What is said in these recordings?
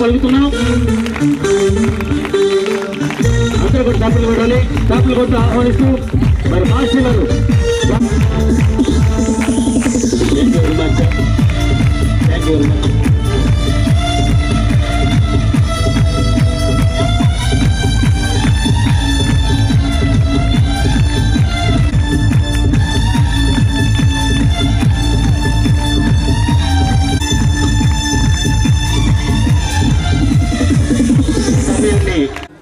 పలుకుతున్నాం అందరూ కూడా చేపలు కొట్టాలి చేపలు కొట్టి ఆహ్వానిస్తూ మరి మాస్టర్లు థ్యాంక్ యూ వెరీ మచ్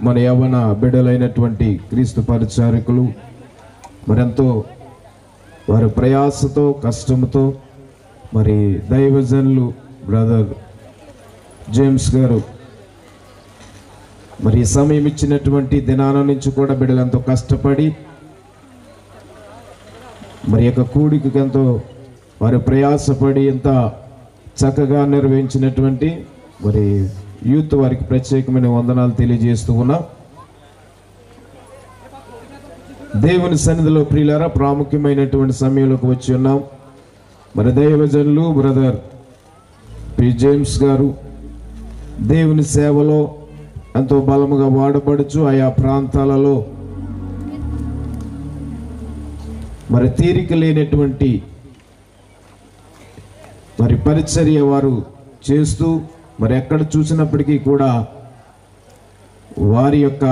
మన యవన బిడ్డలైనటువంటి క్రీస్తు పరిచారకులు మరెంతో వారి ప్రయాసతో కష్టంతో మరి దైవజనులు బ్రదర్ జేమ్స్ గారు మరి సమయం ఇచ్చినటువంటి దినాల నుంచి కూడా బిడ్డలు ఎంతో కష్టపడి మరి యొక్క కూడికి ఎంతో వారు ప్రయాసపడి ఎంత చక్కగా నిర్వహించినటువంటి మరి యూత్ వారికి ప్రత్యేకమైన వందనాలు తెలియజేస్తూ ఉన్నాం. దేవుని సన్నిధిలో ప్రియులారా ప్రాముఖ్యమైనటువంటి సమయంలోకి వచ్చి ఉన్నాం. మరి దైవజనులు బ్రదర్ పి. జేమ్స్ గారు దేవుని సేవలో ఎంతో బలముగా వాడబడుచు ఆయా ప్రాంతాలలో మరి తీరిక లేనటువంటి మరి పరిచర్య వారు చేస్తూ మరి ఎక్కడ చూసినప్పటికీ కూడా వారి యొక్క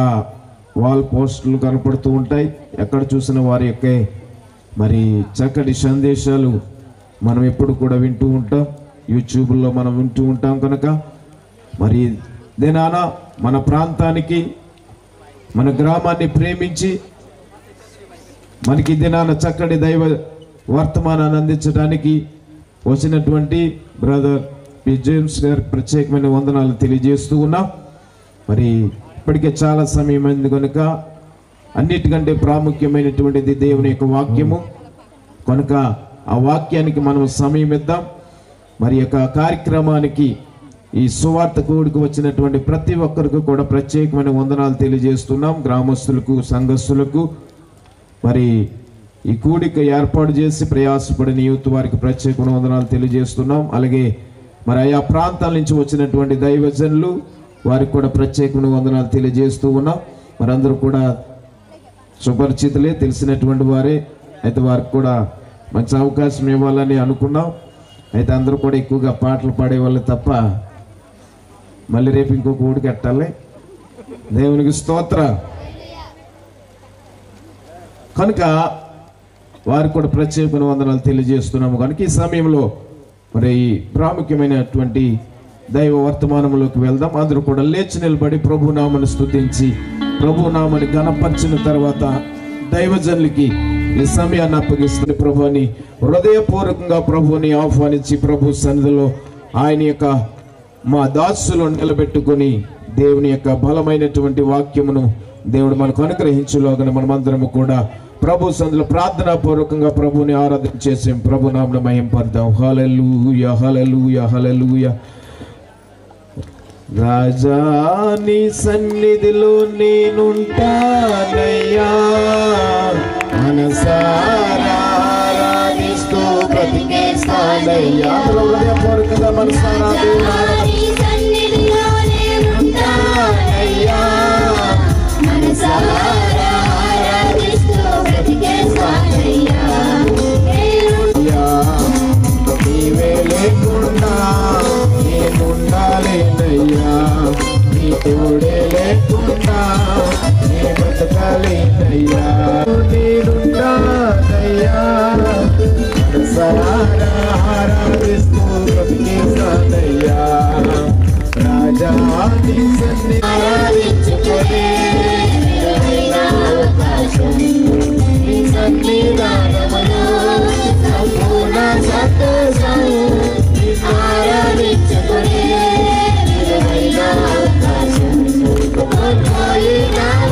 వాల్ పోస్టులు కనపడుతూ ఉంటాయి. ఎక్కడ చూసిన వారి యొక్క మరి చక్కటి సందేశాలు మనం ఎప్పుడు కూడా వింటూ ఉంటాం. యూట్యూబ్లో మనం వింటూ ఉంటాం కనుక. మరి దినాన మన ప్రాంతానికి మన గ్రామాన్ని ప్రేమించి మనకి దినాన చక్కటి దైవ వర్తమానాన్ని అందించడానికి వచ్చినటువంటి బ్రదర్ పి. జేమ్స్ గారికి ప్రత్యేకమైన వందనాలు తెలియజేస్తూ ఉన్నాం. మరి ఇప్పటికే చాలా సమయం అయింది కనుక అన్నిటికంటే ప్రాముఖ్యమైనటువంటిది దేవుని యొక్క వాక్యము. కనుక ఆ వాక్యానికి మనం సమయం ఇద్దాం. మరి యొక్క కార్యక్రమానికి ఈ సువార్త కూడికి వచ్చినటువంటి ప్రతి ఒక్కరికి కూడా ప్రత్యేకమైన వందనాలు తెలియజేస్తున్నాం. గ్రామస్తులకు సంఘస్థులకు. మరి ఈ కూడిక ఏర్పాటు చేసి ప్రయాసపడిన యూత్ వారికి ప్రత్యేకమైన వందనాలు తెలియజేస్తున్నాం. అలాగే మరి ఆయా ప్రాంతాల నుంచి వచ్చినటువంటి దైవజనులు వారికి కూడా ప్రత్యేకమైన వందనాలు తెలియజేస్తూ ఉన్నాం. మరి అందరూ కూడా సుపరిచితులే తెలిసినటువంటి వారే. అయితే వారికి కూడా మంచి అవకాశం ఇవ్వాలని అనుకున్నాం. అయితే అందరూ కూడా ఎక్కువగా పాటలు పాడేవాళ్ళు తప్ప మళ్ళీ రేపు ఇంకొక ఊడి కట్టాలి దేవునికి స్తోత్ర. కనుక వారికి కూడా ప్రత్యేకమైన వందనాలు తెలియజేస్తున్నాము. కనుక ఈ సమయంలో మరి ఈ ప్రాముఖ్యమైనటువంటి దైవ వర్తమానంలోకి వెళ్దాం. అందరూ కూడా లేచి నిలబడి ప్రభునామని స్థుతించి ప్రభునామని గణపరిచిన తర్వాత దైవజనులకి ఈ సమయాన్ని అప్పగిస్తుంది ప్రభుని హృదయపూర్వకంగా ప్రభుని ఆహ్వానించి ప్రభు సన్నిధిలో ఆయన యొక్క మా దాసులు నిలబెట్టుకొని దేవుని యొక్క బలమైనటువంటి వాక్యమును దేవుడు మనకు అనుగ్రహించులోగన మనమందరము కూడా ప్రభు సందులో ప్రార్థనా పూర్వకంగా ప్రభుని ఆరాధన చేసే. ప్రభు నామన మయం పడదాం హలలుయ హలలుయ హలలుయ రాజాని సన్నిధిలో నేనుంటానయ్యా. మనసారా ఆరాధిస్తూ బ్రతికేస్తానయ్యా హృదయపూర్వకంగా మనసారా నీ తోడే లేకుండా నే బ్రతకాలేనయ్యా నేనుండాలయ్యా సరారా ఆరాధిస్తూ బ్రతికేస్తానయ్యా రాజా నీ సన్ని ఆరాధించుకొని నీ సన్నిధానములో సంపూర్ణ సంతోషం ఆరాధించుకొని You know.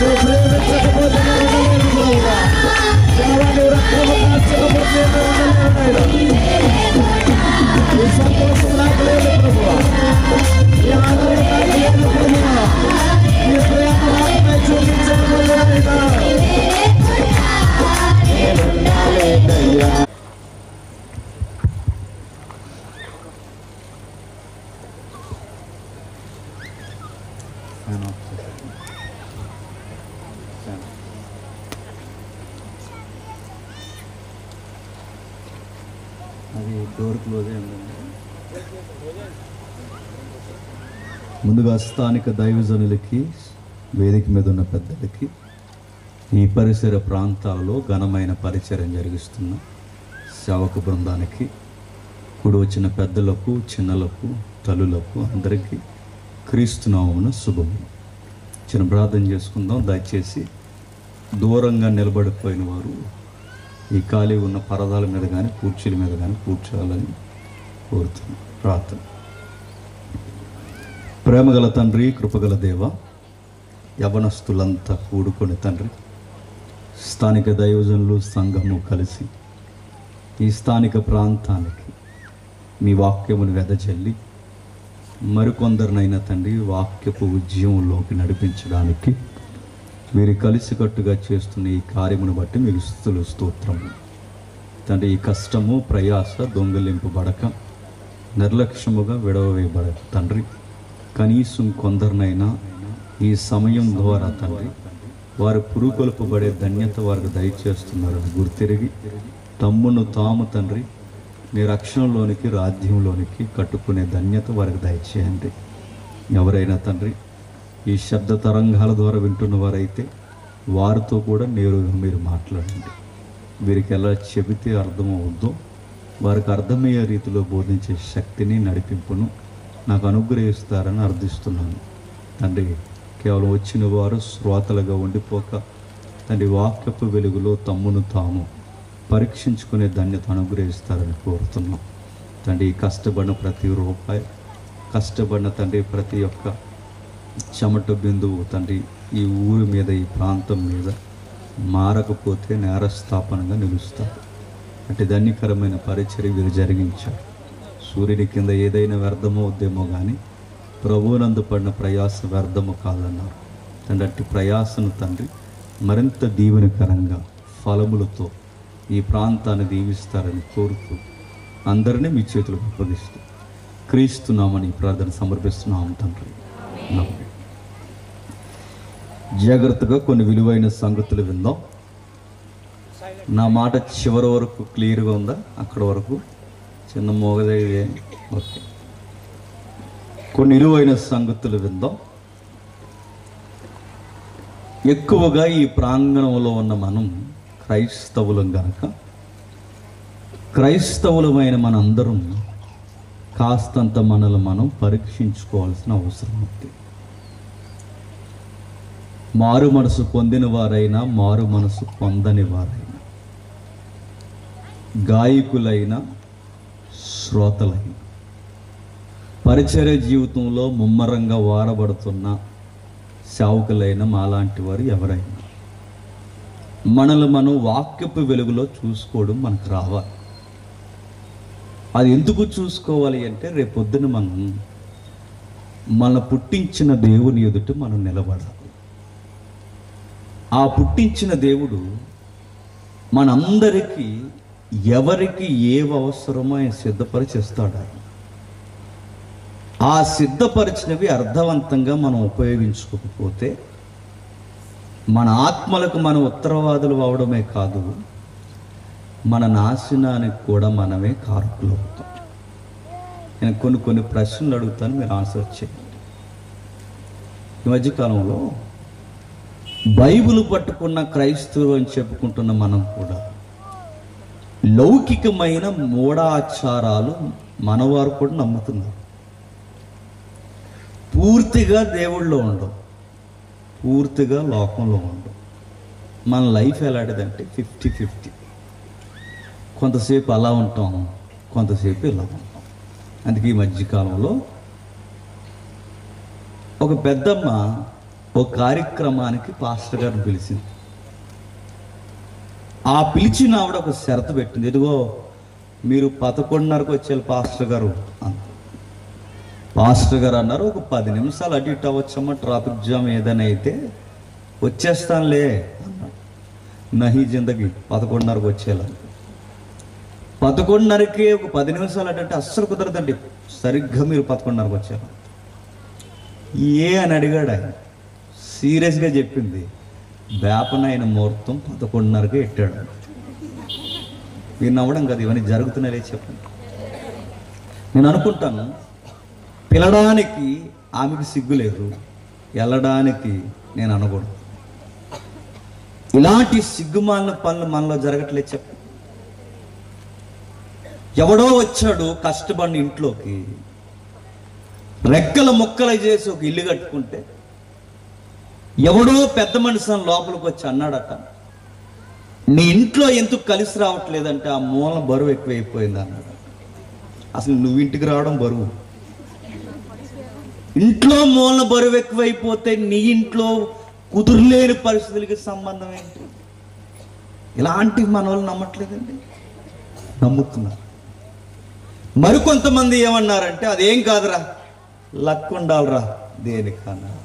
Thank you. అది డోర్ క్లోజ్ అయిందండి ముందుగా స్థానిక దైవజనులకి వేదిక మీద ఉన్న పెద్దలకి ఈ పరిసర ప్రాంతాలలో ఘనమైన పరిచయం జరిగిస్తున్న సేవక బృందానికి ఇప్పుడు వచ్చిన పెద్దలకు చిన్నలకు తల్లులకు అందరికీ క్రీస్తునామమున శుభము. చిన్న ప్రార్థన చేసుకుందాం. దయచేసి దూరంగా నిలబడిపోయిన వారు ఈ ఖాళీ ఉన్న పరదాల మీద కానీ కుర్చీల మీద కానీ కూర్చోవాలని కోరుతున్నాను ప్రార్థన. ప్రేమగల తండ్రి కృపగల దేవ యవనస్తులంతా కూడుకొని తండ్రి స్థానిక దైవజనులు సంఘము కలిసి ఈ స్థానిక ప్రాంతానికి మీ వాక్యమును వెదజల్లి మరికొందరినైనా తండ్రి వాక్యపు ఉద్యమంలోకి నడిపించడానికి మీరు కలిసికట్టుగా చేస్తున్న ఈ కార్యమును బట్టి మీకు స్థుతులు స్తోత్రము తండ్రి ఈ కష్టము ప్రయాస దొంగలింపబడక నిర్లక్ష్యముగా విడవవేయబడ తండ్రి. కనీసం కొందరినైనా ఈ సమయం ద్వారా తండ్రి వారు పురుగొల్పబడే ధన్యత వారికి దయచేస్తున్నారని గుర్తిరిగి తమ్మును తాము తండ్రి మీ రక్షణలోనికి రాజ్యంలోనికి కట్టుకునే ధన్యత వారికి దయచేయండి. ఎవరైనా తండ్రి ఈ శబ్ద తరంగాల ద్వారా వింటున్న వారైతే వారితో కూడా నేరుగా మీరు మాట్లాడండి. వీరికి ఎలా చెబితే అర్థమవుద్దో వారికి అర్థమయ్యే రీతిలో బోధించే శక్తిని నడిపింపును నాకు అనుగ్రహిస్తారని అర్థిస్తున్నాను. తండ్రి కేవలం వచ్చిన వారు శ్రోతలుగా ఉండిపోక తండ్రి వాక్యపు వెలుగులో తమ్మును తాము పరీక్షించుకునే ధన్యత అనుగ్రహిస్తారని కోరుతున్నాం. తండ్రి కష్టపడిన ప్రతి రూపాయి కష్టపడిన తండ్రి ప్రతి ఒక్క చెమట బిందువు తండ్రి ఈ ఊరి మీద ఈ ప్రాంతం మీద మారకపోతే నేరస్థాపనగా నిలుస్తారు అటు ధన్యకరమైన పరిచర్య వీరు జరిగించారు సూర్యుని కింద ఏదైనా వ్యర్థమో కానీ ప్రభువునందు పడిన ప్రయాస వ్యర్థము కాదన్నారు. తండ్రి అట్టి ప్రయాసను తండ్రి మరింత దీవెనకరంగా ఫలములతో ఈ ప్రాంతాన్ని దీవిస్తారని కోరుతూ అందరినీ మీ చేతులకు అప్పగిస్తూ క్రీస్తున్నామని ప్రార్థన సమర్పిస్తున్నాము తండ్రి. జాగ్రత్తగా కొన్ని విలువైన సంగతులు విందాం. నా మాట చివరి వరకు క్లియర్గా ఉందా? అక్కడ వరకు. చిన్న మోగదే ఓకే. కొన్ని విలువైన సంగతులు విందాం. ఎక్కువగా ఈ ప్రాంగణంలో ఉన్న మనం క్రైస్తవులం గనక క్రైస్తవులమైన మనందరం కాస్తంత మనల్ని మనం పరీక్షించుకోవాల్సిన అవసరం ఉంది. మారు మనసు పొందిన వారైనా మారు మనసు పొందని వారైనా. గాయకులైన శ్రోతలైన. పరిచర్య జీవితంలో ముమ్మరంగా వారబడుతున్న సేవకులైన మాలాంటి వారు ఎవరైనా. మనల్ని మనం వాక్యపు వెలుగులో చూసుకోవడం మనకు రావాలి. అది ఎందుకు చూసుకోవాలి అంటే రేపొద్దున మనం మన పుట్టించిన దేవుని ఎదుట మనం నిలబడాలి. ఆ పుట్టించిన దేవుడు మనందరికీ ఎవరికి ఏవి అవసరమో ఆయన సిద్ధపరిచేస్తాడు ఆయన. ఆ సిద్ధపరిచినవి అర్థవంతంగా మనం ఉపయోగించుకోకపోతే మన ఆత్మలకు మన ఉత్తరవాదులు అవడమే కాదు మన నాశనానికి కూడా మనమే కారకులు అవుతాం. నేను కొన్ని కొన్ని ప్రశ్నలు అడుగుతాను మీరు ఆన్సర్ చేయండి. ఈ మధ్యకాలంలో బైబిల్ పట్టుకున్న క్రైస్తవులు అని చెప్పుకుంటున్న మనం కూడా. లౌకికమైన మూఢాచారాలు మనవారు కూడా నమ్ముతున్నారు. పూర్తిగా దేవుళ్ళో ఉండవు. పూర్తిగా లోకంలో ఉండవు. మన లైఫ్ ఎలాంటిదంటే ఫిఫ్టీ ఫిఫ్టీ. కొంతసేపు అలా ఉంటాం కొంతసేపు ఇలా ఉంటాం. అందుకే ఈ మధ్యకాలంలో ఒక పెద్దమ్మ ఒక కార్యక్రమానికి పాస్టర్ గారిని పిలిచింది. ఆ పిలిచిన ఆవిడ ఒక షరతు పెట్టింది. ఎదుగో మీరు పదకొండున్నరకు వచ్చేయాలి పాస్టర్ గారు అంత పాస్టర్ గారు అన్నారు ఒక పది నిమిషాలు అటు ఇటు అవ్వచ్చమ్మా ట్రాఫిక్ జామ్ ఏదైనా అయితే వచ్చేస్తానులే అన్నాడు. నహి జిందగి పదకొండున్నరకు వచ్చేలా పదకొండున్నరకి ఒక పది నిమిషాలు అటు అంటే అస్సలు కుదరదండి. సరిగ్గా మీరు పదకొండున్నరకు వచ్చారు ఏ అని అడిగాడు ఆయన. సీరియస్గా చెప్పింది. వేపనైన ముహూర్తం పదకొండున్నరగా ఎట్టాడు. మీరు నవ్వడం కదా ఇవన్నీ జరుగుతున్నాయే చెప్పండి నేను అనుకుంటాను పిలడానికి ఆమెకి సిగ్గు లేదు. వెళ్ళడానికి నేను అనకూడదు. ఇలాంటి సిగ్గుమాలిన పనులు మనలో జరగట్లేదు చెప్పండి ఎవడో వచ్చాడు కష్టపడిన ఇంట్లోకి రెక్కల ముక్కలు చేసి ఒక ఇల్లు కట్టుకుంటే ఎవడో పెద్ద మనిషి లోపలికి వచ్చి అన్నాడట. నీ ఇంట్లో ఎందుకు కలిసి రావట్లేదంటే ఆ మూల బరువు ఎక్కువైపోయింది అన్నాడు. అసలు నువ్వు ఇంటికి రావడం బరువు. ఇంట్లో మూల బరువు ఎక్కువైపోతే నీ ఇంట్లో కుదురులేని పరిస్థితులకి సంబంధం ఏంటి? ఇలాంటి మన వాళ్ళు నమ్మట్లేదండి. నమ్ముతున్నారు. మరికొంతమంది ఏమన్నారంటే అదేం కాదురా లక్ ఉండాలిరా దేనికన్నా.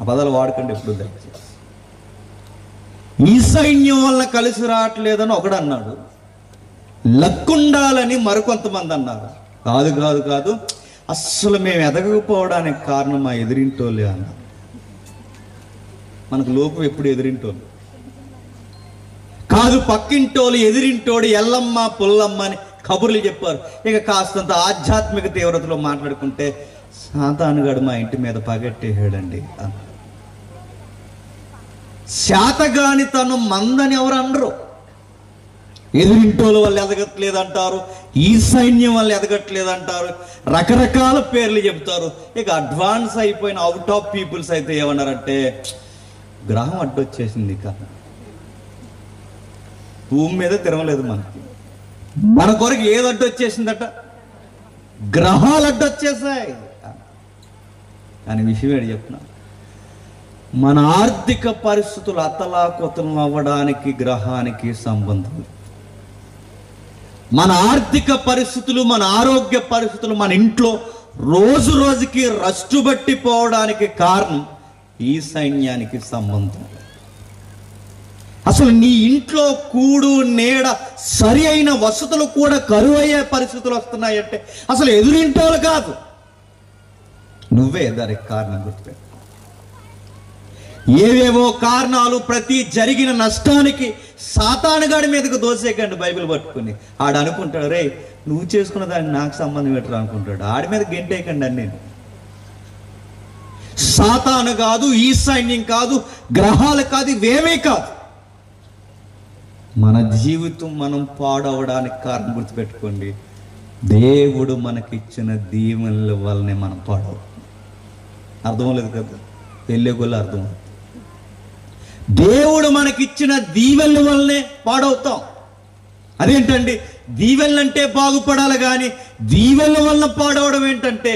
ఆ పదాలు వాడకండి ఎప్పుడు దయచేసి. ఈ సైన్యం వల్ల కలిసి రావట్లేదని ఒకడు అన్నాడు. లక్కుండాలని మరికొంతమంది అన్నారు. కాదు కాదు కాదు. అస్సలు మేము ఎదగకపోవడానికి కారణం మా ఎదిరింటోళ్ళే అన్నారు. మనకు లోపం ఎప్పుడు ఎదిరింటోళ్ళు? కాదు పక్కింటోళ్ళు ఎదిరింటోడు ఎల్లమ్మ పుల్లమ్మ అని కబుర్లు చెప్పారు. ఇక కాస్తంత ఆధ్యాత్మిక తీవ్రతలో మాట్లాడుకుంటే సాతానుగాడు మా ఇంటి మీద పగట్టేసాడండి శాతగాని తను మందని ఎవరు అనరు. ఎదురింటోల వాళ్ళు ఎదగట్లేదు అంటారు ఈ సైన్యం వాళ్ళు ఎదగట్లేదు అంటారు రకరకాల పేర్లు చెప్తారు ఇక అడ్వాన్స్ అయిపోయిన అవుట్ ఆఫ్ పీపుల్స్ అయితే ఏమన్నారంటే గ్రహం అడ్డొచ్చేసింది ఇక. భూమి మీద తిరగలేదు మనకి. మన కొరకు ఏది అడ్డొచ్చేసిందట? గ్రహాలు అడ్డొచ్చేసాయి అని విషయం ఏడు చెప్తున్నా. మన ఆర్థిక పరిస్థితులు అతలాకుతలం అవ్వడానికి గ్రహానికి సంబంధం మన ఆర్థిక పరిస్థితులు మన ఆరోగ్య పరిస్థితులు మన ఇంట్లో రోజు రోజుకి రష్టు బట్టి పోవడానికి కారణం ఈ సైన్యానికి సంబంధం అసలు నీ ఇంట్లో కూడు నీడ సరి అయిన వసతులు కూడా కరువయ్యే పరిస్థితులు వస్తున్నాయంటే అసలు ఎదురింటోలు కాదు. నువ్వే దానికి కారణం గుర్తుపెట్టు ఏవేవో కారణాలు ప్రతి జరిగిన నష్టానికి సాతానుగాడి మీదకు దోసేకండి బైబిల్ పట్టుకుని. ఆడు అనుకుంటాడు రే నువ్వు చేసుకున్న దానికి నాకు సంబంధం పెట్టరు అనుకుంటాడు. ఆడి మీద గెంటేయకండి అని నేను సాతాను కాదు ఈ సైన్యం కాదు గ్రహాలు కాదు ఇవేమీ కాదు. మన జీవితం మనం పాడవడానికి కారణం గుర్తుపెట్టుకోండి. దేవుడు మనకిచ్చిన దీవెనల వల్లనే మనం పాడవు అర్థం లేదు కదా వెళ్ళే గొల్ల అర్థం దేవుడు మనకిచ్చిన దీవెనల వల్లనే పాడవుతాం. అదేంటండి? దీవెనలంటే బాగుపడాలి కానీ దీవెనల వలన పాడవడం ఏంటంటే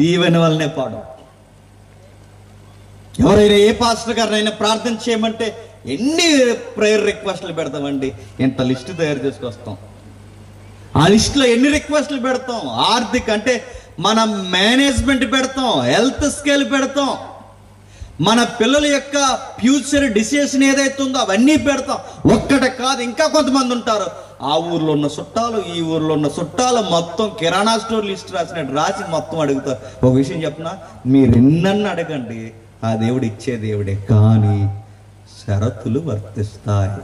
దీవెన వల్లనే పాడవు ఎవరైనా ఏ పాస్టర్ గారినైనా ప్రార్థన చేయమంటే ఎన్ని ప్రేయర్ రిక్వెస్ట్లు పెడతామండి? ఎంత లిస్ట్ తయారు చేసుకొస్తాం. ఆ లిస్ట్లో ఎన్ని రిక్వెస్ట్లు పెడతాం? ఆర్థిక అంటే మనం మేనేజ్మెంట్ పెడతాం హెల్త్ స్కేల్ పెడతాం మన పిల్లల యొక్క ఫ్యూచర్ డిసిషన్ ఏదైతే ఉందో అవన్నీ పెడతాం. ఒక్కటే కాదు ఇంకా కొంతమంది ఉంటారు. ఆ ఊర్లో ఉన్న చుట్టాలు ఈ ఊర్లో ఉన్న చుట్టాలు మొత్తం కిరాణా స్టోర్ లిస్ట్ రాసినట్టు రాసి మొత్తం అడుగుతారు. ఒక విషయం చెప్పిన మీరు ఎన్నన్ను అడగండి ఆ దేవుడు ఇచ్చే దేవుడే కానీ షరతులు వర్తిస్తాయి.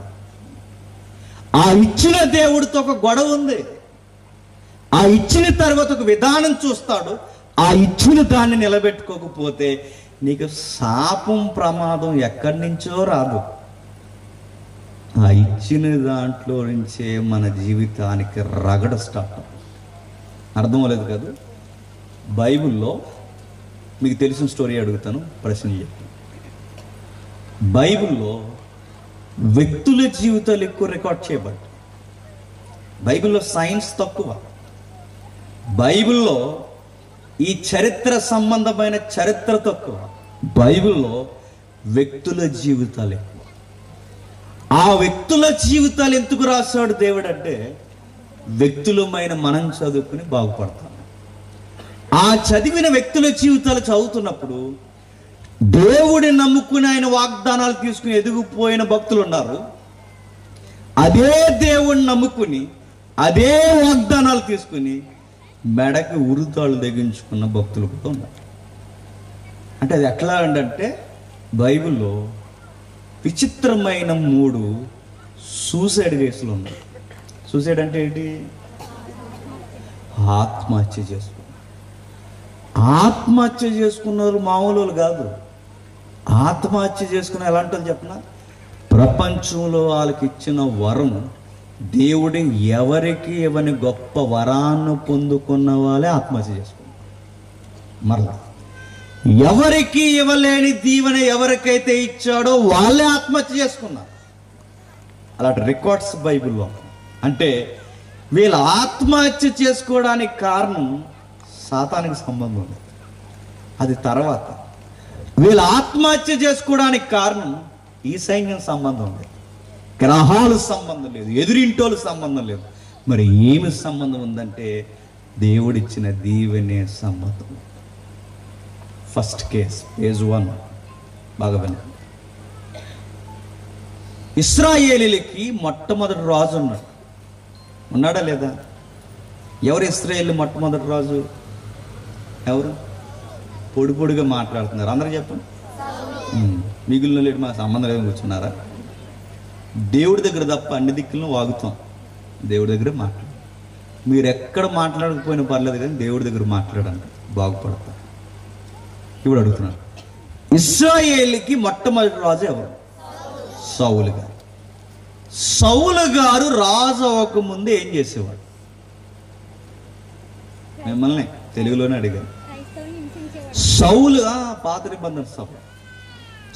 ఆ ఇచ్చిన దేవుడితో ఒక గొడవ ఉంది. ఆ ఇచ్చిన తర్వాత ఒక విధానం చూస్తాడు. ఆ ఇచ్చిన దాన్ని నిలబెట్టుకోకపోతే నీకు శాపం ప్రమాదం ఎక్కడి నుంచో రాదు. ఆ ఇచ్చిన దాంట్లో నుంచే మన జీవితానికి రగడ స్టార్ట్ అర్థం లేదు కదా? బైబిల్లో మీకు తెలిసిన స్టోరీ అడుగుతాను ప్రశ్న చెప్తాను. బైబిల్లో వ్యక్తుల జీవితాలు ఎక్కువ రికార్డ్ చేయబడ్డాయి. బైబిల్లో సైన్స్ తక్కువ. బైబిల్లో ఈ చరిత్ర సంబంధమైన చరిత్ర తక్కువ. బైబిల్లో వ్యక్తుల జీవితాలు ఎక్కువ. ఆ వ్యక్తుల జీవితాలు ఎందుకు రాశాడు దేవుడు అంటే వ్యక్తులమైన మనం చదువుకుని బాగుపడతాం. ఆ చదివిన వ్యక్తుల జీవితాలు చదువుతున్నప్పుడు దేవుడి నమ్ముకుని ఆయన వాగ్దానాలు తీసుకుని ఎదిగిపోయిన భక్తులు ఉన్నారు. అదే దేవుడిని నమ్ముకుని అదే వాగ్దానాలు తీసుకుని మెడకి ఉరుతాళ్ళు తెగించుకున్న భక్తులు కూడా ఉన్నారు. అంటే అది ఎట్లా అంటే బైబిల్లో విచిత్రమైన మూడు సూసైడ్ కేసులు ఉన్నాయి. సూసైడ్ అంటే ఏంటి? ఆత్మహత్య చేసుకున్నారు. ఆత్మహత్య చేసుకున్నారు మామూలు వాళ్ళు కాదు. ఆత్మహత్య చేసుకున్న ఎలాంటి చెప్పిన? ప్రపంచంలో వాళ్ళకి ఇచ్చిన వరం దేవుడి ఎవరికి ఇవని గొప్ప వరాన్ని పొందుకున్న వాళ్ళే ఆత్మహత్య చేసుకున్నారు మరలా ఎవరికి ఇవ్వలేని దీవెన ఎవరికైతే ఇచ్చాడో వాళ్ళే ఆత్మహత్య చేసుకున్నారు. అలాంటి రికార్డ్స్ బైబిల్లో ఉన్నాయి. అంటే వీళ్ళు ఆత్మహత్య చేసుకోవడానికి కారణం సాతానికి సంబంధం లేదు అది తర్వాత. వీళ్ళు ఆత్మహత్య చేసుకోవడానికి కారణం ఈ సైన్యం సంబంధం లేదు గ్రహాలు సంబంధం లేదు ఎదురింటోళ్ళు సంబంధం లేదు. మరి ఏమి సంబంధం ఉందంటే దేవుడిచ్చిన దీవెనే సంబంధం ఫస్ట్ కేస్ పేజ్ వన్ బాగా వినండి. ఇస్రాయేలీలకి మొట్టమొదటి రాజు ఉన్నాడు. ఉన్నాడా లేదా? ఎవరు ఇస్రాయేల్ మొట్టమొదటి రాజు? ఎవరు? పొడి పొడిగా మాట్లాడుతున్నారు. అందరూ చెప్పండి. మిగిలిన లేడు మా సంబంధం లేదు కూర్చున్నారా? దేవుడి దగ్గర తప్ప అన్ని దిక్కులను వాగుతాం. దేవుడి దగ్గర మాట్లాడు. మీరు ఎక్కడ మాట్లాడకపోయినా పర్లేదు కానీ దేవుడి దగ్గర మాట్లాడండి బాగుపడతారు ఇప్పుడు అడుగుతున్నాడు ఇస్రాయేల్కి మొట్టమొదటి రాజు ఎవరు? సౌలు గారు. సౌలు గారు రాజు అవ్వక ముందు ఏం చేసేవాడు? మిమ్మల్ని తెలుగులోనే అడిగాను. సౌలు ఆ, పాత నిబంధన సభ.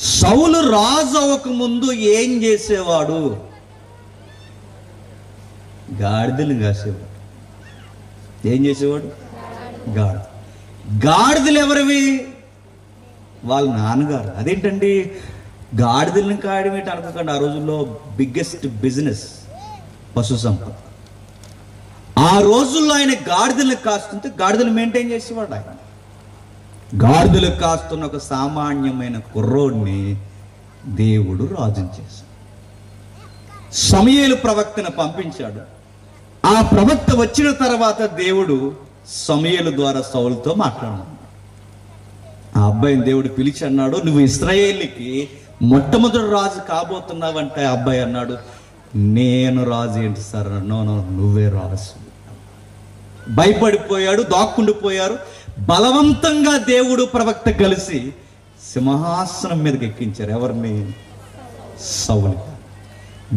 సౌలు రాజు అవ్వక ముందు ఏం చేసేవాడు? గాడిదలు కాసేవాడు. ఏం చేసేవాడు? గాడిద. గాడిదలు ఎవరివి? వాళ్ళ నాన్నగారు. అదేంటండి? గాడిదలను కాయడం ఏంటి అనుకోకండి ఆ రోజుల్లో బిగ్గెస్ట్ బిజినెస్ పశు సంపద. ఆ రోజుల్లో ఆయన గాడిదలను కాస్తుంటే గాడిదలు మెయింటైన్ చేసేవాడు ఆయన. గాడిదలకు కాస్తున్న ఒక సామాన్యమైన కుర్రోడిని దేవుడు రాజు చేశాడు. సమయలు ప్రవక్తను పంపించాడు. ఆ ప్రవక్త వచ్చిన తర్వాత దేవుడు సమయలు ద్వారా సౌలుతో మాట్లాడాడు ఆ అబ్బాయిని దేవుడు పిలిచి అన్నాడు నువ్వు ఇస్రాయేల్కి మొట్టమొదటి రాజు కాబోతున్నావంటే ఆ అబ్బాయి అన్నాడు నేను రాజు ఏంటి సార్? నో నో నువ్వే రాజు. భయపడిపోయాడు దాక్కుండిపోయారు. బలవంతంగా దేవుడు ప్రవక్త కలిసి సింహాసనం మీదకి ఎక్కించారు. ఎవరిని? సౌలు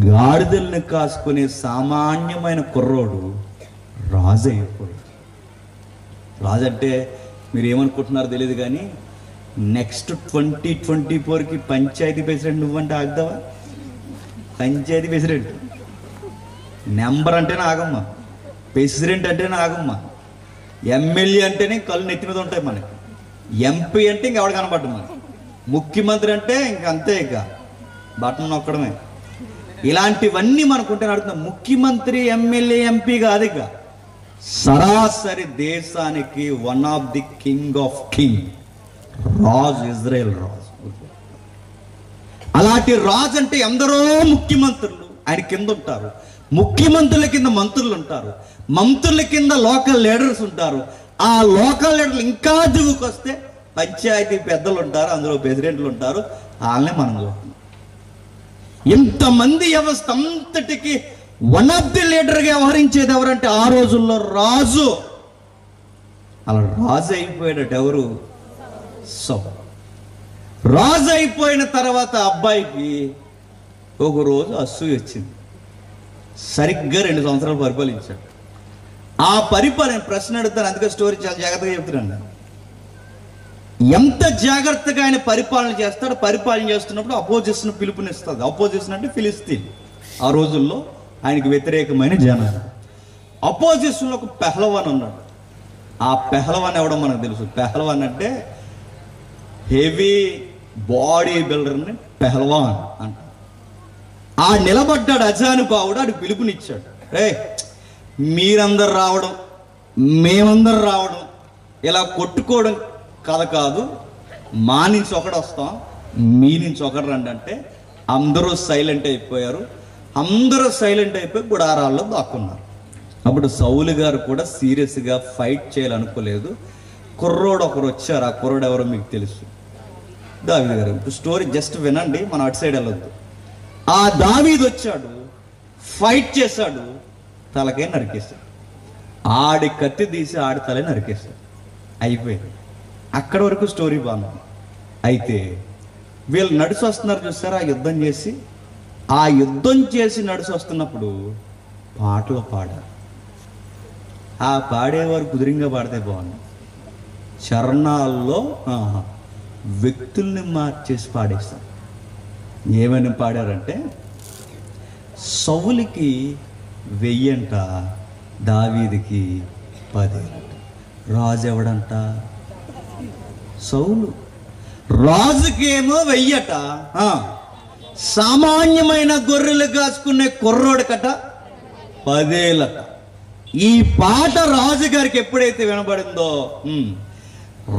గాడిదల్ని కాసుకునే సామాన్యమైన కుర్రోడు రాజు అయిపోయాడు రాజు అంటే మీరు ఏమనుకుంటున్నారో తెలియదు కానీ నెక్స్ట్ ట్వంటీ ట్వంటీ ఫోర్కి పంచాయతీ ప్రెసిడెంట్ నువ్వంటే ఆగుదావా పంచాయతీ ప్రెసిడెంట్. నెంబర్ అంటేనే ఆగమ్మా. ప్రెసిడెంట్ అంటేనే ఆగమ్మా. ఎమ్మెల్యే అంటేనే కళ్ళు నెత్తి మీద ఉంటాయి మనకి. ఎంపీ అంటే ఇంకెవడ కనపడ్డం మనకి. ముఖ్యమంత్రి అంటే ఇంక అంతే ఇక. బటన్ నొక్కడమే. ఇలాంటివన్నీ మనకుంటే అడుగుతున్నాం ముఖ్యమంత్రి ఎమ్మెల్యే ఎంపీ కాదు ఇక. సరాసరి దేశానికి one of the king of king Raj Israel రాజ్. అలాంటి రాజ్ అంటే ఎందరో ముఖ్యమంత్రులు. ఆయన కింద ఉంటారు. ముఖ్యమంత్రుల కింద మంత్రులు ఉంటారు. మంత్రుల కింద లోకల్ లీడర్స్ ఉంటారు. ఆ లోకల్ లీడర్లు ఇంకా దిగుకొస్తే పంచాయతీ పెద్దలు ఉంటారు అందులో ప్రెసిడెంట్లు ఉంటారు. వాళ్ళనే మనం చూస్తున్నాం ఇంతమంది వ్యవస్థ అంతటికి వన్ ఆఫ్ ది లీడర్గా వ్యవహరించేది ఎవరంటే ఆ రోజుల్లో రాజు. అలా రాజు అయిపోయాడట ఎవరు? సో. రాజు అయిపోయిన తర్వాత అబ్బాయికి ఒక రోజు అసూయ వచ్చింది. సరిగ్గా రెండు సంవత్సరాలు పరిపాలించాడు. ఆ పరిపాలన ప్రశ్న అడుగుతాను అందుకే స్టోరీ చాలా జాగ్రత్తగా చెప్తున్నాను ఎంత జాగ్రత్తగా ఆయన పరిపాలన చేస్తాడో పరిపాలన చేస్తున్నప్పుడు అపోజిషన్ పిలుపునిస్తుంది. అపోజిషన్ అంటే ఫిలిస్తీన్. ఆ రోజుల్లో ఆయనకి వ్యతిరేకమైన జనాలు. అపోజిషన్లో ఒక పెహలవాన్ ఉన్నాడు. ఆ పెహలవాన్ ఎవడం మనకు తెలుసు. పెహలవాన్ అంటే హెవీ బాడీ బిల్డర్ని పెహల్వాన్ అంట ఆ నిలబడ్డాడు అజానుభావుడు ఆడు పిలుపునిచ్చాడు. రే మీరందరు రావడం మేమందరు రావడం ఇలా కొట్టుకోవడం కథ కాదు. మా నుంచి ఒకడు వస్తాం మీ నుంచి ఒకడు రండి అంటే అందరూ సైలెంట్ అయిపోయారు. అందరూ సైలెంట్ అయిపోయి గుడారాల్లో దాక్కున్నారు. అప్పుడు సౌలు గారు కూడా సీరియస్గా ఫైట్ చేయాలనుకోలేదు. కుర్రోడు ఒకరు వచ్చారు ఆ కుర్రోడు ఎవరో మీకు తెలుసు. దావీదు గారు ఇప్పుడు స్టోరీ జస్ట్ వినండి మనం అటు సైడ్ వెళ్ళొద్దు. ఆ దావీదు వచ్చాడు ఫైట్ చేశాడు తలకే నరికేశాడు ఆడి కత్తి తీసి ఆడి తలే నరికేశాడు అయిపోయింది. అక్కడ వరకు స్టోరీ బాగుంది. అయితే వీళ్ళు నడిచి వస్తున్నారు చూస్తారా ఆ యుద్ధం చేసి ఆ యుద్ధం చేసి నడిచి వస్తున్నప్పుడు పాటలు పాడారు. ఆ పాడేవారు కుదిరింగా పాడితే బాగుంది. చరణాల్లో వ్యక్తుల్ని మార్చేసి పాడేస్తాం ఏమని పాడారంటే సౌలికి వెయ్యంట దావీదికి పదేంట రాజు ఎవడంట సౌలు. రాజుకేమో వెయ్యట. సామాన్యమైన గొర్రెలు కాసుకునే కుర్రోడికట పదేలట ఈ పాట రాజుగారికి ఎప్పుడైతే వినబడిందో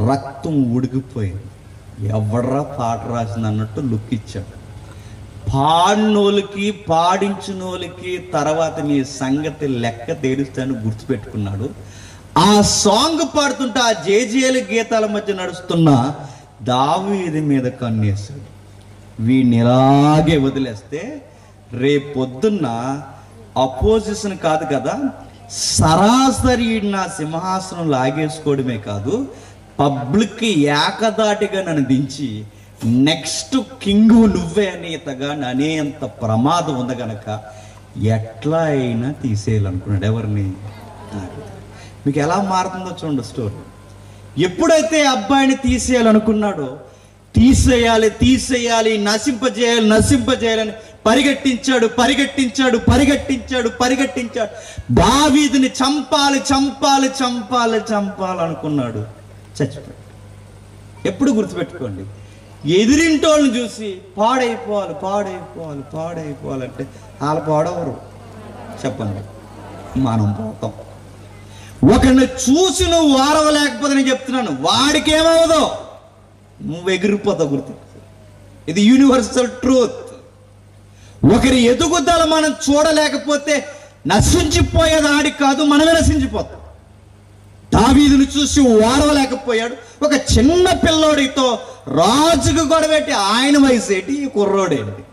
రక్తం ఉడికిపోయింది. ఎవడరా పాట రాసింది అన్నట్టు లుక్ ఇచ్చాడు. పాడినోళ్ళకి పాడించినోళ్ళకి తర్వాత నీ సంగతి లెక్క తేలుస్తాను గుర్తుపెట్టుకున్నాడు. ఆ సాంగ్ పాడుతుంటే ఆ జేజేలు గీతాల మధ్య నడుస్తున్న దావీది మీద కన్నేశాడు. వీడిని ఇలాగే వదిలేస్తే రేపొద్దున్న అపోజిషన్ కాదు కదా సరాసరి నా సింహాసనం లాగేసుకోవడమే కాదు పబ్లిక్ ఏకదాటిగా నన్ను దించి నెక్స్ట్ కింగ్ నువ్వే అనేతగా అనేంత ప్రమాదం ఉంది గనక ఎట్లా అయినా తీసేయాలనుకున్నాడు ఎవరిని? మీకు ఎలా మారుతుందో చూడండి స్టోరీ ఎప్పుడైతే అబ్బాయిని తీసేయాలనుకున్నాడో తీసేయాలి తీసేయాలి నశింపజేయాలి నశింపజేయాలని పరిగెట్టించాడు పరిగెట్టించాడు పరిగెట్టించాడు పరిగెట్టించాడు. దావీదిని చంపాలి చంపాలి చంపాలి చంపాలనుకున్నాడు చచ్చిపోయాడు. ఎప్పుడు గుర్తుపెట్టుకోండి. ఎదిరింటోళ్ళని చూసి పాడైపోవాలి పాడైపోవాలి పాడైపోవాలంటే వాళ్ళు పాడవరు. చెప్పండి. మనం పోతాం. ఒకరిని చూసి నువ్వు వారవలేకపోతే నేను చెప్తున్నాను వాడికేమవదో నువ్వు ఎగిరిపోతావు గుర్తు. ఇది యూనివర్సల్ ట్రూత్ ఒకరి ఎదుగుదల మనం చూడలేకపోతే నశించిపోయేది ఆడి కాదు మనమే నశించిపోతాం. దావీదును చూసి వారవలేకపోయాడు. ఒక చిన్న పిల్లోడితో రాజుకు గొడవెట్టి ఆయన వయసు ఏంటి? ఈ కుర్రోడేంటి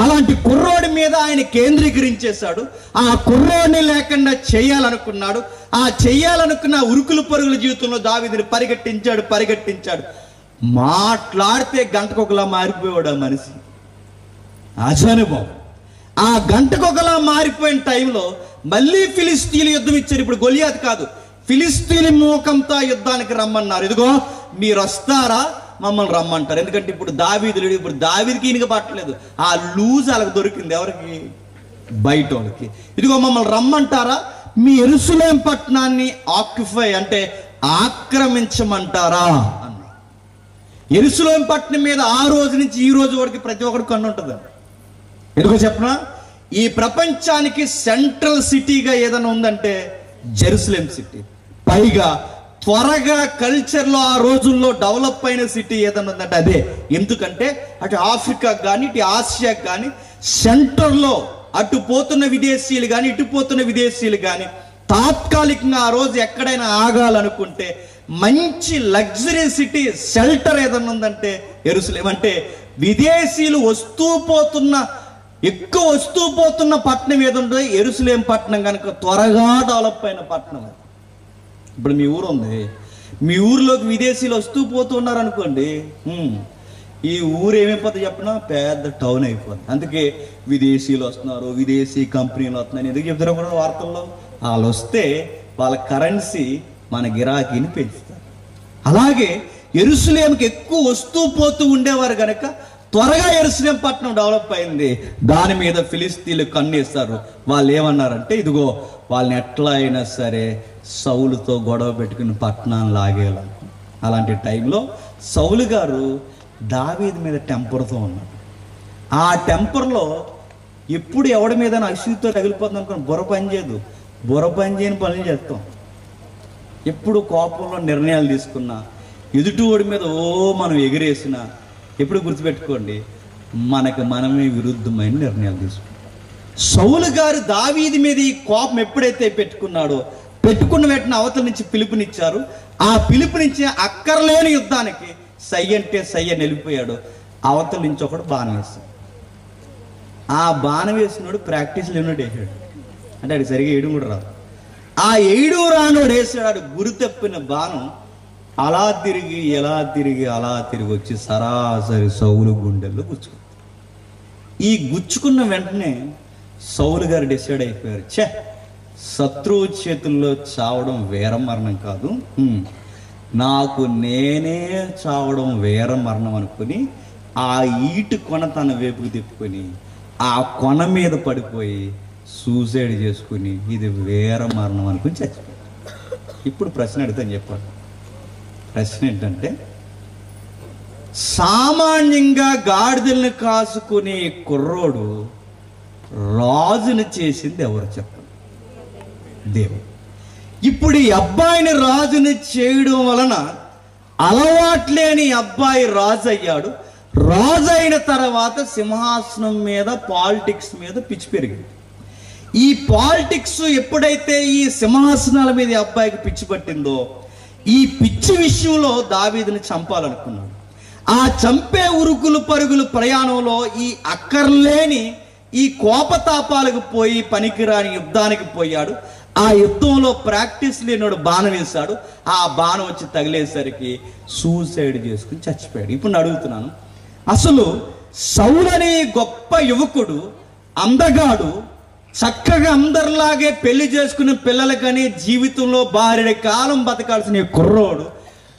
అలాంటి కుర్రోడి మీద ఆయన కేంద్రీకరించేశాడు. ఆ కుర్రోడిని లేకుండా చేయాలనుకున్నాడు. ఆ చేయాలనుకున్న ఉరుకులు పరుగుల జీవితంలో దావిదిని పరిగెట్టించాడు పరిగెట్టించాడు. మాట్లాడితే గంటకొకలా మారిపోయాడు ఆ మనిషి. అజనుభవం. ఆ గంటకొకలా మారిపోయిన టైంలో మళ్ళీ ఫిలిస్తీన్లు యుద్ధం ఇచ్చారు. ఇప్పుడు గొలియాత్ కాదు. ఫిలిస్తీన్ మూకంతో యుద్ధానికి రమ్మన్నారు. ఇదిగో మీరు వస్తారా మమ్మల్ని రమ్మంటారు. ఎందుకంటే ఇప్పుడు దావీదు లేడు ఇప్పుడు దావీదికి ఈయనకి పట్టలేదు ఆ లూజ్ వాళ్ళకి దొరికింది ఎవరికి? బయట వాళ్ళకి. ఇదిగో మమ్మల్ని రమ్మంటారా? మీ ఎరుసలేం పట్టణాన్ని ఆక్యుఫై అంటే ఆక్రమించమంటారా? అన్న ఎరుసలేం పట్టణం మీద ఆ రోజు నుంచి ఈ రోజు వరకు ప్రతి ఒక్కరికి కన్ను ఉంటుంది. ఎందుకో చెప్పనా? ఈ ప్రపంచానికి సెంట్రల్ సిటీగా ఏదైనా ఉందంటే జెరూసలేం సిటీ. పైగా త్వరగా కల్చర్లో ఆ రోజుల్లో డెవలప్ అయిన సిటీ ఏదైనా ఉందంటే అదే ఎందుకంటే అటు ఆఫ్రికా కానీ ఇటు ఆసియా కానీ సెంటర్లో అటు పోతున్న విదేశీయులు కానీ ఇటు పోతున్న విదేశీయులు కానీ తాత్కాలికంగా ఆ రోజు ఎక్కడైనా ఆగాలనుకుంటే మంచి లగ్జరీ సిటీ షెల్టర్ ఏదైనా ఉందంటే ఎరుసలేం అంటే విదేశీయులు వస్తూ పోతున్న ఎక్కువ వస్తూ పోతున్న పట్టణం ఏదుందో ఎరుసలేం పట్టణం కనుక త్వరగా డెవలప్ అయిన పట్టణం అది. ఇప్పుడు మీ ఊరు ఉంది. మీ ఊర్లోకి విదేశీయులు వస్తూ పోతూ ఉన్నారనుకోండి ఈ ఊరు ఏమైపోతుంది చెప్పినా? పెద్ద టౌన్ అయిపోతుంది అందుకే విదేశీయులు వస్తున్నారు విదేశీ కంపెనీలు వస్తున్నాయి. ఎందుకు చెప్తారు కూడా వార్తల్లో? వాళ్ళు వస్తే వాళ్ళ కరెన్సీ మన గిరాకీని పెంచుతారు. అలాగే ఎరుసలేంకి ఎక్కువ వస్తూ పోతూ ఉండేవారు కనుక త్వరగా ఎరుసలేం పట్టణం డెవలప్ అయింది. దాని మీద ఫిలిస్తీన్లు కన్నేస్తారు. వాళ్ళు ఏమన్నారంటే ఇదిగో వాళ్ళని ఎట్లా అయినా సరే సౌలుతో గొడవ పెట్టుకుని పట్టణాన్ని లాగేయాలి అలాంటి టైంలో సౌలు గారు దావీది మీద టెంపర్తో ఉన్నాడు ఆ టెంపర్లో ఎప్పుడు ఎవడి మీద అసూతో తగిలిపోతుంది అనుకుని బుర్ర పనిచేయదు బుర్ర పని చేయని పనులు చేస్తాం. ఎప్పుడు కోపంలో నిర్ణయాలు తీసుకున్నా ఎదుటివాడి మీద ఓ మనం ఎగిరేసినా ఎప్పుడు గుర్తుపెట్టుకోండి మనకు మనమే విరుద్ధమైన నిర్ణయాలు తీసుకుంటాం. సౌలు గారు దావీది మీద ఈ కోపం ఎప్పుడైతే పెట్టుకున్నాడో పెట్టుకున్న వెంటనే అవతల నుంచి పిలుపునిచ్చారు. ఆ పిలుపునిచ్చి అక్కర్లేని యుద్ధానికి సై అంటే సై అని వెళ్ళిపోయాడు. అవతల నుంచి ఒకడు బాణం వేస్తాడు. ఆ బాణం వేసినోడు ప్రాక్టీస్ లేనోడు వేసాడు. అంటే అది సరిగా వేయడం కూడా రాదు. ఆ ఏడు రానోడు వేసాడు. గురి తప్పిన బాణం అలా తిరిగి ఎలా తిరిగి అలా తిరిగి వచ్చి సరాసరి సౌలు గుండెల్లో గుచ్చుకుంది. ఈ గుచ్చుకున్న వెంటనే సౌలు గారు డిసైడ్ అయిపోయారు. ఛే శత్రువు చేతుల్లో చావడం వేర మరణం కాదు. నాకు నేనే చావడం వేర మరణం అనుకుని ఆ ఈటు కొన తన వేపుకు తిప్పుకొని ఆ కొన మీద పడిపోయి సూసైడ్ చేసుకుని ఇది వేర మరణం అనుకుని చచ్చిపోయాడు. ఇప్పుడు ప్రశ్న అడుగుతాను చెప్పాను ప్రశ్న ఏంటంటే సామాన్యంగా గాడిదల్ని కాసుకునే కుర్రోడు రాజును చేసింది ఎవరు చెప్పండి? దేవుడు. ఇప్పుడు ఈ అబ్బాయిని రాజుని చేయడం వలన అలవాట్లేని అబ్బాయి రాజు అయ్యాడు రాజు అయిన తర్వాత సింహాసనం మీద పాలిటిక్స్ మీద పిచ్చి పెరిగింది. ఈ పాలిటిక్స్ ఎప్పుడైతే ఈ సింహాసనాల మీద అబ్బాయికి పిచ్చి పట్టిందో ఈ పిచ్చి విషయంలో దావీదుని చంపాలనుకున్నాడు. ఆ చంపే ఉరుకులు పరుగులు ప్రయాణంలో ఈ అక్కర్లేని ఈ కోపతాపాలకు పోయి పనికిరాని యుద్ధానికి పోయాడు. ఆ యుద్ధంలో ప్రాక్టీస్ లేనివాడు బాణం వేశాడు. ఆ బాణం వచ్చి తగిలేసరికి సూసైడ్ చేసుకుని చచ్చిపోయాడు. ఇప్పుడు నేను అడుగుతున్నాను. అసలు సౌలనే గొప్ప యువకుడు అందగాడు చక్కగా అందరిలాగే పెళ్ళి చేసుకున్న పిల్లలకని జీవితంలో భార్య కాలం బతకాల్సిన కుర్రోడు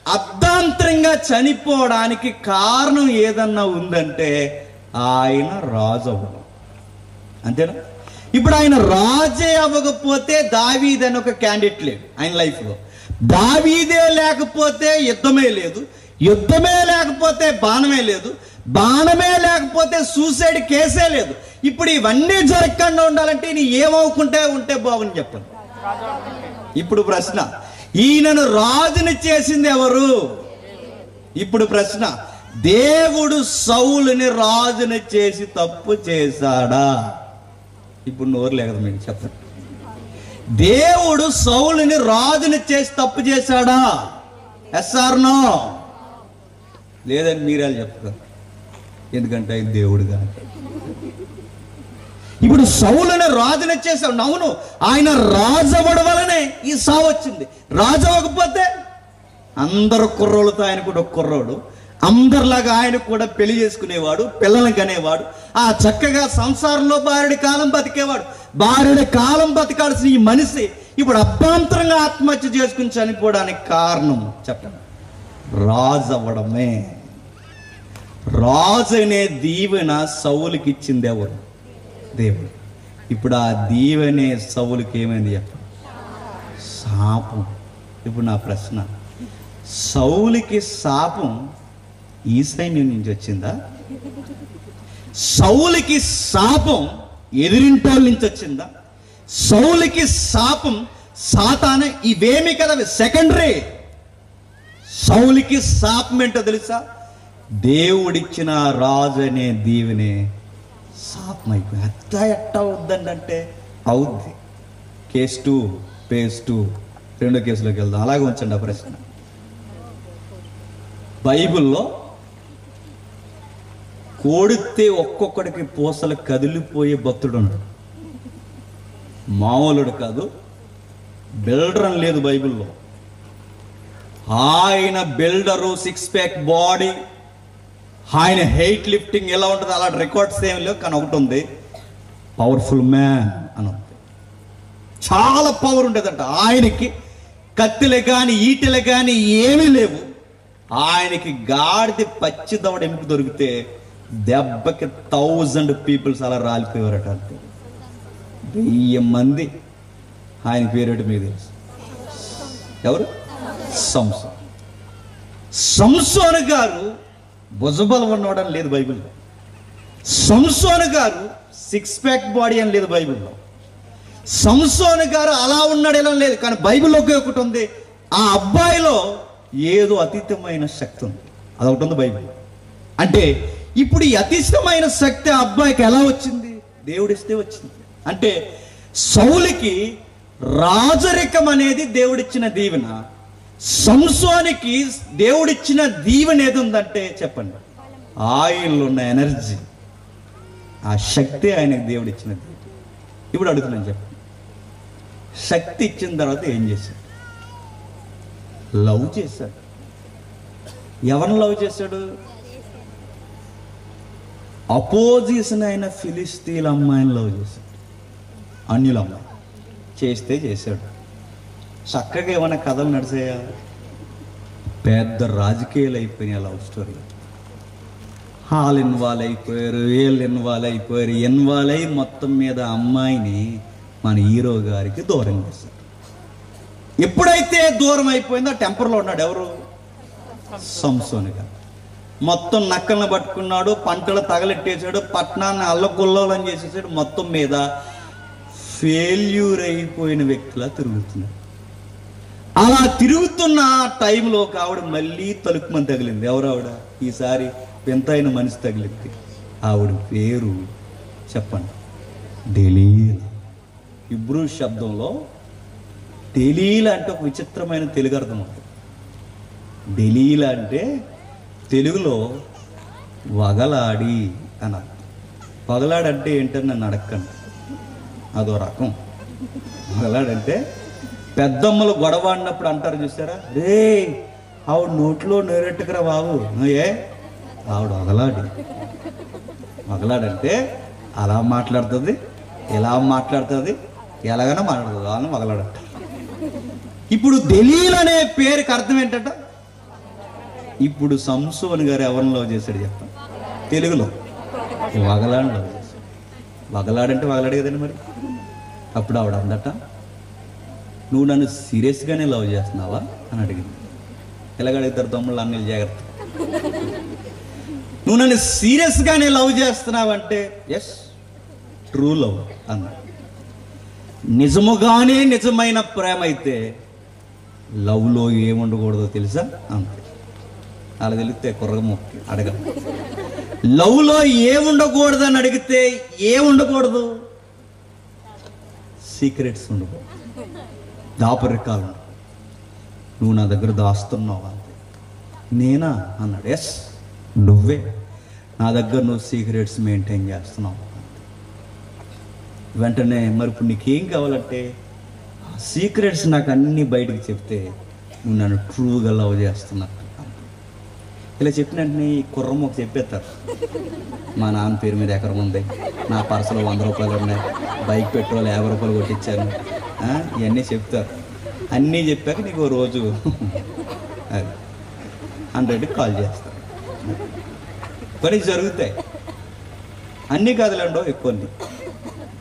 అర్ధాంతరంగా చనిపోవడానికి కారణం ఏదన్నా ఉందంటే ఆయన రాజు అవ్వడం అంతేనా? ఇప్పుడు ఆయన రాజే అవ్వకపోతే దావీద్ అని ఒక క్యాండిడేట్ లేడు ఆయన లైఫ్లో. దావీదే లేకపోతే యుద్ధమే లేదు యుద్ధమే లేకపోతే బాణమే లేదు బాణమే లేకపోతే సూసైడ్ కేసే లేదు. ఇప్పుడు ఇవన్నీ జరగకుండా ఉండాలంటే నీ ఏమవుకుంటే ఉంటే బాగుని చెప్పండి. ఇప్పుడు ప్రశ్న. ఈయనను రాజుని చేసింది ఎవరు? ఇప్పుడు ప్రశ్న. దేవుడు సౌలుని రాజుని చేసి తప్పు చేశాడా? ఇప్పుడు నోరు లేదు మీకు చెప్పండి. దేవుడు సౌలుని రాజుని చేసి తప్పు చేశాడా? ఎస్ఆర్ నో లేదని మీరే చెప్తారు ఎందుకంటే ఆయన దేవుడు కానీ ఇప్పుడు సౌలను రాజుని చేశాడు అవును ఆయన రాజవడ వలనే ఈ సావు వచ్చింది. రాజు అందరు కుర్రోళ్ళతో ఆయన కూడా ఒక కుర్రోడు. అందరిలాగా ఆయన కూడా పెళ్ళి చేసుకునేవాడు పిల్లలు కనేవాడు. ఆ చక్కగా సంసారంలో భార్యడి కాలం బతికేవాడు. భార్యడి కాలం బతకాల్సిన ఈ మనిషి ఇప్పుడు అభ్యంతరంగా ఆత్మహత్య చేసుకుని చనిపోవడానికి కారణం చెప్పండి. రాజు అవ్వడమే రాజు అనే దీవెన సౌలుకి ఇచ్చింది ఎవరు? దేవుడు. ఇప్పుడు ఆ దీవెనే సవులకి ఏమైంది చెప్ప? శాపం ఇప్పుడు నా ప్రశ్న. సౌలికి శాపం ఈ సైన్యం నుంచి వచ్చిందా? సౌలికి శాపం ఎదిరింటోళ్ళ నుంచి వచ్చిందా? సౌలికి శాపం సాతాన ఇవేమి కదా సెకండరీ. సౌలికి శాపం ఏంటో తెలుసా? దేవుడిచ్చిన రాజు అనే దీవినే సాపం అయిపోయింది. అత్త ఎట్టా అవుద్దండి అంటే? అవుద్ది. Case two case two. రెండో కేసులోకి వెళ్దాం. అలాగే ఉంచండి ఆ ప్రశ్న. బైబిల్లో కోడితే ఒక్కొక్కడికి పూసలు కదిలిపోయే భక్తుడు ఉన్నాడు. మామూలుడు కాదు బిల్డర్ అని లేదు బైబిల్లో. ఆయన బిల్డరు సిక్స్ ప్యాక్ బాడీ ఆయన హెయిట్ లిఫ్టింగ్ ఎలా ఉంటుంది అలాంటి రికార్డ్స్ ఏం లేవు కానీ ఒకటి ఉంది. పవర్ఫుల్ మ్యాన్ అని ఉంది. చాలా పవర్ ఉండేదంట. ఆయనకి కత్తిలే కానీ ఈటలే కానీ ఏమీ లేవు. ఆయనకి గాడిది పచ్చి దవడ ఎంపిక దొరికితే దెబ్బకి థౌజండ్ పీపుల్స్ అలా రాలిపోయేవారట అంతే. వెయ్యి మంది. ఆయన పేరేటి మీకు తెలుసు? ఎవరు? సంసోన్ సంసోను గారు భుజబలం ఉన్నవాడని లేదు బైబిల్లో. సంసోను గారు సిక్స్ ప్యాక్ బాడీ అని లేదు బైబిల్లో. సంసోను గారు అలా ఉన్నాడు ఇలా లేదు కానీ బైబిల్లో ఒకటి ఉంది. ఆ అబ్బాయిలో ఏదో అతీతమైన శక్తి ఉంది. అదొకటి ఉంది బైబిల్. అంటే ఇప్పుడు ఈ అతీతమైన శక్తి ఆ అబ్బాయికి ఎలా వచ్చింది? దేవుడిస్తే వచ్చింది. అంటే సౌలికి రాజరికం అనేది దేవుడిచ్చిన దీవెన సంసోనికి దేవుడిచ్చిన దీవెన ఏది ఉందంటే చెప్పండి. ఆయిల్ ఉన్న ఎనర్జీ. ఆ శక్తి ఆయనకు దేవుడిచ్చినది ఇప్పుడు అడుగుతున్నాను చెప్పండి. శక్తి ఇచ్చిన తర్వాత ఏం చేశాడు? లవ్ చేశాడు. ఎవరిని లవ్ చేశాడు? అపోజిషన్ అయిన ఫిలిస్తీన్ అమ్మాయిని లవ్ చేశాడు. అన్యుల అమ్మాయి. చేస్తే చేశాడు. చక్కగా ఏమైనా కథలు నడిచాయా? పెద్ద రాజకీయాలు అయిపోయినాయి లవ్ స్టోరీ. హాల్ ఇన్వాల్వ్ అయిపోయారు వీళ్ళు ఇన్వాల్వ్ అయిపోయారు. ఇన్వాల్వ్ అయి మొత్తం మీద అమ్మాయిని మన హీరో గారికి దూరం చేశారు. ఎప్పుడైతే దూరం అయిపోయిందో టెంపర్లో ఉన్నాడు ఎవరు? సంసోని గారు. మొత్తం నక్కలను పట్టుకున్నాడు పంటలు తగలెట్టేశాడు పట్టణాన్ని అల్లకొల్లోలని చేసేసాడు. మొత్తం మీద ఫెయిల్యూర్ అయిపోయిన వ్యక్తిలా తిరుగుతున్నాడు. అలా తిరుగుతున్న టైంలో ఒక ఆవిడ మళ్ళీ తలుపుమని తగిలింది. ఎవరు ఆవిడ? ఈసారి వింతైన మనిషి తగిలింది. ఆవిడ పేరు చెప్పండి. డెలీల ఇబ్రూ శబ్దంలో డెలీల అంటే ఒక విచిత్రమైన తెలుగు అర్థం ఉంటుంది అంటే తెలుగులో వగలాడి అని పగలాడంటే ఏంటని నన్ను అడగండి అదో రకం. వగలాడంటే పెద్దమ్మలు గొడవ అన్నప్పుడు అంటారు చూసారా? రే ఆవిడ నోట్లో నేరెట్టుకురా బాబు. ఏ? ఆవిడ వగలాడి. వగలాడంటే అలా మాట్లాడుతుంది ఎలా మాట్లాడుతుంది ఎలాగైనా మాట్లాడుతుంది వాళ్ళని వగలాడంటారు ఇప్పుడు దలీల్ అనే పేరుకి అర్థం ఏంటంట? ఇప్పుడు సంసోన్ గారు ఎవరిని లవ్ చేశాడు చెప్తాను తెలుగులో. వగలాడిని లవ్ చేశాడు. వగలాడంటే వగలాడు కదండి మరి. అప్పుడు ఆవిడ అందట నువ్వు నన్ను సీరియస్గానే లవ్ చేస్తున్నావా? అని అడిగింది. ఎలాగ తమ్ముళ్ళు అన్నీ జాగ్రత్త. నువ్వు నన్ను సీరియస్గానే లవ్ చేస్తున్నావంటే ఎస్ ట్రూ లవ్ అన్నాడు నిజముగానే నిజమైన ప్రేమ అయితే లవ్లో ఏముండకూడదో తెలుసా? అంతే అలా తెలిస్తే కుర్రగా మొక్కి అడగ. లవ్లో ఏముండకూడదు అని అడిగితే ఏముండకూడదు? సీక్రెట్స్ ఉండకూడదు. దాపరికాలు నువ్వు నా దగ్గర దాస్తున్నావు అంతే. నేనా? అన్నాడు. ఎస్ నువ్వే. నా దగ్గర నువ్వు సీక్రెట్స్ మెయింటైన్ చేస్తున్నావు వెంటనే మరి ఇప్పుడు నీకేం కావాలంటే సీక్రెట్స్ నాకు అన్నీ బయటకు చెప్తే నువ్వు నన్ను ట్రూగా లవ్ చేస్తున్నావు. ఇలా చెప్పిన వెంటనే ఈ కుర్రం ఒక చెప్పేస్తారు. మా నాన్న పేరు మీద ఎకరం ఉంది. నా పర్సులో వంద రూపాయలు ఉన్నాయి. బైక్ పెట్రోల్ యాభై రూపాయలు కొట్టించాను. ఇవన్నీ చెప్తారు. అన్నీ చెప్పాక నీకు ఓ రోజు అది హండ్రెడ్కి కాల్ చేస్తారు పని జరుగుతాయి. అన్నీ కదలండో ఎక్కువ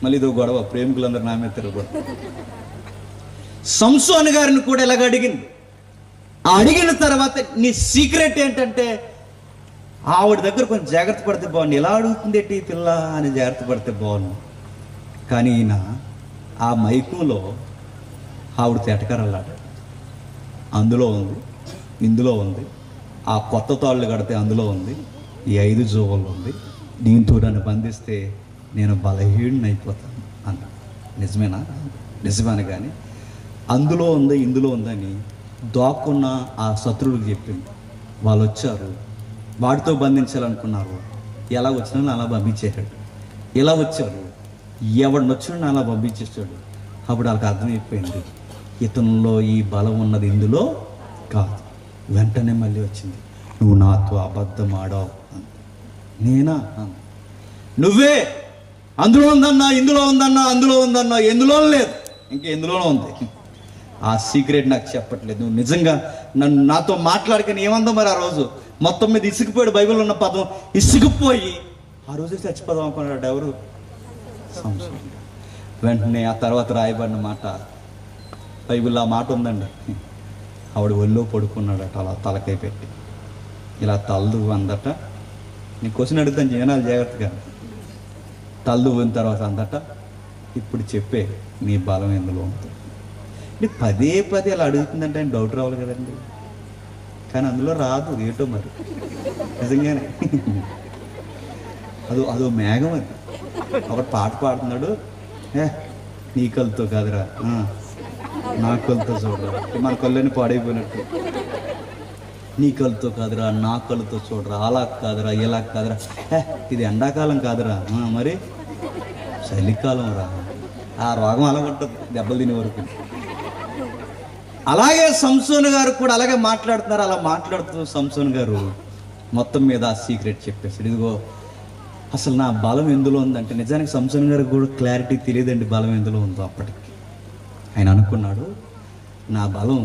మళ్ళీ ఇదో గొడవ ప్రేమికులందరూ నా మీద తిరగకూడదు. సంసోన్ గారిని కూడా ఇలాగ అడిగింది. అడిగిన తర్వాత నీ సీక్రెట్ ఏంటంటే ఆవిడ దగ్గర కొంచెం జాగ్రత్త పడితే బాగుంది ఎలా అడుగుతుంది ఏంటి పిల్ల అని జాగ్రత్త పడితే బాగుంది కానీ ఈయన ఆ మైకులో ఆవిడ తెటకరలాడు అందులో ఉంది ఇందులో ఉంది ఆ కొత్త తాళ్ళు కడితే అందులో ఉంది ఈ ఐదు జోవల్లో ఉంది. దీంతో నన్ను బంధిస్తే నేను బలహీనుని అయిపోతాను అన్నాడు. నిజమేనా? నిజమేనా కానీ అందులో ఉంది ఇందులో ఉందని దాక్కున్న ఆ శత్రువులకు చెప్పింది. వాళ్ళు వచ్చారు వాడితో బంధించాలనుకున్నారు. ఎలా వచ్చినా అలా పంపించేశాడు. ఇలా వచ్చారు ఎవడిని వచ్చినా అలా పంపించేసాడు అప్పుడు వాళ్ళకి అర్థమైపోయింది. ఇతనిలో ఈ బలం ఉన్నది ఇందులో కాదు. వెంటనే మళ్ళీ వచ్చింది. నువ్వు నాతో అబద్ధం ఆడావు అంది. నేనా? అంది. నువ్వే! అందులో ఉందన్నా ఇందులో ఉందన్నా అందులో ఉందన్నా ఎందులో లేదు. ఇంకా ఎందులోనే ఉంది. ఆ సీక్రెట్ నాకు చెప్పట్లేదు. నువ్వు నిజంగా నన్ను నాతో మాట్లాడకని ఏమందో మరి ఆ రోజు? మొత్తం మీద ఇసుకుపోయాడు బైబిల్ ఉన్న పదం ఇసుకుపోయి ఆ రోజు చచ్చిపోదాం అనుకున్నాడు ఎవరు వెంటనే ఆ తర్వాత రాయబడిన మాట బైబిల్ ఆ మాట ఉందండి. ఆవిడ ఒళ్ళో పడుకున్నాడట అలా తలకై పెట్టి. ఇలా తలదు అందట. నీ క్వశ్చన్ అడుగుతాను జనాలు జాగ్రత్తగా. తలదు పోయిన తర్వాత అందట ఇప్పుడు చెప్పే నీ బలం ఎందులో ఉంటుంది? అంటే పదే పదే అలా అడుగుతుందంటే ఆయన డౌట్ రావాలి కదండి. కానీ అందులో రాదు ఏటో మరి. నిజంగానే. అదో అదో మేఘం అది. ఒకటి పాట పాడుతున్నాడు. ఏ నీ కళ్ళతో కాదురా. నా కళ్ళతో చూడరా. మన కళ్ళని పాడైపోయినట్టు. నీ కళ్ళతో కాదురా నా కళ్ళతో చూడరా. అలా కాదురా ఇలా కాదురా. ఏ ఇది ఎండాకాలం కాదురా. మరి చలికాలం రా. ఆ రోగం అలా ఉంటుంది దెబ్బలు తినే వరకు. అలాగే సంసోన్ గారు కూడా అలాగే మాట్లాడుతున్నారు అలా మాట్లాడుతూ సంసోన్ గారు మొత్తం మీద ఆ సీక్రెట్ చెప్పేసాడు ఇదిగో అసలు నా బలం ఎందులో ఉందంటే నిజానికి సంసోన్ గారికి కూడా క్లారిటీ తెలియదండి బలం ఎందులో ఉందో అప్పటికి. ఆయన అనుకున్నాడు నా బలం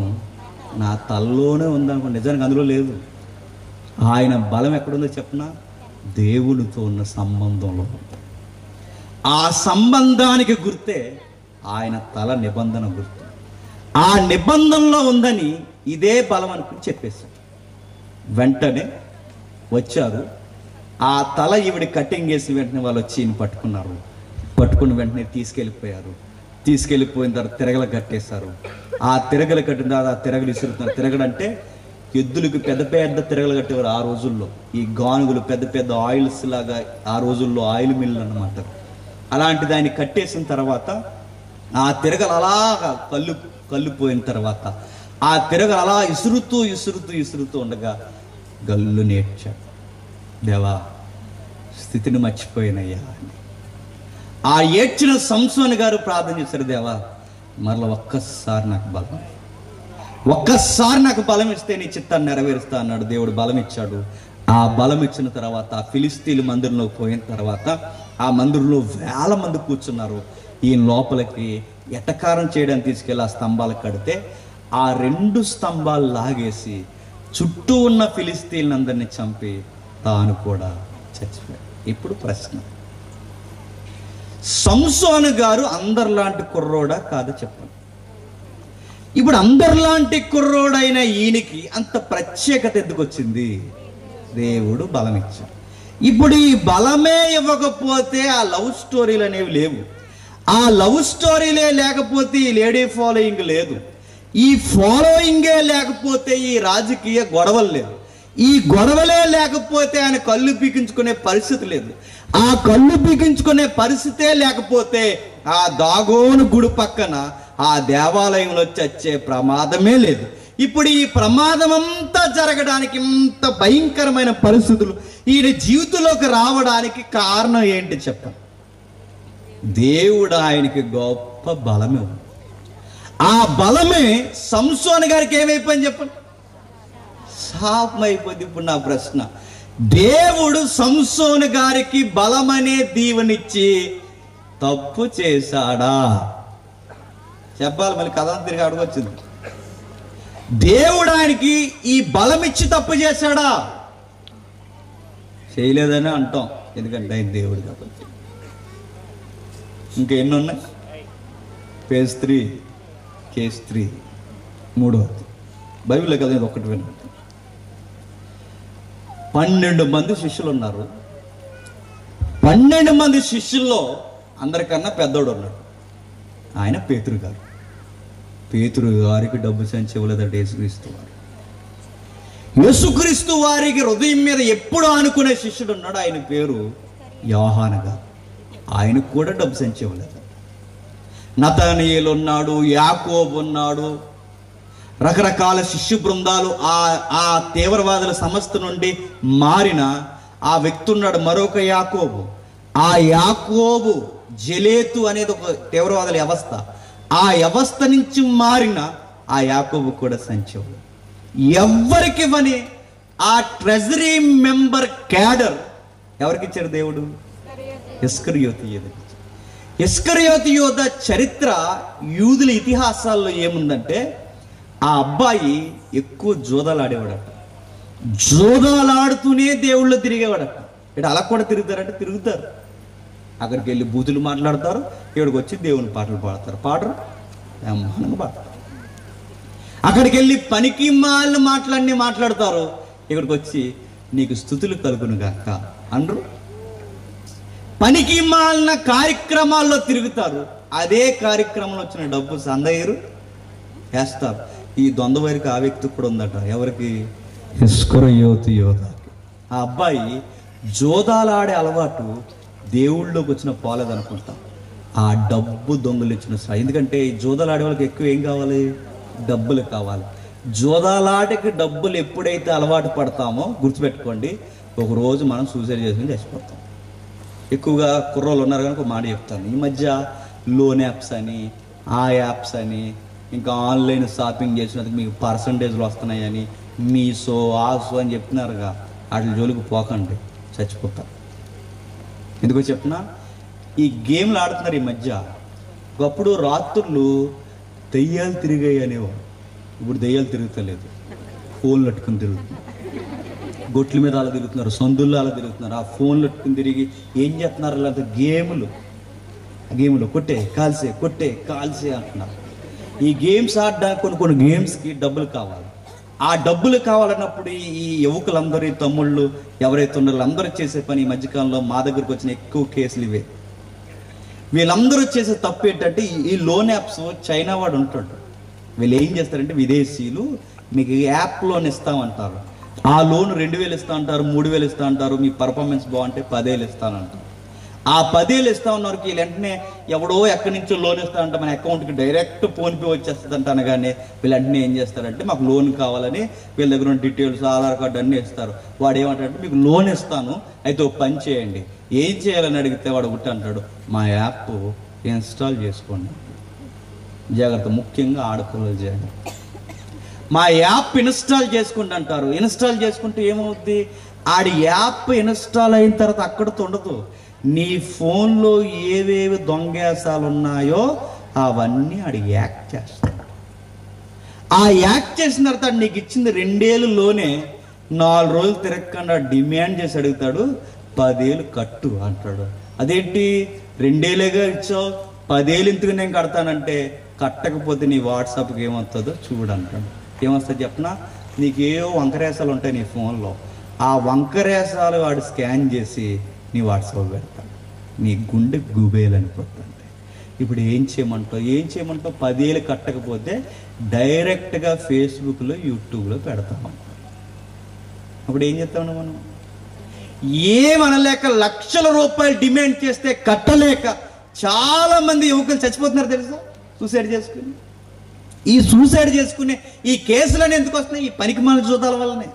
నా తల్లోనే ఉందనుకో నిజానికి అందులో లేదు. ఆయన బలం ఎక్కడుందో చెప్పినా? దేవునితో ఉన్న సంబంధంలో ఆ సంబంధానికి గుర్తే ఆయన తల నిబంధన గుర్తు. ఆ నిబంధనలో ఉందని ఇదే బలం అనుకుని చెప్పేశాడు. వెంటనే వచ్చారు. ఆ తల ఈవిడ కటింగ్ చేసి వెంటనే వాళ్ళు వచ్చి ఈయన పట్టుకున్నారు. పట్టుకుని వెంటనే తీసుకెళ్ళిపోయారు. తీసుకెళ్ళిపోయిన తర్వాత తిరగలు కట్టేశారు. ఆ తిరగలు కట్టిన తర్వాత ఆ తిరగలు ఇసురుతున్నారు తిరగడంటే ఎద్దులకు పెద్ద పెద్ద తిరగలు కట్టేవారు ఆ రోజుల్లో. ఈ గానుగులు పెద్ద పెద్ద ఆయిల్స్ లాగా ఆ రోజుల్లో ఆయిల్ మిల్లు అనమాట అలాంటి దాన్ని కట్టేసిన తర్వాత ఆ తిరగలు అలాగా కళ్ళు కళ్ళు పోయిన తర్వాత ఆ తిరగలు అలా ఇసురుతూ ఇసురుతూ ఇసురుతూ ఉండగా గల్లు నేర్చాడు. దేవా స్థితిని మర్చిపోయినయ్యా అని. ఆ ఏడ్చిన సంసోని గారు ప్రార్థన చేశారు దేవా మరలా ఒక్కసారి నాకు బలం ఒక్కసారి నాకు బలం ఇస్తే నీ చిత్తాన్ని నెరవేరుస్తా అన్నాడు. దేవుడు బలం ఇచ్చాడు. ఆ బలం ఇచ్చిన తర్వాత ఆ ఫిలిస్తీన్ల మందిరంలో పోయిన తర్వాత ఆ మందిరంలో వేల మంది కూర్చున్నారు. ఈ లోపలికి ఎటకారం చేయడానికి తీసుకెళ్ళి ఆ స్తంభాలు కడితే ఆ రెండు స్తంభాలు లాగేసి చుట్టూ ఉన్న ఫిలిస్తీన్లందరినీ చంపి తాను కూడా చచ్చిపోయాడు. ఇప్పుడు ప్రశ్న. సంసోను గారు అందరిలాంటి కుర్రోడా కాదు చెప్పండి. ఇప్పుడు అందరిలాంటి కుర్రోడైన ఈయనకి అంత ప్రత్యేకత ఎందుకు వచ్చింది? దేవుడు బలం ఇచ్చాడు ఇప్పుడు ఈ బలమే ఇవ్వకపోతే ఆ లవ్ స్టోరీలు అనేవి లేవు. ఆ లవ్ స్టోరీలే లేకపోతే ఈ లేడీ ఫాలోయింగ్ లేదు. ఈ ఫాలోయింగే లేకపోతే ఈ రాజకీయ గొడవలు లేవు. ఈ గొడవలే లేకపోతే ఆయన కళ్ళు పీకించుకునే పరిస్థితి లేదు. ఆ కళ్ళు పీకించుకునే పరిస్థితే లేకపోతే ఆ దాగోను గుడి పక్కన ఆ దేవాలయంలో చచ్చే ప్రమాదమే లేదు. ఇప్పుడు ఈ ప్రమాదం అంతా జరగడానికి ఇంత భయంకరమైన పరిస్థితులు ఈయన జీవితంలోకి రావడానికి కారణం ఏంటి చెప్పండి? దేవుడు ఆయనకి గొప్ప బలమే. ఉంది ఆ బలమే సంసోన్ గారికి ఏమైపోయింది చెప్పండి? శాపం అయిపోయింది ఇప్పుడు నా ప్రశ్న. దేవుడు సంసోన్ గారికి బలమనే దీవెనిచ్చి తప్పు చేశాడా? చెప్పాలి మళ్ళీ కథ తిరిగి అడగొచ్చింది. దేవుడు ఆయనకి ఈ బలం ఇచ్చి తప్పు చేశాడా? చేయలేదని అంటాం. ఎందుకంటే ఆయన దేవుడు కాబట్టి. ఇంకా ఎన్ని ఉన్నాయి పేజ్ త్రీ కేజ్ త్రీ మూడవది బైబిల్ కదా ఇది ఒకటి వినండి పన్నెండు మంది శిష్యులు ఉన్నారు. పన్నెండు మంది శిష్యుల్లో అందరికన్నా పెద్దోడు ఉన్నాడు. ఆయన పేతురు గారు. పేతురు గారికి డబ్బు సంచి ఇవ్వలేదంటే యేసుక్రీస్తు వారు. యేసుక్రీస్తు వారికి హృదయం మీద ఎప్పుడు అనుకునే శిష్యుడు ఉన్నాడు. ఆయన పేరు యోహాన గారు. ఆయనకు కూడా డబ్బు సంచేవలేదు నతనీయులు ఉన్నాడు యాకోబు ఉన్నాడు రకరకాల శిష్యు బృందాలు ఆ ఆ తీవ్రవాదుల సంస్థ నుండి మారిన ఆ వ్యక్తి ఉన్నాడు మరొక యాకోబు. ఆ యాకోబు జలేతు అనేది ఒక తీవ్రవాదుల వ్యవస్థ. ఆ వ్యవస్థ నుంచి మారిన ఆ యాకోబు కూడా సంచవు ఎవరికి ఆ ట్రెజరీ మెంబర్ క్యాడర్ ఎవరికిచ్చాడు దేవుడు? ఇస్కరియోతి యోధ ఇస్కరియోతి యోధ చరిత్ర యూదుల ఇతిహాసాల్లో ఏముందంటే ఆ అబ్బాయి ఎక్కువ జోదాలాడేవాడట. జోదాలాడుతూనే దేవుళ్ళు తిరిగేవాడట. ఇక్కడ అలా కూడా తిరుగుతారంటే తిరుగుతారు. అక్కడికి వెళ్ళి బూతులు మాట్లాడతారు ఇక్కడికి వచ్చి దేవుని పాటలు పాడతారు. పాడరు బ్రహ్మాండంగా పాడతారు. అక్కడికి వెళ్ళి పనికి మాలిన మాట్లాడి మాట్లాడతారు. ఇక్కడికి వచ్చి నీకు స్థుతులు కలుగును గాక అండ్రు. పనికి మాలిన కార్యక్రమాల్లో తిరుగుతారు. అదే కార్యక్రమంలో వచ్చిన డబ్బు సందయ్యరు వేస్తారు. ఈ దొంద వారికి ఆ వ్యక్తి కూడా ఉందట. ఎవరికి? ఇస్కర యువతి యోధ ఆ అబ్బాయి జోదాలాడే అలవాటు దేవుళ్ళలోకి వచ్చిన పోలేదనుకుంటా. ఆ డబ్బు దొంగలించిన స్థాయి ఎందుకంటే ఈ జూదాలు ఆడే వాళ్ళకి ఎక్కువ ఏం కావాలి? డబ్బులు కావాలి. జూదాలాటకి డబ్బులు ఎప్పుడైతే అలవాటు పడతామో గుర్తుపెట్టుకోండి ఒక రోజు మనం సూసైడ్ చేసుకుని చచ్చిపోతాం. ఎక్కువగా కుర్రోళ్ళు ఉన్నారు కనుక ఒక మాట చెప్తాను. ఈ మధ్య లోన్ యాప్స్ అని ఆ యాప్స్ అని ఇంకా ఆన్లైన్ షాపింగ్ చేసినందుకు మీకు పర్సంటేజ్లు వస్తున్నాయని మీసో ఆసో అని చెప్తున్నారుగా. వాటి జోలికి పోకండి. చచ్చిపోతారు ఎందుకో చెప్తున్నా ఈ గేమ్లు ఆడుతున్నారు ఈ మధ్య. ఒకప్పుడు రాత్రులు దెయ్యాలు తిరిగాయి అనేవారు. ఇప్పుడు దెయ్యాలు తిరుగుతలేదు. ఫోన్లు పట్టుకుని తిరుగుతున్నారు. గొట్ల మీద అలా తిరుగుతున్నారు సందుల్లో అలా తిరుగుతున్నారు. ఆ ఫోన్లు పెట్టుకుని తిరిగి ఏం చేస్తున్నారు లేదా గేములు. ఆ గేములు కొట్టే కాల్సే కొట్టే కాల్సే అంటున్నారు. ఈ గేమ్స్ ఆడడానికి కొన్ని కొన్ని గేమ్స్కి డబ్బులు కావాలి. ఆ డబ్బులు కావాలన్నప్పుడు ఈ- యువకులందరూ తమ్ముళ్ళు ఎవరైతే ఉన్నారో అందరూ చేసే పని ఈ మధ్యకాలంలో మా దగ్గరకు వచ్చిన ఎక్కువ కేసులు ఇవే. వీళ్ళందరూ చేసే తప్పు ఏంటంటే ఈ- ఈ లోన్ యాప్స్ చైనా వాడు ఉంటాడు. వీళ్ళు ఏం చేస్తారంటే విదేశీయులు మీకు యాప్ లోన్ ఇస్తామంటారు. ఆ లోన్ రెండు వేలు ఇస్తా అంటారు మూడు వేలు ఇస్తా అంటారు మీ పర్ఫార్మెన్స్ బాగుంటే పదేళ్ళు ఇస్తానంటారు. ఆ పదేళ్ళు ఇస్తా ఉన్నారు వీళ్ళు వెంటనే ఎవడో ఎక్కడి నుంచో లోన్ ఇస్తా అంటే మన అకౌంట్కి డైరెక్ట్ ఫోన్పే వచ్చేస్తుంది అంట అనగానే వీళ్ళు వెంటనే ఏం చేస్తారంటే మాకు లోన్ కావాలని వీళ్ళ దగ్గర ఉన్న డీటెయిల్స్ ఆధార్ కార్డు అన్నీ ఇస్తారు. వాడు ఏమంటాడంటే మీకు లోన్ ఇస్తాను అయితే ఒక పని చేయండి. ఏం చేయాలని అడిగితే వాడు ఒకటి అంటాడు మా యాప్ ఇన్స్టాల్ చేసుకోండి. జాగ్రత్త ముఖ్యంగా ఆడపిల్లలు చేయండి. మా యాప్ ఇన్స్టాల్ చేసుకుంటూ అంటారు. ఇన్స్టాల్ చేసుకుంటే ఏమవుద్ది? ఆడి యాప్ ఇన్స్టాల్ అయిన తర్వాత అక్కడితో ఉండదు. నీ ఫోన్లో ఏవేవి దొంగేసాలు ఉన్నాయో అవన్నీ ఆడి యాక్ట్ చేస్తాడు. ఆ యాక్ట్ చేసిన తర్వాత నీకు ఇచ్చింది రెండేళ్ళలోనే నాలుగు రోజులు తిరగకుండా డిమాండ్ చేసి అడుగుతాడు పదేళ్ళు కట్టు అంటాడు. అదేంటి? రెండేళ్ళేగా ఇచ్చావు పదేళ్ళు ఇంతకు నేను కడతానంటే కట్టకపోతే నీ వాట్సాప్కి ఏమవుతుందో చూడంటాడు ఏమొస్తుంది చెప్పనా? నీకు ఏవో వంకరేసాలు ఉంటాయి నీ ఫోన్లో. ఆ వంకరేసాలు వాడు స్కాన్ చేసి నీ వాట్సాప్ పెడతాడు. నీ గుండె గుబేలనిపోతుంది ఇప్పుడు ఏం చేయమంటావు? ఏం చేయమంటావు? పదేళ్ళు కట్టకపోతే డైరెక్ట్గా ఫేస్బుక్లో యూట్యూబ్లో పెడతామంట అప్పుడు ఏం చేస్తామన్నా మనం? ఏమనలేక లక్షల రూపాయలు డిమాండ్ చేస్తే కట్టలేక చాలామంది యువకులు చచ్చిపోతున్నారు తెలుసా? సూసైడ్ చేసుకుని. ఈ సూసైడ్ చేసుకునే ఈ కేసులని ఎందుకు వస్తున్నాయి? ఈ పనికి మన చూదాల వల్లనే.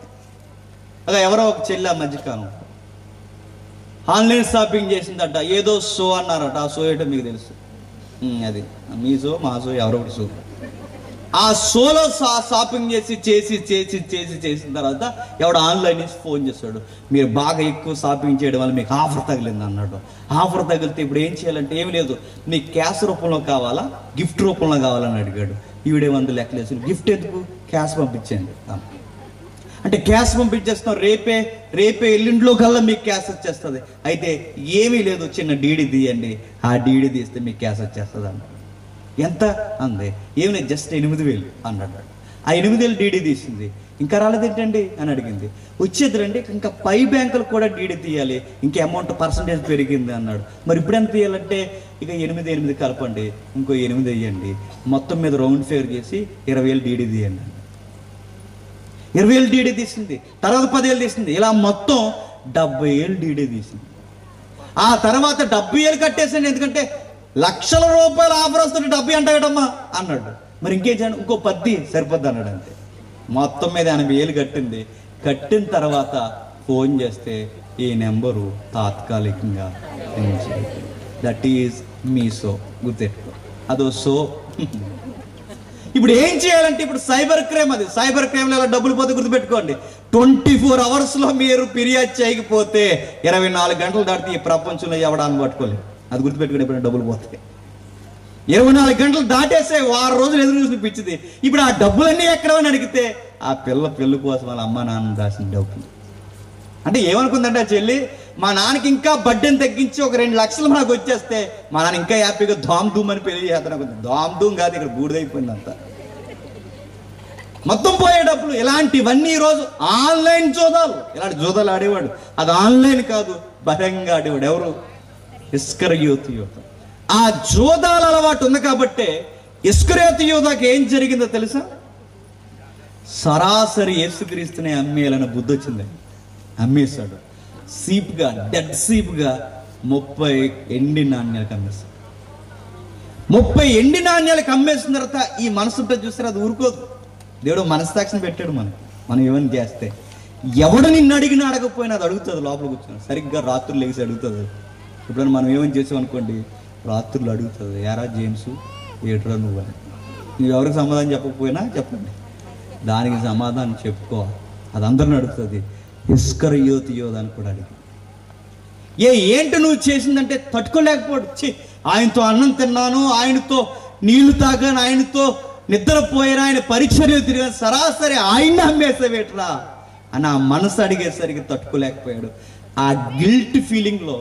అలా ఎవరో ఒక చెల్లి ఆ మధ్యకాలం. ఆన్లైన్ షాపింగ్ చేసిందట ఏదో షో అన్నారట ఆ షో ఏంటో మీకు తెలుసు. అది. మీ షో మా షో ఎవరో ఒకటి షో. ఆ షోలో షాపింగ్ చేసి చేసి చేసి చేసి చేసిన తర్వాత ఎవడు ఆన్లైన్ నుంచి ఫోన్ చేస్తాడు. మీరు బాగా ఎక్కువ షాపింగ్ చేయడం వల్ల మీకు ఆఫర్ తగిలింది అన్నాడు. ఆఫర్ తగిలితే ఇప్పుడు ఏం చేయాలంటే ఏమి లేదు. మీకు క్యాష్ రూపంలో కావాలా? గిఫ్ట్ రూపంలో కావాలని అడిగాడు. ఈవిడే వంద లెక్కలేసి గిఫ్ట్ ఎందుకు? క్యాష్ పంపించండి అంటే క్యాష్ పంపించేస్తాం రేపే రేపే ఎల్లుండిలో కల్లా మీకు క్యాష్ వచ్చేస్తుంది. అయితే ఏమీ లేదు చిన్న డీడీ తీయండి. ఆ డీడీ తీస్తే మీకు క్యాష్ వచ్చేస్తుంది అన్నాడు ఎంత? అంది. ఏమి జస్ట్ ఎనిమిది వేలు అన్నాడు. ఆ ఎనిమిది వేలు డీడీ తీసింది. ఇంకా రాలేదేంటండి అని అడిగింది. వచ్చేదిరండి ఇంకా పై బ్యాంకులు కూడా డీడీ తీయాలి. ఇంకా అమౌంట్ పర్సంటేజ్ పెరిగింది అన్నాడు. మరి ఇప్పుడు ఎంత తీయాలంటే ఇక ఎనిమిది ఎనిమిది కలపండి ఇంకో ఎనిమిది వేయండి. మొత్తం మీద రౌండ్ ఫేర్ చేసి ఇరవై వేలు డీడీ తీయండి. ఇరవై వేలు డీడీ తీసింది తర్వాత పదివేలు తీసింది. ఇలా మొత్తం డెబ్బై ఏళ్ళు డీడీ తీసింది. ఆ తర్వాత డెబ్బై ఏళ్ళు కట్టేసింది ఎందుకంటే లక్షల రూపాయలు ఆఫర్ వస్తుంటే డెబ్బై అంటాడమ్మా అన్నాడు. మరి ఇంకేం చేయండి ఇంకో పద్ది సరిపోద్ది అన్నాడు అంతే. మొత్తం మీద ఎనభై ఏళ్ళు కట్టింది. కట్టిన తర్వాత ఫోన్ చేస్తే ఈ నెంబరు తాత్కాలికంగా దట్ ఈజ్ మీ సో గుర్తెట్టుకో అదో సో ఇప్పుడు ఏం చేయాలంటే ఇప్పుడు సైబర్ క్రైమ్ అది. సైబర్ క్రైమ్లో డబ్బులు పోతే గుర్తుపెట్టుకోండి. ట్వంటీ ఫోర్ అవర్స్లో మీరు ఫిర్యాదు చేయకపోతే ఇరవై నాలుగు గంటలు దాటితే ఈ ప్రపంచంలో ఎవడాన్ని పట్టుకోలేదు. అది గుర్తుపెట్టుకుని ఎప్పుడైనా డబ్బులు పోతాయి ఇరవై నాలుగు గంటలు దాటేసే వారం రోజులు ఎదురు చూసి పిచ్చింది. ఇప్పుడు ఆ డబ్బులన్నీ ఎక్కడమని అడిగితే ఆ పిల్ల పెళ్ళి కోసం వాళ్ళ అమ్మ నాన్న దాసిన డబ్బులు. అంటే ఏమనుకుందంటే ఆ చెల్లి మా నాన్నకి ఇంకా బడ్డెని తగ్గించి ఒక రెండు లక్షలు మనకు వచ్చేస్తే మా నాన్న ఇంకా హ్యాపీగా ధామ్ ధూమ్ అని పెళ్ళి చేస్తాను ధామ్ ధూమ్ కాదు ఇక్కడ బూడిదైపోయింది అంతా. మొత్తం పోయేటప్పుడు ఇలాంటివన్నీ ఈ రోజు ఆన్లైన్ జోదాలు. ఇలాంటి జోదాలు ఆడేవాడు. అది ఆన్లైన్ కాదు బహిరంగ ఆడేవాడు. ఎవరు? ఇస్కర్ యూత్ యువత ఆ జోదాల అలవాటు ఉంది కాబట్టే ఇస్కరేత్ యోధాకి ఏం జరిగిందో తెలుసా? సరాసరి యేసుక్రీస్తునే అమ్మేయాలన్న బుద్ధి వచ్చింది అమ్మేశాడు. సీప్గా డెడ్ సీప్గా ముప్పై ఎండి నాణ్యాలకు అమ్మేశాడు ముప్పై ఎండి నాణ్యాలకు అమ్మేసిన తర్వాత ఈ మనసు ఉంటుంది చూస్తారు అది ఊరుకోదు. దేవుడు మనస్తాక్షిని పెట్టాడు మనం మనం ఏమని చేస్తే ఎవడు నిన్ను అడిగినా అడగకపోయినా అది అడుగుతుంది లోపల కూర్చొని సరిగ్గా రాత్రులు లేచి అడుగుతుంది. ఇప్పుడు మనం ఏమని చేసాం అనుకోండి రాత్రులు అడుగుతుంది. యారా జేమ్స్ ఏట్రా నువ్వు అని. నువ్వు ఎవరికి సమాధానం చెప్పకపోయినా చెప్పండి. దానికి సమాధానం చెప్పుకో. అది అందరిని అడుగుతుంది. ఇస్కర్ యోతి యోధ అని కూడా అడిగి ఏ ఏంటి నువ్వు చేసిందంటే తట్టుకోలేకపోడు ఛీ, ఆయనతో అన్నం తిన్నాను ఆయనతో నీళ్ళు తాగాను ఆయనతో నిద్రపోయాను ఆయన పరీక్షలు తిరిగాను సరాసరి ఆయన అమ్మేసేవేట్రా? అని ఆ మనసు అడిగేసరికి తట్టుకోలేకపోయాడు. ఆ గిల్ట్ ఫీలింగ్లో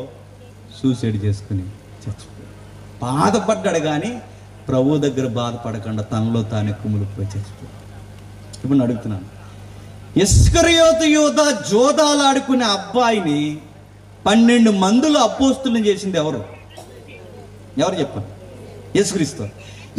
సూసైడ్ చేసుకుని చచ్చిపోయాడు. బాధపడ్డాడు కానీ ప్రభు దగ్గర బాధపడకుండా తనలో తానే కుమిలిపోయి చచ్చిపోయాడు. ఇప్పుడు అడుగుతున్నాను. ఇస్కరియోత యోధ జోదాలాడుకునే అబ్బాయిని పన్నెండు మందులు అపోస్తులను చేసింది ఎవరు? ఎవరు చెప్పండి? యేసుక్రీస్తు.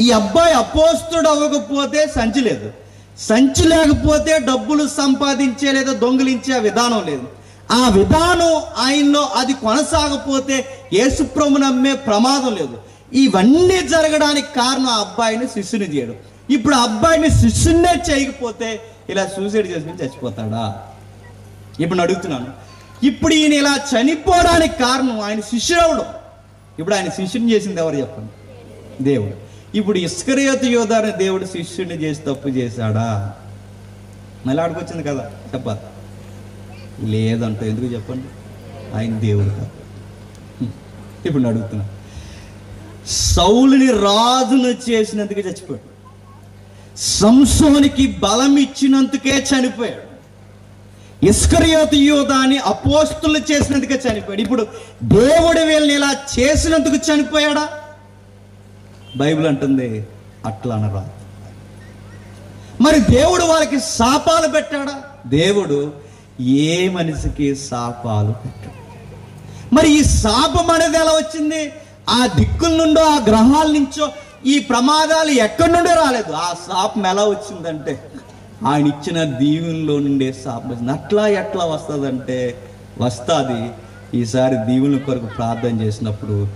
ఈ అబ్బాయి అపోస్తుడు అవ్వకపోతే సంచి లేదు. సంచి లేకపోతే డబ్బులు సంపాదించే లేదా దొంగిలించే విధానం లేదు. ఆ విధానం ఆయనలో అది కొనసాగపోతే యేసుప్రభు నమ్మే ప్రమాదం లేదు. ఇవన్నీ జరగడానికి కారణం ఆ అబ్బాయిని శిష్యుని చేయడం. ఇప్పుడు అబ్బాయిని శిష్యున్నే చేయకపోతే ఇలా సూసైడ్ చేసుకుని చచ్చిపోతాడా? ఇప్పుడు అడుగుతున్నాను. ఇప్పుడు ఈయన ఇలా చనిపోవడానికి కారణం ఆయన శిష్యుడు ఇప్పుడు ఆయన శిష్యుని చేసింది ఎవరు చెప్పండి? దేవుడు. ఇప్పుడు ఇస్కరియోత యోధాన్ని దేవుడు శిష్యుడిని చేసి తప్పు చేశాడా? మళ్ళీ ఆడుకొచ్చింది కదా చెప్పాలి లేదంట ఎందుకు చెప్పండి? ఆయన దేవుడు కాదు. ఇప్పుడు అడుగుతున్నా. సౌలుని రాజును చేసినందుకు చచ్చిపోయాడు. సంసోనికి బలం ఇచ్చినందుకే చనిపోయాడు. ఇస్కరియోత యోధాని అపోస్తులు చేసినందుకే చనిపోయాడు. ఇప్పుడు దేవుడు వీళ్ళని ఇలా చేసినందుకు చనిపోయాడా? బైబిల్ అంటుంది అట్లా అనరా మరి దేవుడు వాళ్ళకి శాపాలు పెట్టాడా? దేవుడు ఏ మనిషికి శాపాలు పెట్టాడు. మరి ఈ శాపం అనేది ఎలా వచ్చింది? ఆ దిక్కుల నుండో ఆ గ్రహాల నుంచో ఈ ప్రమాదాలు ఎక్కడి నుండి రాలేదు? ఆ శాపం ఎలా వచ్చిందంటే ఆయన ఇచ్చిన దీవుల్లో నుండే శాపం వచ్చింది. అట్లా ఎట్లా వస్తుందంటే వస్తుంది ఈసారి దీవుల కొరకు ప్రార్థన చేసినప్పుడు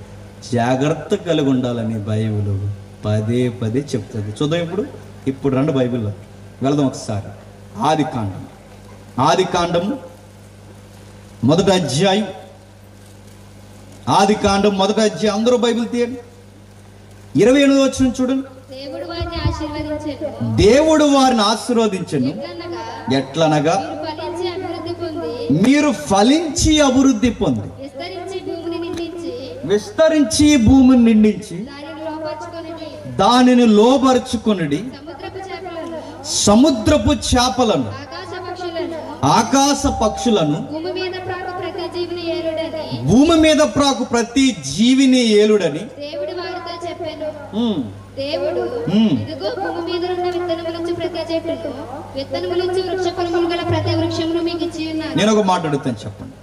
జాగ్రత్త కలిగి ఉండాలని బైబిల్ పదే పదే చెప్తుంది. చూద్దాం ఇప్పుడు ఇప్పుడు రండి బైబిల్లో వెళదాం ఒకసారి. ఆది కాండం ఆది కాండం మొదటి అధ్యాయం. ఆది కాండం మొదటి అధ్యాయం. అందరూ బైబిల్ తీయండి. ఇరవై ఎనిమిది వచ్చిన చూడండి దేవుడు వారిని ఆశీర్వదించెను. ఎట్లనగా? మీరు ఫలించి అభివృద్ధి పొంది. విస్తరించి భూమిని నిండించి. దానిని లోపరుచుకొనిడి సముద్రపు చేపలను. ఆకాశ పక్షులను. ఆకాశ పక్షులను. భూమి మీద ప్రాకు ప్రతి జీవిని ఏరుడని భూమి మీద ప్రాకు ప్రతి జీవిని ఏలుడని దేవుడు వారితో చెప్పాను ఉమ్, దేవుడు. ఇదిగో భూమి మీద ఉన్న ప్రతి చెట్టును వృక్ష ఫలములు గల ప్రతి వృక్షమును మీకు ఇచ్చి నేను ఒక మాట అడుగుతాను చెప్పండి.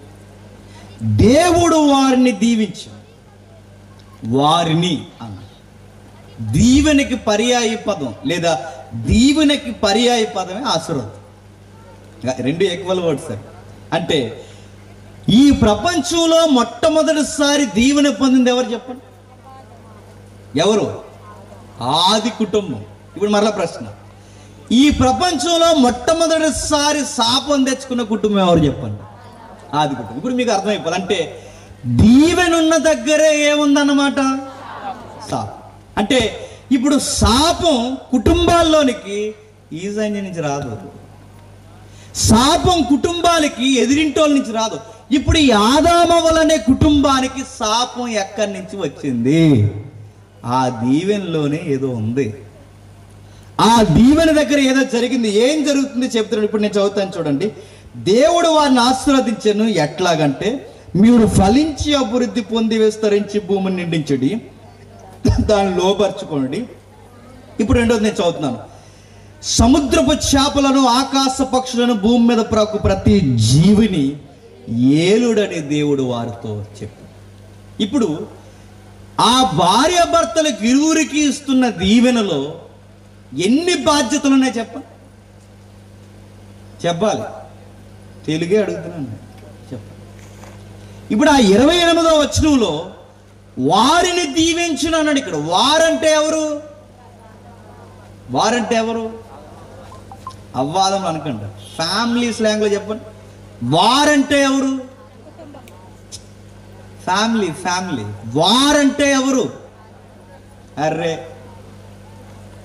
దేవుడు వారిని దీవించి. వారిని అన్న దీవెనకి పర్యాయ పదం లేదా దీవెనకి పర్యాయ పదమే ఆశీర్వాదం. రెండు ఈక్వల్ వర్డ్స్ అవి. అంటే ఈ ప్రపంచంలో మొట్టమొదటిసారి దీవెన పొందింది ఎవరు చెప్పండి? ఎవరు? ఆది కుటుంబం. ఇప్పుడు మరలా ప్రశ్న. ఈ ప్రపంచంలో మొట్టమొదటిసారి శాపం తెచ్చుకున్న కుటుంబం ఎవరు చెప్పండి? ఆది కుటుంబం. ఇప్పుడు మీకు అర్థమైపోవాలి. అంటే దీవెనున్న దగ్గరే ఏముందన్నమాట? శాపం. అంటే ఇప్పుడు శాపం కుటుంబాల్లోనికి ఈ సైన్యం నుంచి రాదు. శాపం కుటుంబాలకి ఎదిరింటోళ్ళ నుంచి రాదు. ఇప్పుడు ఈ ఆదామవలనే కుటుంబానికి శాపం ఎక్కడి నుంచి వచ్చింది? ఆ దీవెనలోనే ఏదో ఉంది. ఆ దీవెన దగ్గర ఏదో జరిగింది. ఏం జరుగుతుంది చెప్తున్నాడు. ఇప్పుడు నేను చదువుతాను చూడండి. దేవుడు వారిని ఆశీర్వదించను ఎట్లాగంటే మీరు ఫలించి అభివృద్ధి పొంది విస్తరించి భూమిని నిండించడి దాన్ని లోపరుచుకోండి ఇప్పుడు రెండోది నేను చదువుతున్నాను. సముద్రపు చేపలను ఆకాశ పక్షులను భూమి మీద ప్రాకు ప్రతి జీవిని ఏలుడని దేవుడు వారితో చెప్పు ఇప్పుడు ఆ భార్య భర్తలకు ఇరువురికి ఇస్తున్న దీవెనలో ఎన్ని బాధ్యతలు ఉన్నాయి చెప్ప? చెప్పాలి. తెలుగే అడుగుతున్నాను. చెప్ప. ఇప్పుడు ఆ ఇరవై ఎనిమిదో వచనంలో వారిని దీవించిన అన్నాడు ఇక్కడ. వారంటే ఎవరు? వారంటే ఎవరు? అవ్వాలని అనుకుంటారు ఫ్యామిలీ స్లాంగ్లో చెప్పండి. వారంటే ఎవరు? Family family. వారంటే ఎవరు? అర్రే.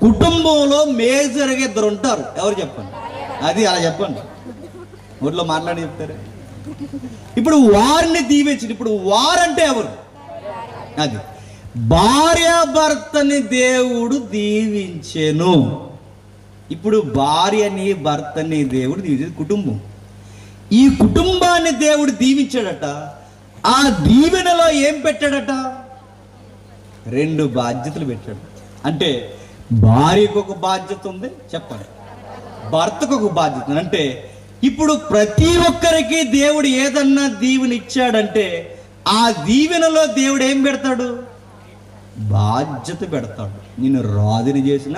కుటుంబంలో మేజర్గా ఇద్దరు ఉంటారు. ఎవరు చెప్పండి? అది అలా చెప్పండి. ఊర్లో మాట్లాడి చెప్తారు. ఇప్పుడు వారిని దీవించండి. ఇప్పుడు వారంటే ఎవరు? అది. భార్యాభర్తని దేవుడు దీవించెను. ఇప్పుడు భార్యని భర్తని దేవుడు దీవించేది కుటుంబం. ఈ కుటుంబాన్ని దేవుడు దీవించాడట. ఆ దీవెనలో ఏం పెట్టాడట? రెండు బాధ్యతలు పెట్టాడు. అంటే భార్యకు ఒక బాధ్యత ఉంది చెప్పండి భర్తకు ఒక బాధ్యత ఉంది. అంటే ఇప్పుడు ప్రతి ఒక్కరికి దేవుడు ఏదన్నా దీవెని ఇచ్చాడంటే ఆ దీవెనలో దేవుడు ఏం పెడతాడు? బాధ్యత పెడతాడు. నేను రాజుని చేసిన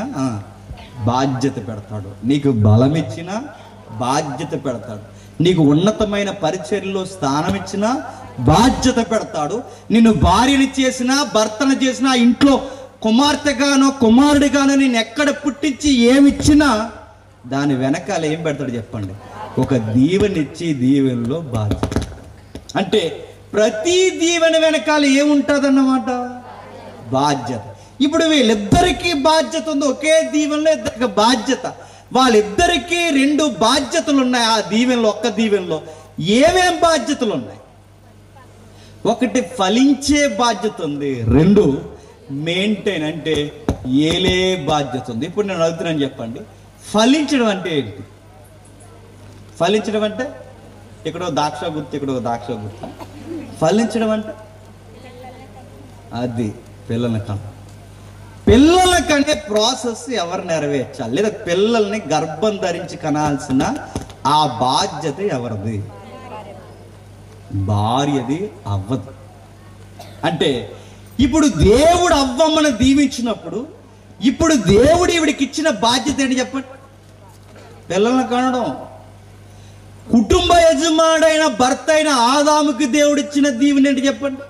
బాధ్యత పెడతాడు. నీకు బలం ఇచ్చిన బాధ్యత పెడతాడు. నీకు ఉన్నతమైన పరిచర్లో స్థానం ఇచ్చిన బాధ్యత పెడతాడు. నిన్ను భార్యని చేసినా భర్తను చేసిన ఇంట్లో కుమార్తెగానో కుమారుడిగానో నేను ఎక్కడ పుట్టించి ఏమిచ్చినా దాని వెనకాల ఏం పెడతాడు చెప్పండి. ఒక దీవెనిచ్చి దీవెనలో బాధ్యత. అంటే ప్రతి దీవెన వెనకాల ఏముంటుందన్నమాట? బాధ్యత. ఇప్పుడు వీళ్ళిద్దరికీ బాధ్యత ఉంది. ఒకే దీవెనలో ఇద్దరికి బాధ్యత. వాళ్ళిద్దరికీ రెండు బాధ్యతలు ఉన్నాయి ఆ దీవెనలో ఒక్క దీవెనలో. ఏమేం బాధ్యతలు ఉన్నాయి ఒకటి ఫలించే బాధ్యత ఉంది. రెండు మెయింటైన్ అంటే ఏలే బాధ్యత ఉంది. ఇప్పుడు నేను అడుగుతున్నాను చెప్పండి. ఫలించడం అంటే ఏంటి? ఫలించడం అంటే ఇక్కడో దాక్ష గుర్తు ఇక్కడో దాక్ష గుర్తు. ఫలించడం అంటే అది పిల్లల కళ. పిల్లల కనే ప్రాసెస్ ఎవరు నెరవేర్చాలి? లేదా పిల్లల్ని గర్భం ధరించి కనాల్సిన ఆ బాధ్యత ఎవరిది? భార్యది అవ్వదు. అంటే ఇప్పుడు దేవుడు అవ్వమ్మను దీవించినప్పుడు ఇప్పుడు దేవుడు ఈవిడికి ఇచ్చిన బాధ్యత ఏంటి చెప్పండి? పిల్లలను కనడం. కుటుంబ యజమాడైన భర్త అయిన ఆదాముకి దేవుడు ఇచ్చిన దీవెన ఏంటి చెప్పండి?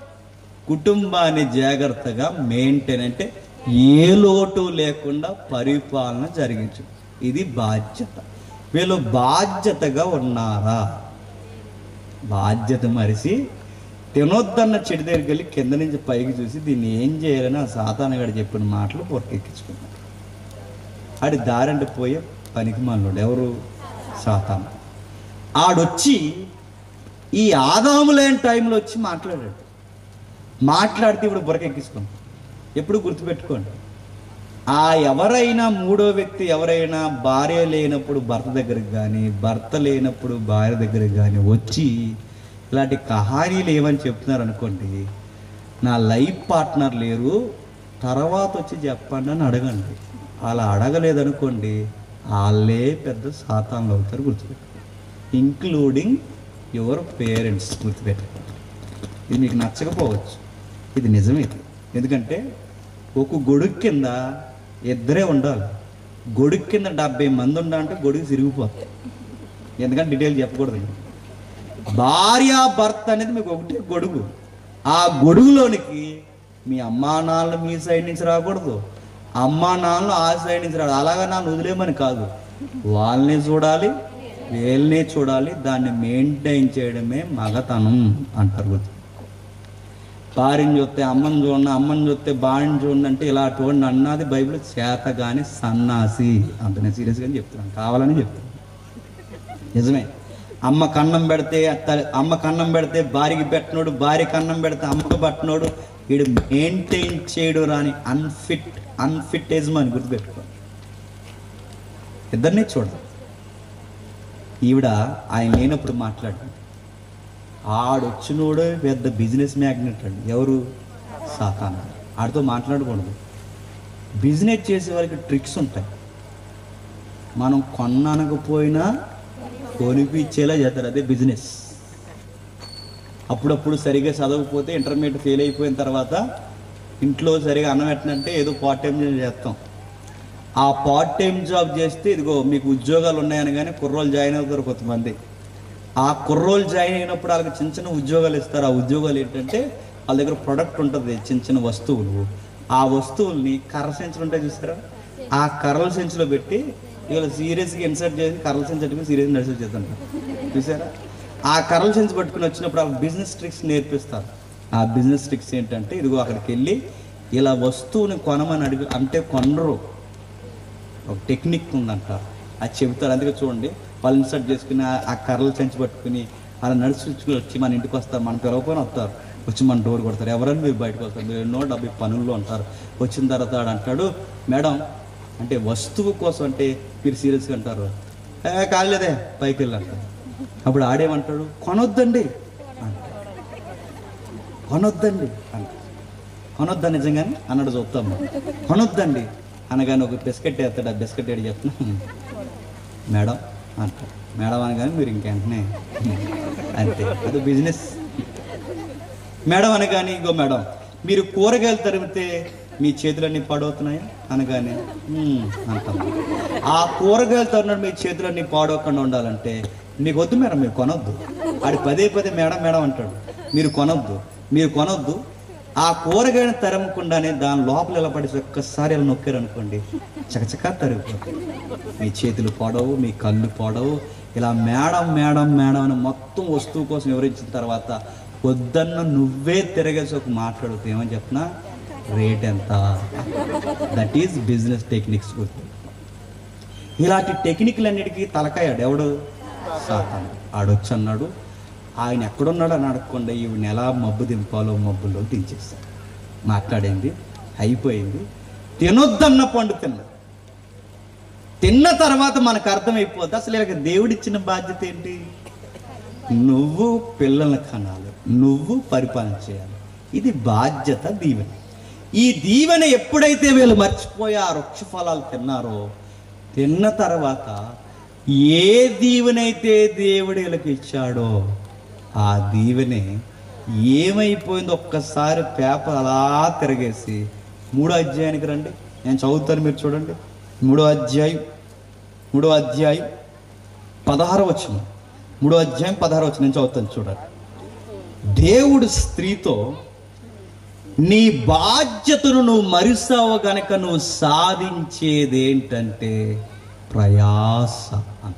కుటుంబాన్ని జాగ్రత్తగా మెయింటైన్ అంటే ఏ లోటు లేకుండా పరిపాలన జరిగించు. ఇది బాధ్యత. వీళ్ళు బాధ్యతగా ఉన్నారా? బాధ్యత మరిసి తినొద్దన్న చెడు దగ్గరికి వెళ్ళి కింద నుంచి పైకి చూసి దీన్ని ఏం చేయాలని ఆ సాతానగాడు చెప్పిన మాటలు పొరకెక్కించుకున్నాడు ఆడి దారంటే పోయే పనికి మనలోడు ఎవరు? సాతాన. ఆడొచ్చి ఈ ఆదాము లేని టైంలో వచ్చి మాట్లాడాడు. మాట్లాడితే ఇప్పుడు బురకెక్కించుకున్నాం ఎప్పుడు గుర్తుపెట్టుకోండి. ఆ ఎవరైనా మూడో వ్యక్తి ఎవరైనా భార్య లేనప్పుడు భర్త దగ్గరికి కానీ భర్త లేనప్పుడు భార్య దగ్గరికి కానీ వచ్చి ఇలాంటి కహానీలు ఏమని చెప్తున్నారు అనుకోండి నా లైఫ్ పార్ట్నర్ లేరు తర్వాత వచ్చి చెప్పండి అని అడగండి. అలా అడగలేదనుకోండి వాళ్ళే పెద్ద సాతాన్లు అవుతారు గుర్తుపెట్టుకోండి. ఇంక్లూడింగ్ యువర్ పేరెంట్స్ గుర్తుపెట్టుకోండి. ఇది మీకు నచ్చకపోవచ్చు. ఇది నిజమే ఎందుకంటే ఒక గొడుగు కింద ఇద్దరే ఉండాలి. గొడుగు కింద డెబ్బై మంది ఉండాలంటే గొడుగు తిరిగిపోతాయి ఎందుకంటే డీటెయిల్ చెప్పకూడదు భార్య భర్త అనేది మీకు ఒకటే గొడుగు. ఆ గొడుగులోనికి మీ అమ్మా నాన్నలు మీ సైడ్ నుంచి రాకూడదు. అమ్మా నాన్నలు ఆ సైడ్ నుంచి రాదు అలాగా నాన్న వదిలేమని కాదు. వాళ్ళని చూడాలి వీళ్ళని చూడాలి. దాన్ని మెయింటైన్ చేయడమే మగతనం అంటారు. భార్యని చూస్తే అమ్మని చూడండి అమ్మని చూస్తే భార్యను చూడండి అంటే ఇలా చూడండి అన్నది బైబిల్ చేత కానీ సన్నాసి. అంత నేను సీరియస్గా చెప్తున్నాను. కావాలని చెప్తున్నాను. నిజమే. అమ్మ కన్నం పెడితే అమ్మ కన్నం పెడితే భార్యకి పెట్టినోడు భార్య కన్నం పెడితే అమ్మకు పట్టినోడు వీడు మెయింటైన్ చేయడు రాని అన్ఫిట్ అన్ఫిట్ యజమాని గుర్తుపెట్టుకో ఇద్దరిని చూడదు. ఈవిడ ఆయన లేనప్పుడు మాట్లాడు ఆడొచ్చినోడే పెద్ద బిజినెస్ మ్యాగ్నెట్ అండి. ఎవరు? సాతాన. ఆడితో మాట్లాడకూడదు. బిజినెస్ చేసే వారికి ట్రిక్స్ ఉంటాయి. మనం కొనకపోయినా కొనిపించేలా చేస్తారు. అదే బిజినెస్. అప్పుడప్పుడు సరిగా చదవకపోతే ఇంటర్మీడియట్ ఫెయిల్ అయిపోయిన తర్వాత ఇంట్లో సరిగా అన్నం పెట్టినంటే ఏదో పార్ట్ టైం చేస్తాం. ఆ పార్ట్ టైం జాబ్ చేస్తే ఇదిగో మీకు ఉద్యోగాలు ఉన్నాయని కానీ కుర్రోలు జాయిన్ అవుతారు కొంతమంది. ఆ కుర్రోలు జాయిన్ అయినప్పుడు వాళ్ళకి చిన్న చిన్న ఉద్యోగాలు ఇస్తారు. ఆ ఉద్యోగాలు ఏంటంటే వాళ్ళ దగ్గర ప్రొడక్ట్ ఉంటుంది చిన్న చిన్న వస్తువులు. ఆ వస్తువుల్ని కర్ర సెంచులు ఉంటాయి చూసారా? ఆ కర్రల సెంచులో పెట్టి ఇవాళ సీరియస్గా ఇన్సర్ట్ చేసి కర్రల సెంచు పెట్టుకుని సీరియస్ నడిచి చేస్తుంటారు. చూసారా? ఆ కర్రల సెంచు పట్టుకుని వచ్చినప్పుడు ఆ బిజినెస్ ట్రిక్స్ నేర్పిస్తారు. ఆ బిజినెస్ ట్రిక్స్ ఏంటంటే ఇదిగో అక్కడికి వెళ్ళి ఇలా వస్తువుని కొనమని అడిగి అంటే కొనరు. ఒక టెక్నిక్ ఉందంట. అది చెబుతారు. అందుకే చూడండి వాళ్ళు ఇన్సర్ట్ చేసుకుని ఆ- కర్రలు చెంచి పట్టుకుని అలా నడుచుకుని వచ్చి మన ఇంటికి వస్తారు. మన పిలవకొని వస్తారు. వచ్చి మన డోర్ కొడతారు. ఎవరైనా మీరు బయటకు వస్తారు. మీరు ఎన్నో డెబ్బై పనుల్లో ఉంటారు. వచ్చిన తర్వాత ఆడు అంటాడు మేడం అంటే వస్తువు కోసం అంటే మీరు సీరియస్గా అంటారు. ఏ కాలేదే పైకి వెళ్ళంటారు అప్పుడు ఆడేమంటాడు కొనొద్దండి. కొనొద్దండి. కొనొద్దా నిజంగానే? అన్నాడు చూస్తాము కొనొద్దండి. అనగానే ఒక బిస్కెట్ వేస్తాడు. ఆ బిస్కెట్ ఏడు చెప్తున్నా. మేడం అంటారు. మేడం అనగానే మీరు ఇంకెంటనే అంతే. అది బిజినెస్ మేడం అనగానే ఇంకో మేడం మీరు కూరగాయలు తరిమితే మీ చేతులన్నీ పాడవుతున్నాయా? అనగానే అంటాం. ఆ కూరగాయలు తరిమినట్టు మీ చేతులన్నీ పాడవకుండా ఉండాలంటే మీకు వద్దు మేడం మీరు కొనొద్దు. ఆడి పదే పదే మేడం మేడం అంటాడు. మీరు కొనొద్దు మీరు కొనొద్దు ఆ కూరగాయను తరమకుండానే దాని లోపల ఎలా పడేసి ఒక్కసారి అలా నొక్కారు అనుకోండి చకచకా తరిగిపోతుంది మీ చేతులు పాడవు మీ కళ్ళు పాడవు. ఇలా మేడం మేడం మేడం అని మొత్తం వస్తువు కోసం వివరించిన తర్వాత పొద్దున్న నువ్వే తిరగేసి ఒక మాట్లాడుతూ ఏమని చెప్పినా? రేట్ ఎంత? దట్ ఈజ్ బిజినెస్ టెక్నిక్స్ ఇలాంటి టెక్నిక్లన్నిటికీ తలకాయాడు ఎవడు? సాతాను. ఆడొచ్చన్నాడు ఆయన ఎక్కడున్నాడు అని అడగకుండా ఈవిని ఎలా మబ్బు దింపాలో మబ్బులో దించేస్తాడు మాట్లాడింది అయిపోయింది. తినొద్దన్న పండు తిన్నా తిన్న తర్వాత మనకు అర్థమైపోద్ది అసలు ఇలాగ దేవుడిచ్చిన బాధ్యత ఏంటి? నువ్వు పిల్లల కనాలి నువ్వు పరిపాలన చేయాలి. ఇది బాధ్యత దీవెన. ఈ దీవెన ఎప్పుడైతే వీళ్ళు మర్చిపోయి ఆ వృక్ష ఫలాలు తిన్నారో తిన్న తర్వాత ఏ దీవెనైతే దేవుడు వీళ్ళకి ఇచ్చాడో ఆ దీవెనే ఏమైపోయిందో ఒక్కసారి పేపర్ అలా తిరగేసి మూడో అధ్యాయానికి రండి. నేను చదువుతాను మీరు చూడండి. మూడో అధ్యాయం మూడో అధ్యాయం పదహారు వచ్చిన మూడో అధ్యాయం పదహారు వచ్చిన నేను చదువుతాను చూడండి. దేవుడు స్త్రీతో నీ బాధ్యతను నువ్వు మరిసావు గనక నువ్వు సాధించేది ఏంటంటే ప్రయాస అంట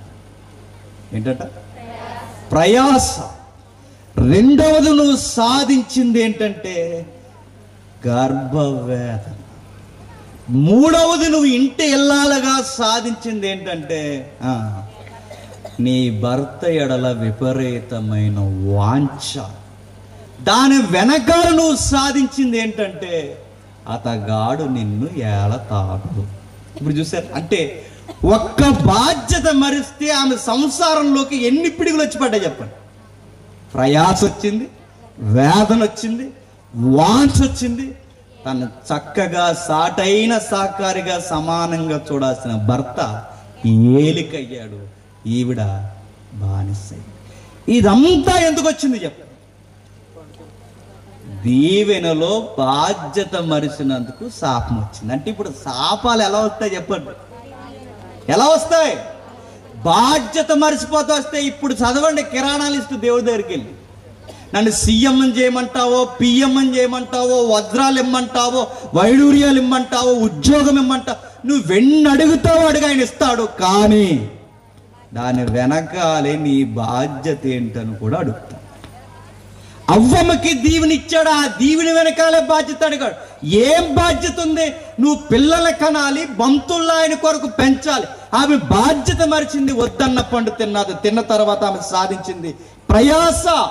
ఏంటంట? ప్రయాస. రెండవది నువ్వు సాధించింది ఏంటంటే గర్భవేదన. మూడవది నువ్వు ఇంటి ఇల్లాలుగా సాధించింది ఏంటంటే ఆ, నీ భర్త ఎడల విపరీతమైన వాంఛ. దాని వెనకాల నువ్వు సాధించింది ఏంటంటే అతగాడు నిన్ను ఏలతాడు. ఇప్పుడు చూసారు? అంటే ఒక్క బాధ్యత మరిస్తే ఆమె సంసారంలోకి ఎన్ని పిడుగులు వచ్చి పడ్డాయి చెప్పండి. ప్రయాస వచ్చింది వేదన వచ్చింది వాంఛ వచ్చింది తను చక్కగా సాటైన సాకారిగా సమానంగా చూడాల్సిన భర్త ఏలికయ్యాడు. ఈవిడ బానిసయ్యి ఇదంతా ఎందుకు వచ్చింది చెప్పండి దీవెనలో బాధ్యత మరిచినందుకు శాపం వచ్చింది అంటే ఇప్పుడు శాపాలు ఎలా వస్తాయి చెప్పండి. ఎలా వస్తాయి? బాధ్యత మరిచిపోతే వస్తే ఇప్పుడు చదవండి కిరాణా లిస్టు దేవుడి దగ్గరికి వెళ్ళి. నన్ను సీఎం అని చేయమంటావో పిఎం అని చేయమంటావో వజ్రాలు ఇమ్మంటావో వైడూర్యాలు ఇమ్మంటావో ఉద్యోగం ఇమ్మంటావు నువ్వు వెన్ను అడుగుతావు అడుగు ఆయన ఇస్తాడు. కానీ దాని వెనకాలే నీ బాధ్యత ఏంటని కూడా అడుగుతాను. అవ్వమ్మకి దీవెని ఇచ్చాడు ఆ దీవెని వెనకాలే బాధ్యత అడిగాడు. ఏం బాధ్యత ఉంది? నువ్వు పిల్లల కనాలి బంతుల్లో ఆయన కొరకు పెంచాలి. ఆమె బాధ్యత మరిచింది వద్దన్న పండు తిన్నది. తిన్న తర్వాత ఆమె సాధించింది. ప్రయాస.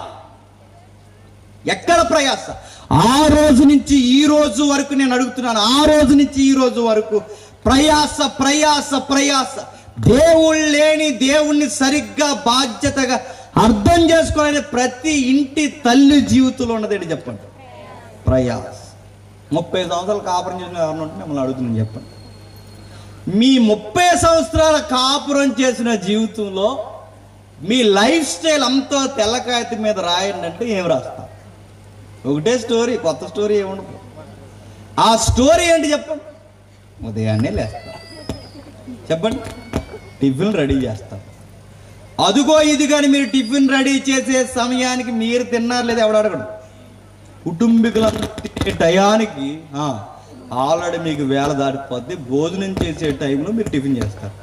ఎక్కడ ప్రయాస? ఆ రోజు నుంచి ఈ రోజు వరకు నేను అడుగుతున్నాను. ఆ రోజు నుంచి ఈ రోజు వరకు ప్రయాస ప్రయాస ప్రయాస. దేవుళ్ళు లేని దేవుణ్ణి సరిగ్గా బాధ్యతగా అర్థం చేసుకోవాలని ప్రతి ఇంటి తల్లి జీవితంలో ఉన్నదేంటి చెప్పండి? ప్రయాస్. ముప్పై సంవత్సరాలు కాపురం చేసిన ఎవరిని ఉంటే మిమ్మల్ని అడుగుతున్నాను చెప్పండి. మీ ముప్పై సంవత్సరాల కాపురం చేసిన జీవితంలో మీ లైఫ్ స్టైల్ అంతా తెల్లకాయతి మీద రాయండి అంటే ఏం రాస్తాం ఒకటే స్టోరీ కొత్త స్టోరీ ఏముండదు ఆ స్టోరీ ఏంటి చెప్పండి? ఉదయాన్నే లేస్తాం చెప్పండి. టిఫిన్ రెడీ చేస్తాం అదుగో ఇది కానీ మీరు టిఫిన్ రెడీ చేసే సమయానికి మీరు తిన్నారు లేదా ఎవడు అడగడు? కుటుంబీకులందరి టయానికి ఆల్రెడీ మీకు వేల దాటిపోతే భోజనం చేసే టైంలో మీరు టిఫిన్ చేస్తారు.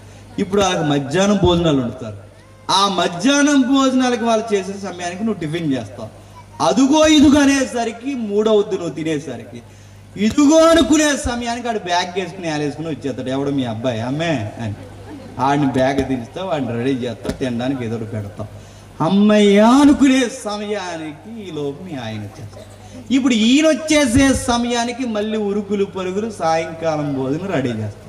ఇప్పుడు ఆ మధ్యాహ్నం భోజనాలు వండుతారు. ఆ మధ్యాహ్నం భోజనాలకి వాళ్ళు చేసే సమయానికి నువ్వు టిఫిన్ చేస్తావు. అదుగో ఇదుగో అనేసరికి మూడవద్దు నువ్వు తినేసరికి. ఇదిగో అనుకునే సమయానికి ఆడు బ్యాగ్ వేసుకుని వేసుకుని వచ్చేస్తాడు. ఎవడు మీ అబ్బాయి? అమ్మే అని. వాడిని బ్యాగ్ తీస్తావు వాడిని రెడీ చేస్తావు తినడానికి ఎదురు పెడతాం. అమ్మయ్యా అనుకునే సమయానికి ఈ లోపు మీ ఆయన వచ్చేస్తాడు. ఇప్పుడు ఈయన వచ్చేసే సమయానికి మళ్ళీ ఉరుకులు పరుగులు సాయంకాలం భోజనం రెడీ చేస్తాం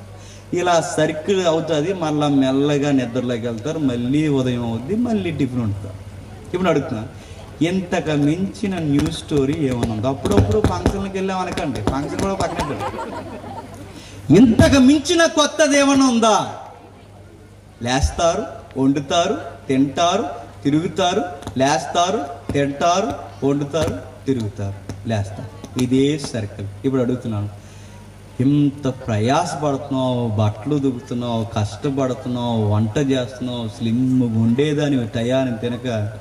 ఇలా సర్కిల్ అవుతుంది మళ్ళీ మెల్లగా నిద్రలోకి వెళ్తారు మళ్ళీ ఉదయం అవుద్ది మళ్ళీ టిఫిన్ ఉంటారు ఇప్పుడు అడుగుతున్నాను ఇంతకు మించిన న్యూస్ స్టోరీ ఏమైనా ఉందో? అప్పుడప్పుడు ఫంక్షన్కి వెళ్ళాం అనకండి ఫంక్షన్ కూడా పక్కన ఇంతకు మించిన కొత్తది ఏమైనా ఉందా? లేస్తారు వండుతారు తింటారు తిరుగుతారు లేస్తారు తింటారు వండుతారు తిరుగుతారు లేస్తారు. ఇదే సర్కిల్. ఇప్పుడు అడుగుతున్నాను. ఇంత ప్రయాసపడుతున్నావు బట్టలు దుక్కుతున్నావు కష్టపడుతున్నావు వంట చేస్తున్నావు స్లిమ్ ఉండేదాని టయాన్ని తినక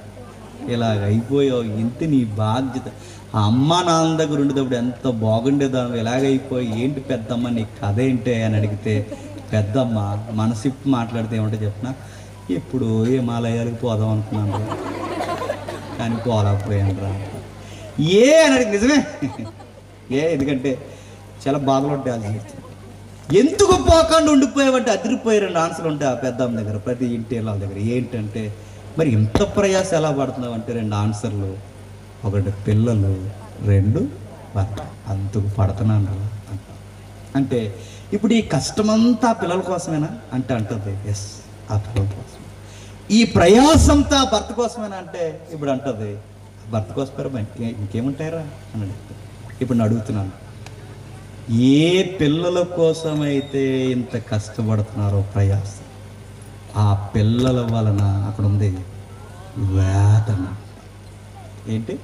ఇలాగ అయిపోయావు. ఇంత నీ బాధ్యత. ఆ అమ్మ నాన్న దగ్గర ఉండేటప్పుడు ఎంత బాగుండేదాన్ని ఇలాగైపోయి ఏంటి పెద్దమ్మ నీ కథ ఏంటి అని అడిగితే పెద్దమ్మ మనసిప్పు మాట్లాడితే ఏమంటే చెప్పిన? ఇప్పుడు ఏ పోదాం అనుకున్నాను కానీ పోలేకపోయాను రా. ఏ అని నిజమే? ఏ ఎందుకంటే చాలా బాధలు ఉంటాయి ఎందుకు పోకుండా ఉండిపోయావంటే అదిరిపోయే రెండు ఆన్సర్లు ఉంటాయి ఆ పెద్దమ్మ దగ్గర ప్రతి ఇంటి వాళ్ళ దగ్గర. ఏంటంటే మరి ఇంత ప్రయాస ఎలా పడుతున్నావు అంటే రెండు ఆన్సర్లు. ఒకటి పిల్లలు. రెండు భర్త. అందుకు పడుతున్నాను అంటే ఇప్పుడు ఈ కష్టమంతా పిల్లల కోసమేనా? అంటే అంటుంది. ఎస్ ఆ పిల్లల కోసం. ఈ ప్రయాసంతా భర్త కోసమేనా అంటే ఇప్పుడు అంటది. భర్త కోసమేరా ఇంకేముంటాయరా? అని అడుగుతుంది ఇప్పుడు నేను అడుగుతున్నాను. ఏ పిల్లల కోసమైతే ఇంత కష్టపడుతున్నారో ప్రయాసం ఆ పిల్లల వలన అక్కడ ఉంది వేదన. ఏంటి?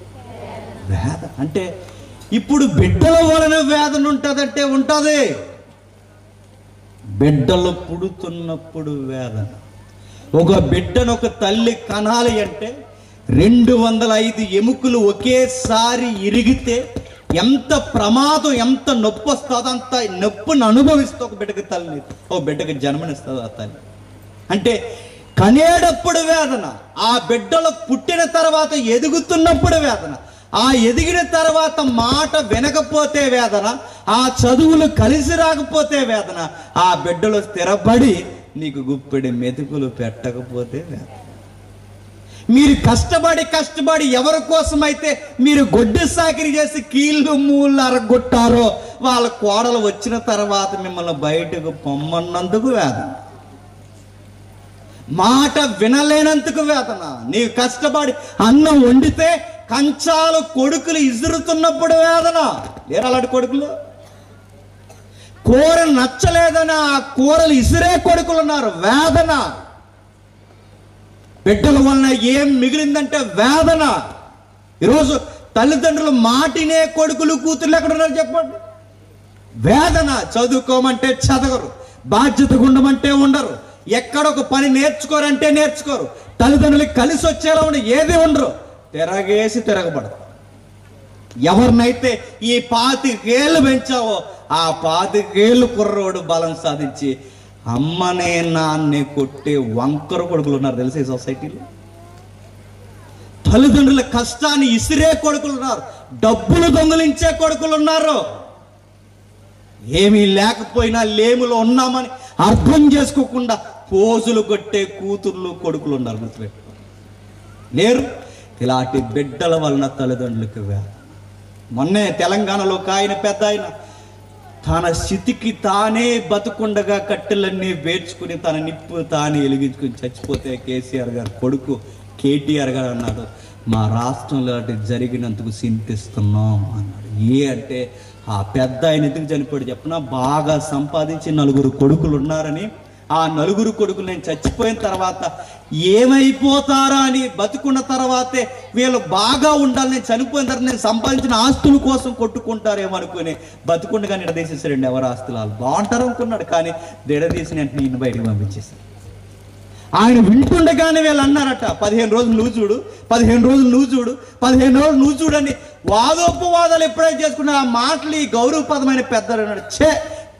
వేదన అంటే ఇప్పుడు బిడ్డల వలన వేదన ఉంటుందంటే ఉంటుంది. బిడ్డలు పుడుతున్నప్పుడు వేదన. ఒక బిడ్డను ఒక తల్లి కనాలి అంటే రెండు వందల ఐదు ఎముకలు ఒకేసారి ఇరిగితే ఎంత ప్రమాదం ఎంత నొప్పి వస్తుందో అంత నొప్పిని అనుభవిస్తూ ఒక బిడ్డకి తల్లి ఒక బిడ్డకి జన్మనిస్తుంది ఆ తల్లి. అంటే కనేటప్పుడు వేదన ఆ బిడ్డలు పుట్టిన తర్వాత ఎదుగుతున్నప్పుడు వేదన. ఆ ఎదిగిన తర్వాత మాట వినకపోతే వేదన ఆ చదువులు కలిసి రాకపోతే వేదన ఆ బిడ్డలు స్థిరపడి నీకు గుప్పెడి మెతుకులు పెట్టకపోతే వేదన. మీరు కష్టపడి కష్టపడి ఎవరి కోసమైతే మీరు గొడ్డు సాకిరి చేసి కీళ్ళు మూళ్ళు అరగొట్టారో వాళ్ళ కోడలు వచ్చిన తర్వాత మిమ్మల్ని బయటకు పొమ్మన్నందుకు వేదన. మాట వినలేనందుకు వేదన. నీవు కష్టపడి అన్నం వండితే కంచాలు కొడుకులు ఇసురుతున్నప్పుడు వేదన. లేరు అలాంటి కొడుకులు? కూర నచ్చలేదని ఆ కూరలు ఇసురే కొడుకులు ఉన్నారు వేదన. బిడ్డల వలన ఏం మిగిలిందంటే వేదన. ఈరోజు తల్లిదండ్రులు మాటినే కొడుకులు కూతుర్లు ఎక్కడ ఉన్నారు చెప్పండి? వేదన. చదువుకోమంటే చదవరు. బాధ్యత ఉండమంటే ఉండరు. ఎక్కడ ఒక పని నేర్చుకోరంటే నేర్చుకోరు. తల్లిదండ్రులకి కలిసి వచ్చేలా ఉండి ఏది ఉండరు. తిరగేసి తిరగబడతాం. ఎవరినైతే ఈ పాతికేళ్ళు పెంచావో ఆ పాతికేళ్ళు కుర్రోడు బలం సాధించి అమ్మనే నాన్నే కొట్టే వంకర కొడుకులు ఉన్నారు తెలుసా ఈ సొసైటీలో? తల్లిదండ్రుల కష్టాన్ని ఇసిరే కొడుకులు ఉన్నారు. డబ్బులు దొంగిలించే కొడుకులు ఉన్నారు. ఏమీ లేకపోయినా లేములో ఉన్నామని అర్థం చేసుకోకుండా పోజులు కొట్టే కూతుర్లు కొడుకులు ఉన్నారు మిత్రులు. లేరు? ఇలాంటి బిడ్డల వలన తల్లిదండ్రులకు వేద మొన్నే తెలంగాణలో ఒక ఆయన పెద్ద ఆయన తన స్థితికి తానే బతుకుండగా కట్టెలన్నీ వేర్చుకుని తన నిప్పు తానే వెలిగించుకుని చచ్చిపోతే కేసీఆర్ గారు కొడుకు కేటీఆర్ గారు అన్నాడు మా రాష్ట్రంలో అటు జరిగినందుకు చింతిస్తున్నాం అన్నాడు. ఏ అంటే ఆ పెద్ద ఆయన ఎందుకు చనిపోయాడు చెప్పిన? బాగా సంపాదించి నలుగురు కొడుకులు ఉన్నారని ఆ నలుగురు కొడుకులు నేను చచ్చిపోయిన తర్వాత ఏమైపోతారా అని బతుకున్న తర్వాతే వీళ్ళు బాగా ఉండాలి నేను చనిపోయిన తర్వాత నేను సంపాదించిన ఆస్తుల కోసం కొట్టుకుంటారేమో అనుకుని బతుకుండగా నిడదీసేసారండి ఎవరు ఆస్తులు. వాళ్ళు బాగుంటారు అనుకున్నాడు కానీ నిడదీసిన వెంటనే నేను బయటకు పంపించేశారు. ఆయన వింటుండగానే వీళ్ళు అన్నారట పదిహేను రోజులు నువ్వు చూడు పదిహేను రోజులు నువ్వు చూడు పదిహేను రోజులు నువ్వు చూడని వాదోపవాదాలు ఎప్పుడైతే చేసుకున్నా ఆ మాటలు ఈ గౌరవపదమైన పెద్దలు అన్నాడు ఛే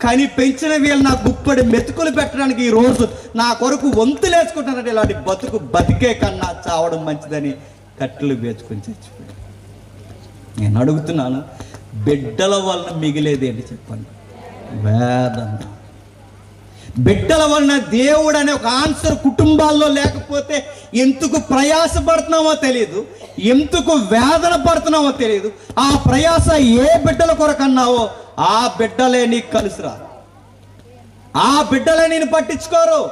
కని పెంచిన వీళ్ళు నాకు గుప్పడి మెతుకులు పెట్టడానికి ఈ రోజు నా కొరకు వంతులేసుకుంటానంటే ఇలాంటి బతుకు బతికే కన్నా చావడం మంచిదని కట్టెలు వేసుకొని చచ్చిపోయాడు నేను అడుగుతున్నాను బిడ్డల వలన మిగిలేదేంటి చెప్పండి? వేదన బిడ్డల వలన దేవుడు అనే ఒక ఆన్సర్ కుటుంబాల్లో లేకపోతే ఎందుకు ప్రయాసపడుతున్నామో తెలియదు ఎందుకు వేదన పడుతున్నామో తెలియదు ఆ ప్రయాస ఏ బిడ్డల కొరకన్నావో ఆ బిడ్డలే నీకు కలుసురా. ఆ బిడ్డలే నేను పట్టించుకోరు.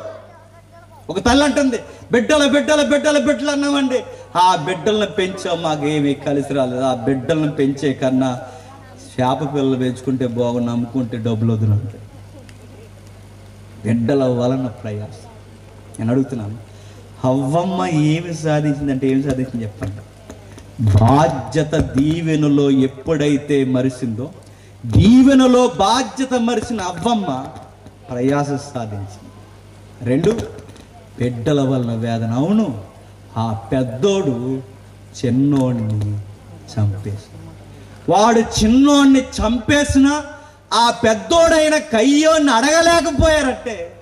ఒక తల్లి అంటుంది బిడ్డల బిడ్డల బిడ్డల బిడ్డలు అన్నామండి. ఆ బిడ్డలను పెంచాం మాకేమీ కలిసి రాలేదు. ఆ బిడ్డలను పెంచే కన్నా చేప పిల్లలు పెంచుకుంటే బాగున్నా అమ్ముకుంటే డబ్బులు వదులంటే బిడ్డల వలన ప్రయాసం. నేను అడుగుతున్నాను హవ్వమ్మ ఏమి సాధించిందంటే ఏమి సాధించింది చెప్పండి. బాధ్యత దీవెనలో ఎప్పుడైతే మరిసిందో దీవెనలో బాధ్యత మరిసిన అవ్వమ్మ ప్రయాస సాధించింది. రెండు బిడ్డల వలన వేదన. అవును ఆ పెద్దోడు చిన్నోడిని చంపేసి వాడు చిన్నోడిని చంపేసిన ఆ పెద్దోడైన కయ్యోని అడగలేకపోయారంటే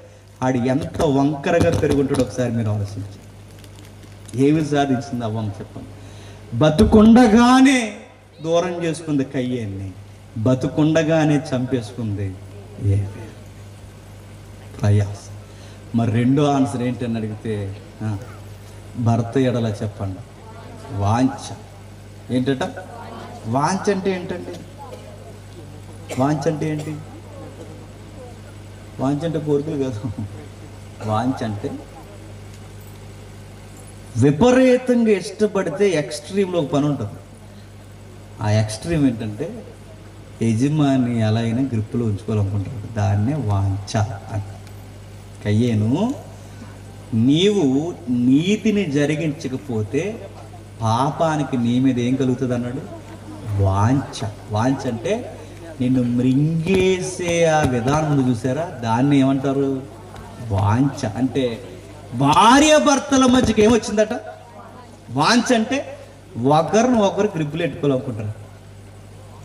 ఆడు ఎంత వంకరగా పెరుగుంటాడు ఒకసారి మీరు ఆలోచించి ఏమి సాధించింది అవ్వమ్మ చెప్పండి. బతుకుండగానే దూరం చేసుకుంది కయ్యాన్ని బతుకుండగానే చంపేసుకుంది ఏ ప్రయాస. మరి రెండో ఆన్సర్ ఏంటని అడిగితే భర్త ఎడల చెప్పండి. వాంఛ. ఏంటట? వాంఛ అంటే ఏంటండి? వాంఛ అంటే ఏంటి? వాంఛ అంటే కోరికలు కాదు. వాంఛ అంటే విపరీతంగా ఇష్టపడితే ఎక్స్ట్రీమ్లో ఒక పని ఉంటుంది. ఆ ఎక్స్ట్రీమ్ ఏంటంటే యజమాని ఎలా అయినా గ్రిప్పులో ఉంచుకోవాలనుకుంటాడు. దాన్నే వాంఛ అంట కయ్యేను నీవు నీతిని జరిగించకపోతే పాపానికి నీ మీద ఏం కలుగుతుంది అన్నాడు? వాంఛ వాంఛ అంటే నిన్ను మృంగేసే ఆ విధానం ఉంది చూసారా? దాన్ని ఏమంటారు? వాంఛ అంటే భార్య భర్తల మధ్యకి ఏమొచ్చిందట? వాంఛ అంటే ఒకరిని ఒకరు గ్రిప్పులు పెట్టుకోవాలనుకుంటారు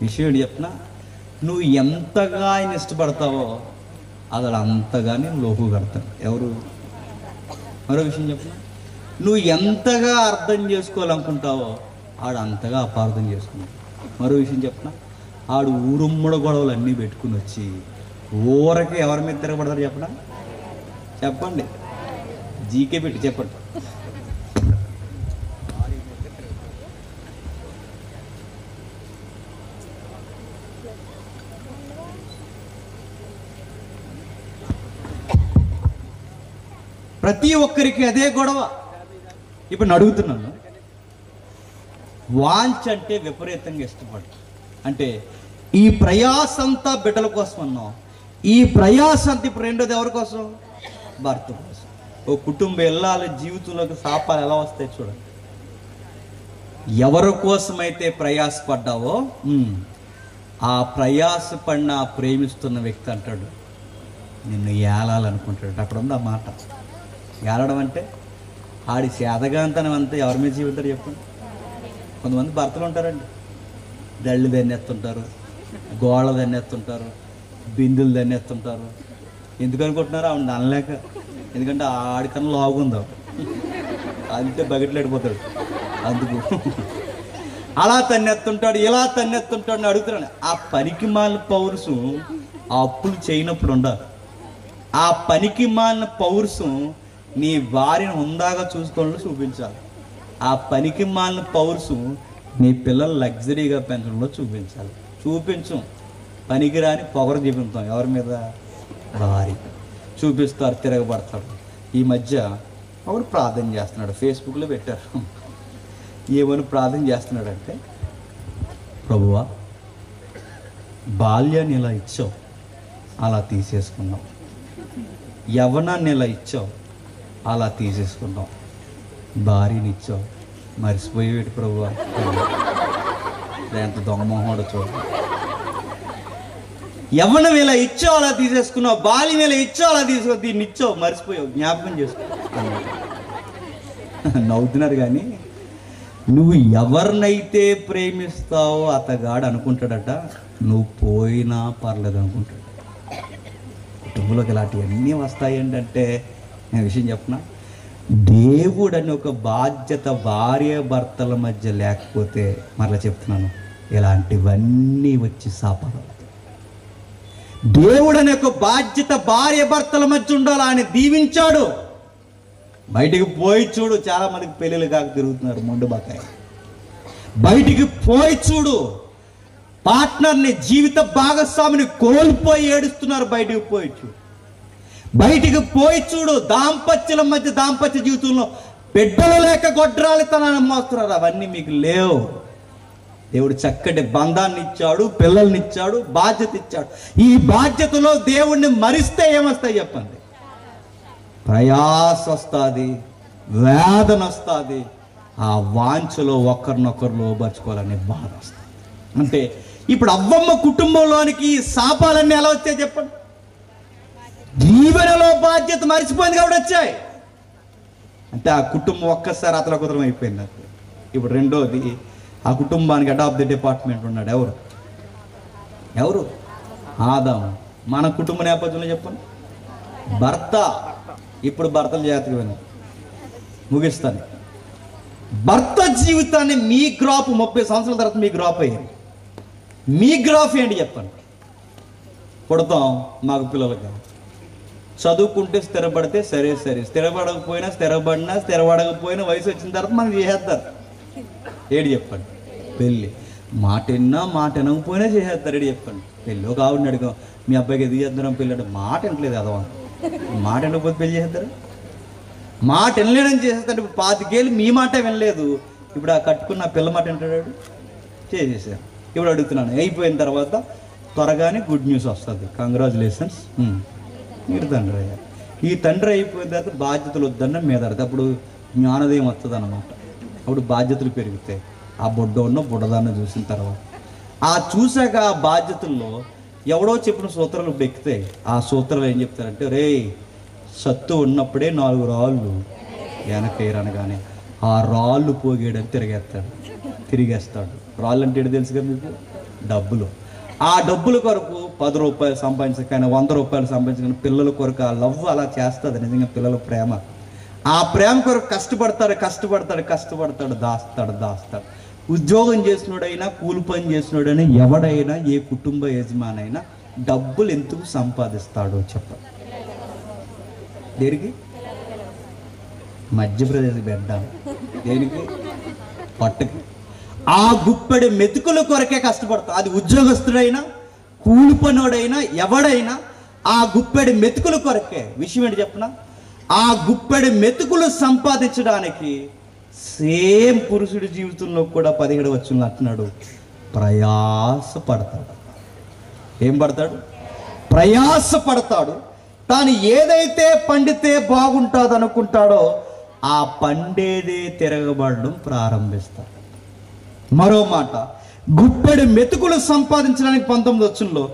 విషయం ఏంటి చెప్పిన? నువ్వు ఎంతగా ఆయన ఇష్టపడతావో అతడు అంతగా నేను లోపు కడతాను ఎవరు? మరో విషయం చెప్పిన? నువ్వు ఎంతగా అర్థం చేసుకోవాలనుకుంటావో ఆడు అంతగా అపార్థం చేసుకున్నావు మరో విషయం చెప్పిన? ఆడు ఊరుమ్మడ గొడవలు అన్నీ పెట్టుకుని వచ్చి ఊరకి ఎవరి మీద తిరగబడతారు చెప్పడా చెప్పండి. జీకే పెట్టి చెప్పండి. ప్రతి ఒక్కరికి అదే గొడవ. ఇప్పుడు అడుగుతున్నాను. వాంచ్ అంటే విపరీతంగా ఇష్టపడతాను అంటే ఈ ప్రయాసంతా బిడ్డల కోసం అన్నాం. ఈ ప్రయాస అంతా ఇప్పుడు రెండోది ఎవరి కోసం? భర్త కోసం. ఓ కుటుంబం వెళ్ళాలి జీవితంలోకి శాపాలు ఎలా వస్తాయి చూడండి ఎవరి కోసమైతే ప్రయాసపడ్డావో ఆ ప్రయాసపడిన ప్రేమిస్తున్న వ్యక్తి అంటాడు నిన్ను ఏలాలనుకుంటాడు. అక్కడ ఉంది ఆ మాట. ఏలడం అంటే ఆడి సేదగాంతనం అంతా ఎవరి మీద జీవితారు చెప్పండి కొంతమంది భర్తలు ఉంటారండి. దళ్ళు దన్నెత్తుంటారు గోళ్ళ దన్నెత్తుంటారు బిందులు దన్నెత్తుంటారు ఎందుకనుకుంటున్నారు ఆవిడ అనలేక ఎందుకంటే ఆడికన్నా లాగుంది అంతే బకెట్లు అందుకు. అలా తన్నెత్తుంటాడు ఇలా తన్నెత్తుంటాడు అడుగుతున్నాడు. అడుగుతున్నాను ఆ పనికి మాలిన పౌరుషం ఆ అప్పులు చేయనప్పుడు ఉండాలి. ఆ పనికి మాలిన పౌరుషం నీ వారిని ఉందాగా చూసుకోవాలని చూపించాలి. ఆ పనికి మాలిన పౌరుషం నీ పిల్లలు లగ్జరీగా పెంచడంలో చూపించాలి. చూపించం. పనికిరాని పొగరు చూపించాం. ఎవరి మీద? భార్య చూపిస్తారు తిరగబడతాడు ఈ మధ్య ఒకడు ప్రార్థన చేస్తున్నాడు? ఫేస్బుక్లో పెట్టారు. ఏమని ప్రార్థన చేస్తున్నాడంటే ప్రభువా బాల్యాన్ని ఇలా ఇచ్చావు. అలా తీసేసుకున్నాం యవనాన్ని ఇలా ఇచ్చావు. అలా తీసేసుకున్నాం భార్యని ఇచ్చావు ప్రభు. ఎంత దొంగమోహోడో చూడ. ఎవరిని ఇలా ఇచ్చావు అలా తీసేసుకున్నావు బాలి ఇలా ఇచ్చావు అలా తీసుకో దీన్ని ఇచ్చావు మర్చిపోయావు జ్ఞాపకం చేసుకో. నవ్వుతున్నారు కానీ నువ్వు ఎవరినైతే ప్రేమిస్తావో అతగాడు అనుకుంటాడట నువ్వు పోయినా పర్లేదు అనుకుంటాడు. కుటుంబంలోకి ఇలాంటివన్నీ వస్తాయి ఏంటంటే నేను విషయం చెప్పనా దేవుడని ఒక బాధ్యత భార్య భర్తల మధ్య లేకపోతే మరలా చెప్తున్నాను ఇలాంటివన్నీ వచ్చి శాపాలు. దేవుడు ఒక బాధ్యత భార్య భర్తల మధ్య ఉండాలి ఆయన దీవించాడు. బయటికి పోయి చూడు చాలా మందికి పెళ్ళిళ్ళు కాక తిరుగుతున్నారు మొండు బకాయ. బయటికి పోయి చూడు పార్ట్నర్ని జీవిత భాగస్వామిని కోల్పోయి ఏడుస్తున్నారు బయటికి పోయి చూడు. బయటికి పోయి చూడు దాంపత్యుల మధ్య దాంపత్య జీవితంలో బిడ్డలు లేక గొడ్రాలి తనని మోస్తున్నారు అవన్నీ మీకు లేవు. దేవుడు చక్కటి బంధాన్ని ఇచ్చాడు పిల్లల్ని ఇచ్చాడు బాధ్యత ఇచ్చాడు. ఈ బాధ్యతలో దేవుణ్ణి మరిస్తే ఏమొస్తాయి చెప్పండి? ప్రయాస వస్తుంది వేదన వస్తుంది ఆ వాంఛలో ఒకరినొకరు లోపరుచుకోవాలనే బాధ వస్తుంది. అంటే ఇప్పుడు అవ్వమ్మ కుటుంబంలోనికి శాపాలన్నీ ఎలా వచ్చాయి చెప్పండి? దీవెనలో బాధ్యత మర్చిపోయింది కాబట్టి వచ్చాయి. అంటే ఆ కుటుంబం ఒక్కసారి అతలకుతలం అయిపోయింది నాకు. ఇప్పుడు రెండోది ఆ కుటుంబానికి హెడ్ ఆఫ్ ది డిపార్ట్మెంట్ ఉన్నాడు. ఎవరు? ఎవరు? ఆదాం. మన కుటుంబ నేపథ్యంలో చెప్పండి. భర్త. ఇప్పుడు భర్తల జాతకు విను ముగిస్తాను. భర్త జీవితాన్ని మీ గ్రాఫ్ ముప్పై సంవత్సరాల తర్వాత మీ గ్రాఫ్ అయ్యింది మీ గ్రాఫ్ ఏంటి చెప్పండి. పుడతాం మాకు పిల్లలకి చదువుకుంటే స్థిరపడితే సరే సరే. స్థిరపడకపోయినా స్థిరపడినా స్థిరపడకపోయినా వయసు వచ్చిన తర్వాత మనం చేసేస్తారు. ఏడు చెప్పండి. పెళ్ళి. మాట విన్నా మాట వినకపోయినా చేసేస్తారు. ఏడు చెప్పండి. పెళ్ళి ఒక ఆవిడని అడిగాం. మీ అబ్బాయికి ఎదుగు చేద్దాం పెళ్ళి అంటే మాట వినట్లేదు అదవా మాట వినకపోతే పెళ్ళి చేస్తారు మాట వినలేడని చేసేస్తాడు ఇప్పుడు పాతికేళ్ళు మీ మాట వినలేదు. ఇప్పుడు ఆ కట్టుకున్న పిల్ల మాట వింటాడు చేసేసారు. ఇప్పుడు అడుగుతున్నాను. అయిపోయిన తర్వాత త్వరగానే గుడ్ న్యూస్ వస్తుంది. కంగ్రాచులేషన్స్ మీరు తండ్రి అయ్యారు. ఈ తండ్రి అయిపోయిన తర్వాత బాధ్యతలు వద్దన్న మీద అప్పుడు జ్ఞానోదయం వస్తుంది అనమాట అప్పుడు బాధ్యతలు పెరుగుతాయి. ఆ బుడ్డోన్న బుడ్డదాన్న చూసిన తర్వాత. ఆ చూశాక ఆ బాధ్యతల్లో ఎవడో చెప్పిన సూత్రాలు ఇప్పుడు ఎక్కుతాయి ఆ సూత్రాలు ఏం చెప్తారంటే రే సత్తు ఉన్నప్పుడే నాలుగు రాళ్ళు వెనకేరనగానే ఆ రాళ్ళు పోగేయడం తిరిగేస్తాడు. తిరిగేస్తాడు. రాళ్ళు అంటే తెలుసు కదా మీకు? డబ్బులు. ఆ డబ్బుల కొరకు పది రూపాయలు సంపాదించకైనా వంద రూపాయలు సంపాదించకైనా పిల్లల కొరకు ఆ లవ్ అలా చేస్తుంది. నిజంగా పిల్లల ప్రేమ. ఆ ప్రేమ కొరకు కష్టపడతాడు కష్టపడతాడు కష్టపడతాడు దాస్తాడు దాస్తాడు. ఉద్యోగం చేసినోడైనా కూలి పని చేసినోడైనా ఎవడైనా ఏ కుటుంబ యజమానైనా డబ్బులు ఎందుకు సంపాదిస్తాడో చెప్పండి దేనికి? మధ్యప్రదేశ్ బిడ్డ? దేనికి? పట్టుకు. ఆ గుప్పెడు మెతుకుల కొరకే కష్టపడతాం అది ఉద్యోగస్తుడైనా కూలి పనోడైనా ఎవడైనా ఆ గుప్పెడి మెతుకుల కొరకే. విషయం ఏంటి చెప్పనా ఆ గుప్పెడు మెతుకులు సంపాదించడానికి సేమ్ పురుషుడి జీవితంలో కూడా పదిహేడు వచ్చిన అంటున్నాడు. ప్రయాస పడతాడు ఏం పడతాడు? ప్రయాస పడతాడు తాను ఏదైతే పండితే బాగుంటుంది అనుకుంటాడో ఆ పండేదే తిరగబడడం ప్రారంభిస్తాడు. మరో మాట. గుప్పెడు మెతుకులు సంపాదించడానికి పంతొమ్మిది వచ్చంలో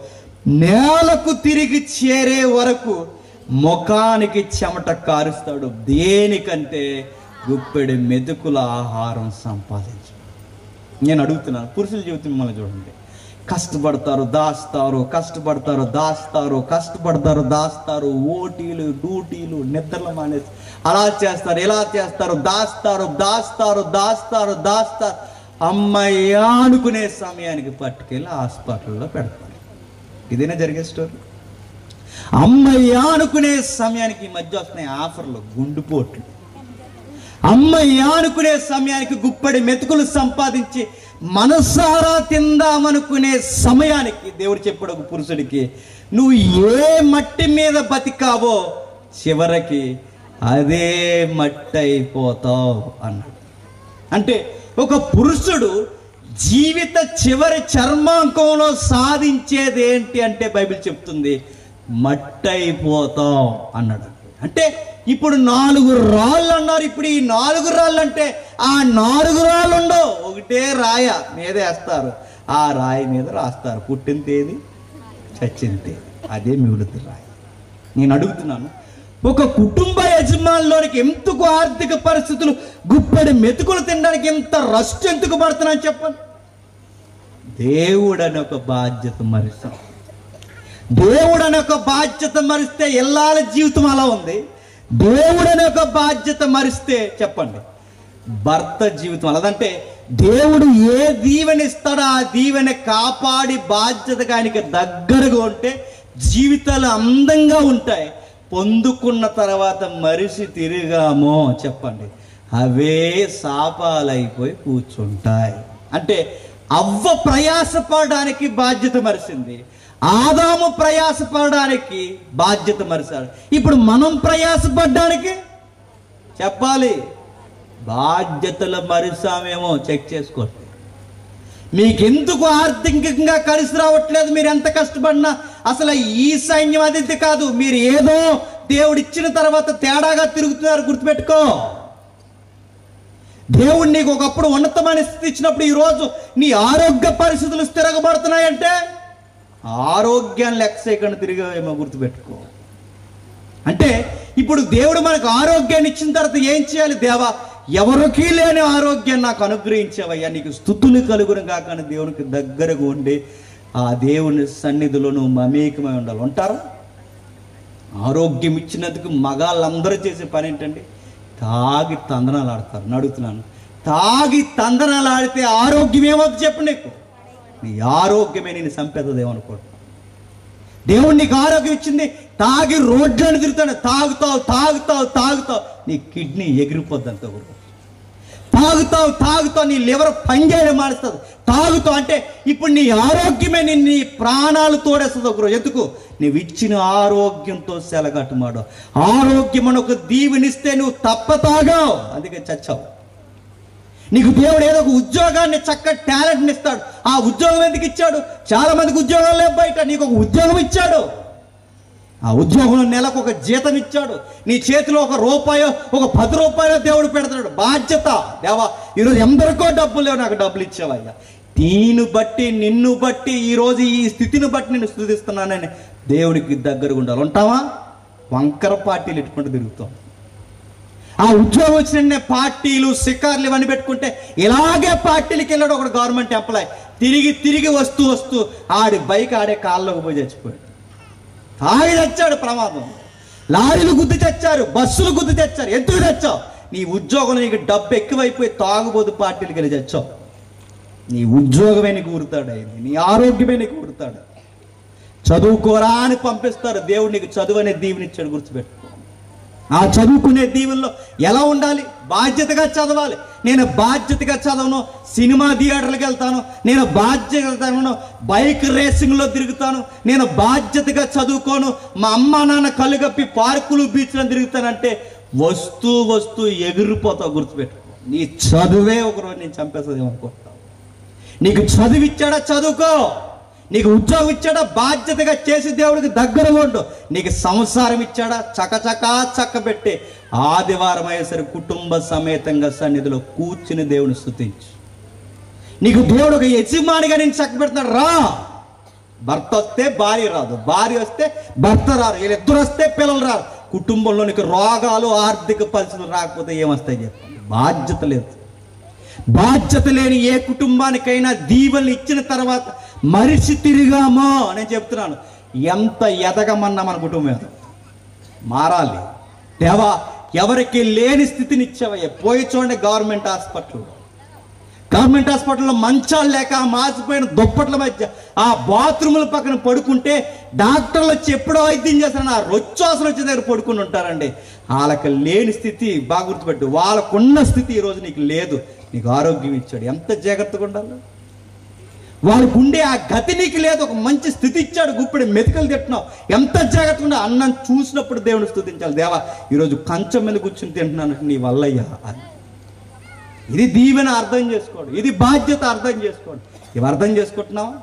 నేలకు తిరిగి చేరే వరకు ముఖానికి చెమట కారుస్తాడు. దేనికంటే గుప్పెడు మెతుకుల ఆహారం సంపాదించు. నేను అడుగుతున్నాను పురుషుల జీవితం మిమ్మల్ని చూడండి. కష్టపడతారు దాస్తారు కష్టపడతారు దాస్తారు కష్టపడతారు దాస్తారు ఓటీలు డ్యూటీలు నిద్రలు మానేసి అలా చేస్తారు ఇలా చేస్తారు దాస్తారు దాస్తారు దాస్తారు దాస్తారు అమ్మయ్యా అనుకునే సమయానికి పట్టుకెళ్ళి హాస్పిటల్లో పెడతారు. ఇదేనా జరిగే స్టోరీ? అమ్మయ్యా అనుకునే సమయానికి ఈ మధ్య వస్తున్నాయి ఆఫర్లు గుండుపోట్లు అమ్మయ్యా అనుకునే సమయానికి గుప్పడి మెతుకులు సంపాదించి మనసారా తిందామనుకునే సమయానికి దేవుడు చెప్పాడు ఒక పురుషుడికి నువ్వు ఏ మట్టి మీద బతికావో చివరికి అదే మట్టి అయిపోతావు అన్నాడు. అంటే ఒక పురుషుడు జీవిత చివరి చర్మాంకంలో సాధించేది ఏంటి అంటే బైబిల్ చెప్తుంది మట్టయిపోతాం అన్నాడు. అంటే ఇప్పుడు నాలుగు రాళ్ళు అన్నారు. ఇప్పుడు ఈ నాలుగు రాళ్ళు అంటే ఆ నాలుగు రాళ్ళు ఉండవు. ఒకటే రాయ మీద వేస్తారు. ఆ రాయి మీద రాస్తారు. పుట్టిన తేదీ చచ్చిన తేదీ. అదే మిగులుతుంది రాయి. నేను అడుగుతున్నాను ఒక కుటుంబ యజమానిలోనికి ఎందుకు ఆర్థిక పరిస్థితులు గుప్పెడి మెతుకులు తినడానికి ఎంత రస్ట్ ఎందుకు పడుతున్నాను చెప్పండి. దేవుడు ఒక బాధ్యత మరిస్తాం. దేవుడు ఒక బాధ్యత మరిస్తే ఎల్లాల జీవితం అలా ఉంది. దేవుడు ఒక బాధ్యత మరిస్తే చెప్పండి. భర్త జీవితం అలాదంటే దేవుడు ఏ దీవెన ఇస్తాడో ఆ దీవెన కాపాడి బాధ్యతగా ఆయనకి దగ్గరగా ఉంటే జీవితాలు అందంగా ఉంటాయి. పొందుకున్న తర్వాత మరిసి తిరిగామో చెప్పండి. అవే శాపాలైపోయి కూర్చుంటాయి. అంటే అవ్వ ప్రయాసపడడానికి బాధ్యత మరిసింది. ఆదాము ప్రయాసపడడానికి బాధ్యత మరిశాడు. ఇప్పుడు మనం ప్రయాసపడడానికి చెప్పాలి. బాధ్యతలు మరిసామేమో చెక్ చేసుకోండి. మీకెందుకు ఆర్థికంగా కలిసి రావట్లేదు? మీరు ఎంత కష్టపడినా అసలు ఈ సైన్యం అది కాదు. మీరు ఏదో దేవుడు ఇచ్చిన తర్వాత తేడాగా తిరుగుతున్నారు గుర్తుపెట్టుకో. దేవుడు నీకు ఒకప్పుడు ఉన్నతమైన స్థితి ఇచ్చినప్పుడు ఈరోజు నీ ఆరోగ్య పరిస్థితులు స్థిరగబడుతున్నాయంటే ఆరోగ్యాన్ని లెక్క చేయకుండా తిరిగావేమో గుర్తుపెట్టుకో. అంటే ఇప్పుడు దేవుడు మనకు ఆరోగ్యాన్ని ఇచ్చిన తర్వాత ఏం చేయాలి దేవా? ఎవరికీ లేని ఆరోగ్యం నాకు అనుగ్రహించావయ్యా. నీకు స్థుతులు కలుగును కాకని దేవునికి దగ్గరగా ఉండి ఆ దేవుని సన్నిధిలో నువ్వు మమేకమై ఉండాలి. ఉంటారా? ఆరోగ్యం ఇచ్చినందుకు మగాళ్ళందరూ చేసే పని ఏంటండి? తాగి తందనాలు ఆడతారు. నడుగుతున్నాను అడుగుతున్నాను. తాగి తందనాలు ఆడితే ఆరోగ్యం ఏమవుతుంది చెప్పు నీకు. నీ ఆరోగ్యమే నేను చంపేదేమనుకోండి దేవుడు నీకు ఆరోగ్యం ఇచ్చింది. తాగి రోడ్లను తిరుగుతాడు. తాగుతావు తాగుతావు తాగుతావు. నీ కిడ్నీ ఎగిరిపోద్ది అంత కూడా తాగుతావు తాగుతావు నీ లివర్ పనిచేయడం మానేస్తుంది తాగుతావు అంటే ఇప్పుడు నీ ఆరోగ్యమే నీ నీ ప్రాణాలు తోడేస్తుంది ఒకరోజు ఎందుకు? నువ్వు ఇచ్చిన ఆరోగ్యంతో సెలగట్టుమాడు. ఆరోగ్యం అని ఒక దీవెనిస్తే నువ్వు తప్ప తాగావు. అందుకే చచ్చావు. నీకు దేవుడు ఏదో ఒక ఉద్యోగాన్ని చక్కటి టాలెంట్ని ఇస్తాడు. ఆ ఉద్యోగం ఎందుకు ఇచ్చాడు? చాలా మందికి ఉద్యోగాలు లేవు బయట. నీకు ఒక ఉద్యోగం ఇచ్చాడు. ఆ ఉద్యోగంలో నెలకు ఒక జీతం ఇచ్చాడు నీ చేతిలో ఒక రూపాయో ఒక పది రూపాయలో దేవుడు పెడతాడు. బాధ్యత. దేవా ఈరోజు ఎందరికో డబ్బులు లేవు నాకు డబ్బులు ఇచ్చావయ్యా. దీని బట్టి నిన్ను బట్టి ఈరోజు ఈ స్థితిని బట్టి నేను స్థుతిస్తున్నానని దేవునికి దగ్గరగా ఉండాలి. ఉంటావా? వంకర పార్టీలు ఇట్టుకుంటూ తిరుగుతాం. ఆ ఉద్యోగం వచ్చిన పార్టీలు షికార్లు ఇవన్నీ పెట్టుకుంటే ఇలాగే పార్టీలకి వెళ్ళాడు ఒకడు గవర్నమెంట్ ఎంప్లాయ్. తిరిగి తిరిగి వస్తూ వస్తూ ఆడి బైక్ ఆడే కాళ్ళలోకి పోయి చచ్చిపోయాడు. తాగి తెచ్చాడు ప్రమాదం. లారీలు గుద్దు తెచ్చారు బస్సులు గుద్దు తెచ్చారు. ఎందుకు తెచ్చావు? నీ ఉద్యోగంలో నీకు డబ్బు ఎక్కువైపోయి తాగుబోతు పార్టీలు కలిసి తెచ్చావు. నీ ఉద్యోగమే నీకు ఊరుతాడు అయింది నీ ఆరోగ్యమే నీకు ఊరుతాడు చదువుకోరా అని పంపిస్తారు. దేవుడు నీకు చదువు అనే దీవునిచ్చాడు గుర్తుపెట్టు. ఆ చదువుకునే దీవుల్లో ఎలా ఉండాలి? బాధ్యతగా చదవాలి. నేను బాధ్యతగా చదవను సినిమా థియేటర్లకు వెళ్తాను నేను బాధ్యతను బైక్ రేసింగ్లో తిరుగుతాను నేను బాధ్యతగా చదువుకోను మా అమ్మ నాన్న కళ్ళు కప్పి పార్కులు బీచ్లో తిరుగుతానంటే వస్తూ వస్తూ ఎగిరిపోతావు గుర్తుపెట్టుకో. నీ చదువే ఒకరోజు నేను చంపేస్తుంది అనుకుంటావు నీకు చదువు ఇచ్చాడా చదువుకో. నీకు ఉద్యోగం ఇచ్చాడా? బాధ్యతగా చేసి దేవుడికి దగ్గర ఉండు. నీకు సంసారం ఇచ్చాడా? చకచకా చక్కబెట్టి ఆదివారం అయ్యేసరి కుటుంబ సమేతంగా సన్నిధిలో కూర్చుని దేవుని స్థుతించు నీకు దేవుడు ఒక యజమానిగా నేను చక్కబెడుతున్నాడు రా! భర్త వస్తే భార్య రాదు. భార్య వస్తే భర్త రారు వీళ్ళిద్దరు వస్తే పిల్లలు రారు. కుటుంబంలో నీకు రోగాలు ఆర్థిక పరిస్థితులు రాకపోతే ఏమొస్తాయి చెప్పండి బాధ్యత లేదు. బాధ్యత లేని ఏ కుటుంబానికైనా దీవెనలు ఇచ్చిన తర్వాత మరిచి తిరిగామో నేను చెప్తున్నాను. ఎంత ఎదగమన్నా మన కుటుంబం మారాలి. దేవా ఎవరికి లేని స్థితిని ఇచ్చేవయ్యా. పోయి చూడండి గవర్నమెంట్ హాస్పిటల్. గవర్నమెంట్ హాస్పిటల్లో మంచాలు లేక ఆ మాసిపోయిన దుప్పట్ల మధ్య ఆ బాత్రూముల పక్కన పడుకుంటే డాక్టర్లు వచ్చి ఎప్పుడో వైద్యం చేస్తారని ఆ రొచ్చాసలు వచ్చే దగ్గర పడుకుని ఉంటారండి. వాళ్ళకి లేని స్థితి బాగా గుర్తుపెట్టు. వాళ్ళకున్న స్థితి ఈరోజు నీకు లేదు. నీకు ఆరోగ్యం ఇచ్చాడు. ఎంత జాగ్రత్తగా ఉండాలి? వాళ్ళకు ఉండే ఆ గతి నీకు లేదు ఒక మంచి స్థితి ఇచ్చాడు గుప్పిడి మెతుకలు తిట్టినావు ఎంత జాగ్రత్తగా ఉండే అన్నం చూసినప్పుడు దేవుని స్థుతించాలి. దేవా ఈరోజు కంచం మీద కూర్చుని తింటున్నాను నీ వల్లయ్యా అని. ఇది దీవెన అర్థం చేసుకోండి. ఇది బాధ్యత అర్థం చేసుకోండి. ఇవి అర్థం చేసుకుంటున్నావా?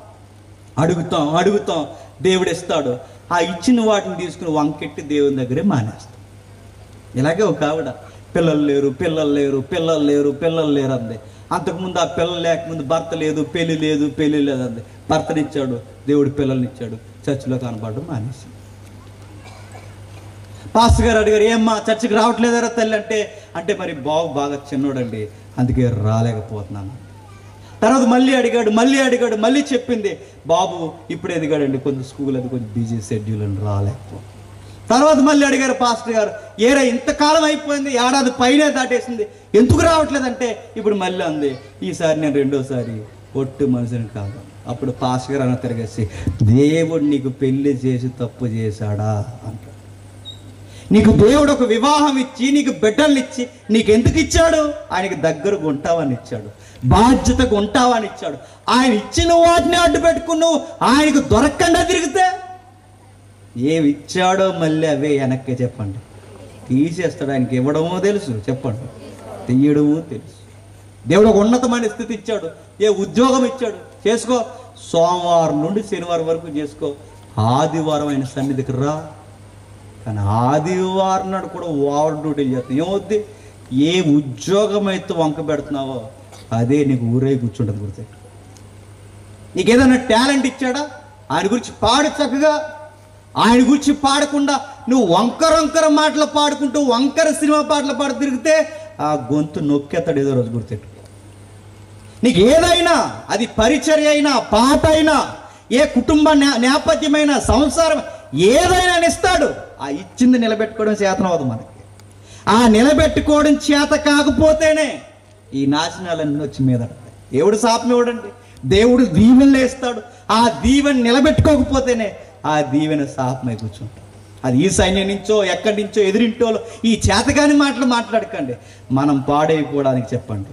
అడుగుతాం అడుగుతాం. దేవుడు ఇస్తాడు. ఆ ఇచ్చిన వాటిని తీసుకుని వంకెట్టి దేవుని దగ్గరే మానేస్తాం. ఇలాగే ఒక ఆవిడ పిల్లలు లేరు పిల్లలు లేరు పిల్లలు లేరు పిల్లలు లేరు అందే. అంతకుముందు ఆ పిల్లలు లేకముందు భర్త లేదు పెళ్ళి లేదు పెళ్ళి లేదు అంది. భర్తనిచ్చాడు దేవుడు పిల్లల్నిచ్చాడు. చర్చిలో కనపడడం మానేసి పాస్టర్ గారు అడిగారు ఏమ్మా చర్చికి రావట్లేదారా తల్లి అంటే అంటే మరి బాబు బాగా చిన్నోడండి అందుకే రాలేకపోతున్నాను. తర్వాత మళ్ళీ అడిగాడు మళ్ళీ అడిగాడు మళ్ళీ చెప్పింది బాబు ఇప్పుడు ఎదిగాడండి కొంచెం స్కూల్ అది కొంచెం బిజీ షెడ్యూల్ అని రాలేకపో తర్వాత మళ్ళీ అడిగారు పాస్టర్ గారు ఏరా ఇంతకాలం అయిపోయింది ఏడాది పైనే దాటేసింది ఎందుకు రావట్లేదంటే? ఇప్పుడు మళ్ళీ అంది ఈసారి నేను రెండోసారి ఒట్టు మనిషిని కాదు. అప్పుడు పాస్టర్ గారు అన్న తిరగేసి దేవుడు నీకు పెళ్ళి చేసి తప్పు చేశాడా? అంటాడు నీకు దేవుడు ఒక వివాహం ఇచ్చి నీకు బిడ్డల్ని ఇచ్చి నీకు ఎందుకు ఇచ్చాడు? ఆయనకి దగ్గరకు ఉంటావని ఇచ్చాడు. బాధ్యతకు ఉంటావని ఇచ్చాడు. ఆయన ఇచ్చిన వాటిని అడ్డు పెట్టుకున్నావు ఆయనకు దొరకకుండా తిరిగితే ఏమి ఇచ్చాడో మళ్ళీ అవే వెనక్కి చెప్పండి. తీసేస్తాడు ఆయనకి ఇవ్వడమో తెలుసు చెప్పండి. తీయడమో తెలుసు. దేవుడు ఒక ఉన్నతమైన స్థితి ఇచ్చాడు ఏ ఉద్యోగం ఇచ్చాడు చేసుకో. సోమవారం నుండి శనివారం వరకు చేసుకో. ఆదివారం ఆయన సన్నిధికి రా. కానీ ఆదివారం నాడు కూడా ఓవర్ డ్యూటీ చేస్తాం ఏమవుద్ది? ఏ ఉద్యోగం అయితే వంక పెడుతున్నావో అదే నీకు ఊరే కూర్చుంటుంది గుర్తు. నీకేదైనా టాలెంట్ ఇచ్చాడా? ఆయన గురించి పాడు చక్కగా ఆయన గురించి పాడకుండా నువ్వు వంకర వంకర మాటలు పాడుకుంటూ వంకర సినిమా పాటలు పాడు తిరిగితే ఆ గొంతు నొక్కేస్తాడు ఏదో రోజు గుర్తెట్టు. నీకు ఏదైనా అది పరిచర్య అయినా పాట అయినా ఏ కుటుంబ నే- నేపథ్యమైన సంసారం ఏదైనా ఇస్తాడు ఆ ఇచ్చింది నిలబెట్టుకోవడం చేతనం అవదు మనకి. ఆ నిలబెట్టుకోవడం చేత కాకపోతేనే ఈ నాశనాలన్నీ వచ్చి మీద దేవుడు శాపం ఇవ్వడండి దేవుడు దీవెనలు వేస్తాడు ఆ దీవెన నిలబెట్టుకోకపోతేనే ఆ దీవెన శాపమై కూర్చుంటాం. అది ఈ సైన్యం నుంచో ఎక్కడి నుంచో ఎదిరింటోలో ఈ చేతగాని మాటలు మాట్లాడకండి. మనం పాడైపోవడానికి చెప్పండి.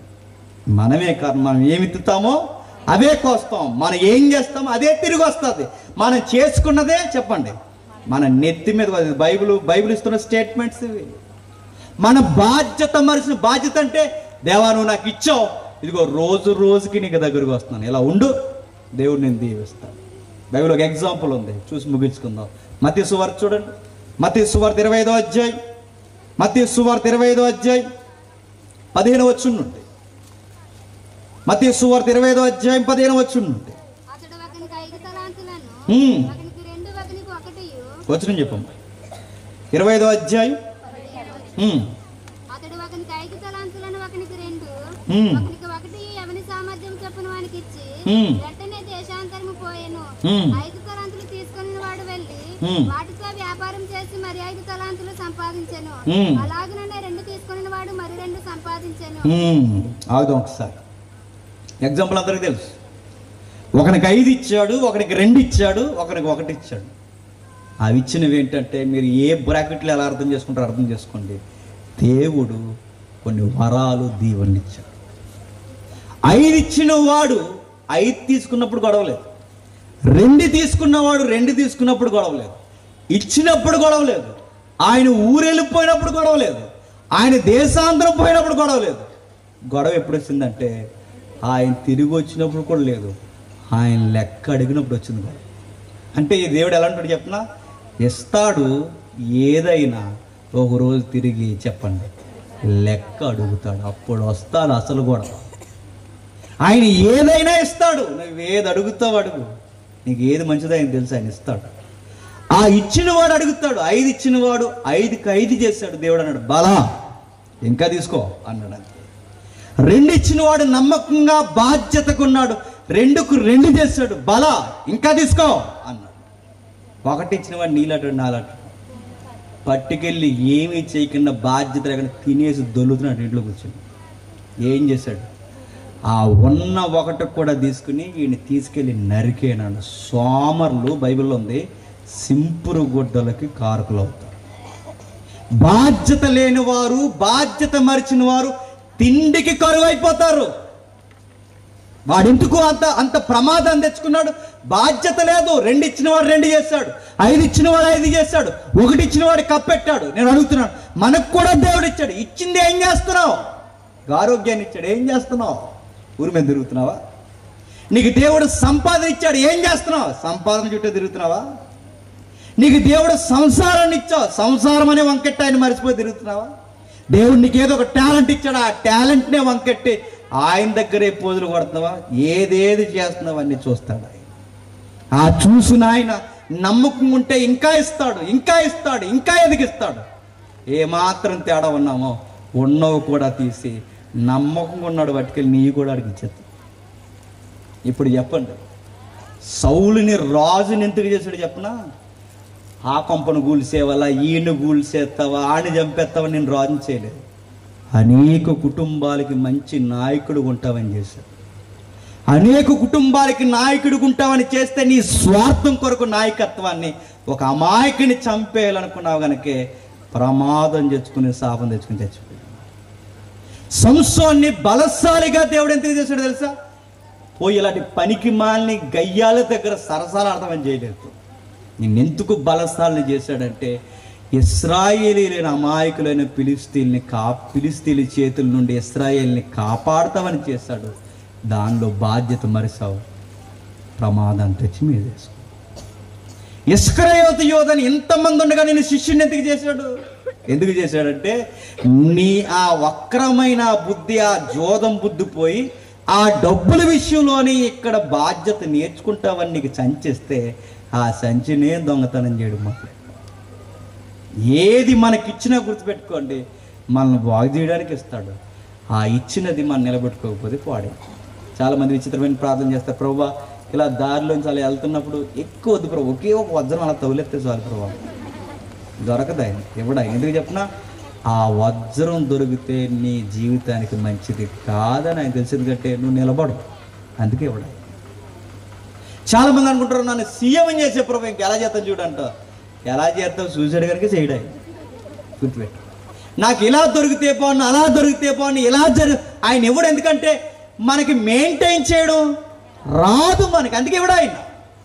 మనమే కారణం మనం ఏమి ఎత్తుతామో అవే కోస్తాం. మనం ఏం చేస్తామో అదే తిరిగి వస్తుంది. మనం చేసుకున్నదే చెప్పండి. మన నెత్తి మీద అది బైబిల్ బైబిల్ ఇస్తున్న స్టేట్మెంట్స్ ఇవి. మన బాధ్యత మరిచిన బాధ్యత అంటే దేవా నువ్వు నాకు ఇచ్చావు. ఇదిగో రోజు రోజుకి నీకు దగ్గరకు వస్తున్నాను. ఇలా ఉండు. దేవుడు నేను దీవిస్తాను. బైబిల్ ఒక ఎగ్జాంపుల్ ఉంది. చూసి ముగించుకుందాం. మతి సువార్త చూడండి. మతి సువార్త ఇరవై ఐదో అధ్యాయం. మతి సువార్త ఇరవై ఐదో అధ్యాయం పదిహేను వచ్చుండి మతి సువార్త ఇరవై ఐదో అధ్యాయం. పదిహేను ఒకనికి ఒకటి వచ్చిన చెప్పమ్మా ఇరవై ఐదో అధ్యాయం ఒకనికి ఐదు తలాంతులు తీసుకుని వాడు వెళ్ళి. వాటితో వ్యాపారం చేసి మరి ఐదు తలాంతులు సంపాదించెను. అలాగనే రెండు తీసుకుని వాడు మరి రెండు సంపాదించెను. ఆగుదాం ఒకసారి. ఎగ్జాంపుల్ అందరికి తెలుసు. ఒకనికి ఐదు ఇచ్చాడు ఒకనికి రెండు ఇచ్చాడు ఒకరికి ఒకటి ఇచ్చాడు. అవి ఇచ్చినవి ఏంటంటే మీరు ఏ బ్రాకెట్లు ఎలా అర్థం చేసుకుంటారో అర్థం చేసుకోండి. దేవుడు కొన్ని వరాలు దీవెనలు ఇచ్చాడు. ఐదు ఇచ్చిన వాడు ఐదు తీసుకున్నప్పుడు గొడవలేదు. రెండు తీసుకున్నవాడు రెండు తీసుకున్నప్పుడు గొడవ లేదు. ఇచ్చినప్పుడు గొడవ లేదు. ఆయన ఊరెళ్ళిపోయినప్పుడు గొడవలేదు ఆయన దేశాంతరం పోయినప్పుడు గొడవ లేదు. గొడవ ఎప్పుడు వచ్చిందంటే ఆయన తిరిగి వచ్చినప్పుడు కూడా లేదు. ఆయన లెక్క అడిగినప్పుడు వచ్చింది గొడవ. అంటే ఈ దేవుడు ఎలా ఉంటాడు చెప్పనా ఇస్తాడు ఏదైనా ఒక రోజు తిరిగి చెప్పండి. లెక్క అడుగుతాడు. అప్పుడు వస్తాడు అసలు గొడవ. ఆయన ఏదైనా ఇస్తాడు. నువ్వు ఏది అడుగుతావు అడుగు. నీకు ఏది మంచిదో ఆయన తెలుసు ఆయన ఇస్తాడు. ఆ ఇచ్చిన వాడు అడుగుతాడు ఐదు ఇచ్చినవాడు ఐదుకి ఐదు చేశాడు దేవుడు అన్నాడు బాలా ఇంకా తీసుకో అన్నాడు అంతే. రెండు ఇచ్చినవాడు నమ్మకంగా బాధ్యతకున్నాడు రెండుకు రెండు చేశాడు బల ఇంకా తీసుకో అన్నాడు. ఒకటి ఇచ్చినవాడు వాడు నాలు పట్టుకెళ్ళి ఏమీ చేయకుండా బాధ్యత లేకుండా తినేసి దొల్లుతున్నాడు ఇంట్లో కూర్చొని. ఏం చేశాడు ఆ ఉన్న ఒకటి కూడా తీసుకుని ఈయన తీసుకెళ్ళి నరికేనాడు సోమర్లు బైబిల్లో ఉంది సింపురు గుడ్డలకి కారకులు అవుతారు. బాధ్యత లేని వారు బాధ్యత మరిచిన వారు తిండికి కరువు అయిపోతారు అంత అంత ప్రమాదం తెచ్చుకున్నాడు బాధ్యత లేదు రెండు ఇచ్చిన వాడు రెండు చేస్తాడు ఐదు ఇచ్చిన వాడు ఐదు చేస్తాడు ఒకటి ఇచ్చిన వాడు కప్పెట్టాడు. నేను అడుగుతున్నాను మనకు కూడా దేవుడు ఇచ్చాడు ఇచ్చింది ఏం చేస్తున్నావు? ఆరోగ్యాన్ని ఇచ్చాడు ఏం చేస్తున్నావు? ఊరి మీద తిరుగుతున్నావా? నీకు దేవుడు సంపాదన ఇచ్చాడు ఏం చేస్తున్నావు? సంపాదన చుట్టూ తిరుగుతున్నావా? నీకు దేవుడు సంసారాన్ని ఇచ్చావు సంసారం అనే వంకెట్టి ఆయన మర్చిపోయి తిరుగుతున్నావా? దేవుడు నీకు ఏదో ఒక టాలెంట్ ఇచ్చాడు ఆ టాలెంట్నే వంకెట్టి ఆయన దగ్గరే పూజలు కొడుతున్నావా? ఏదేది చేస్తున్నావు అన్ని చూస్తాడు ఆయన. ఆ చూసిన ఆయన నమ్మకం ఉంటే ఇంకా ఇస్తాడు ఇంకా ఇస్తాడు ఇంకా ఎదిగిస్తాడు. ఏమాత్రం తేడా ఉన్నామో ఉన్నవి కూడా తీసి నమ్మకంగా ఉన్నాడు పట్టుకెళ్ళి నీ కూడా అడిగించేది ఇప్పుడు చెప్పండి. సౌలుని రాజుని ఎందుకు చేశాడు చెప్పనా? ఆ కొంపను గూల్సేవలా ఈయన గూల్సేస్తావా ఆని చంపేస్తావా నేను రాజుని చేయలేదు. అనేక కుటుంబాలకి మంచి నాయకుడు ఉంటావని చేశాడు. అనేక కుటుంబాలకి నాయకుడు ఉంటావని చేస్తే నీ స్వార్థం కొరకు నాయకత్వాన్ని ఒక అమాయకుని చంపేయాలనుకున్నావు గనకే ప్రమాదం తెచ్చుకుని శాపం తెచ్చుకుని తెచ్చుకో సంసోన్ని బలశాలిగా దేవుడు ఎందుకు చేశాడు తెలుసా? పోయి ఇలాంటి పనికి మాలిని గయ్యాల దగ్గర సరసాలు అర్థమని చేయలేదు. నిన్నెందుకు బలశాలని చేశాడంటే ఇస్రాయేలీలైన అమాయకులైన పిలిస్తీల్ని కా పిలిస్తీల చేతుల నుండి ఇస్రాయేల్ని కాపాడతామని చేశాడు. దానిలో బాధ్యత మరిసావు. ప్రమాదం తెచ్చి మీద వేసుకో. ఇస్కరయోత యోధని ఇంతమంది ఉండగా నేను శిష్యుని ఎందుకు చేశాడు? ఎందుకు చేశాడంటే నీ ఆ వక్రమైన బుద్ధి ఆ జోదం బుద్ధి పోయి ఆ డబ్బుల విషయంలోని ఇక్కడ బాధ్యత నేర్చుకుంటావని నీకు సంచిస్తే ఆ సంచినే దొంగతనం చేయడం మాకు ఏది మనకిచ్చినా గుర్తుపెట్టుకోండి మనల్ని బాగు చేయడానికి ఇస్తాడు. ఆ ఇచ్చినది మనం నిలబెట్టుకోకపోతే పాడే. చాలామంది విచిత్రమైన ప్రార్థన చేస్తారు ప్రభా ఇలా దారిలోంచి అలా వెళ్తున్నప్పుడు ఎక్కువ వద్దు ప్రభు ఒకే ఒక వజ్రం అలా తగులెత్తే చాలు ప్రభావం దొరకదు ఆయన ఎందుకు చెప్పినా ఆ వజ్రం దొరికితే నీ జీవితానికి మంచిది కాదని ఆయన తెలిసి. ఎందుకంటే నువ్వు నిలబడు. అందుకే ఇవ్వడా. చాలా మంది అనుకుంటారు నన్ను సీఎం అని చేసే ప్రభు ఇంకెలా చేస్తాను చూడంట. ఎలా చేస్తావు సూసైడ్ కనుక చేయడా గుర్తుపెట్టు. నాకు ఇలా దొరికితే పోను అలా దొరికితే పోను ఇలా జరు ఆయన ఇవ్వడు. ఎందుకంటే మనకి మెయింటైన్ చేయడం రాదు మనకి. అందుకే ఇవ్వడు ఆయన.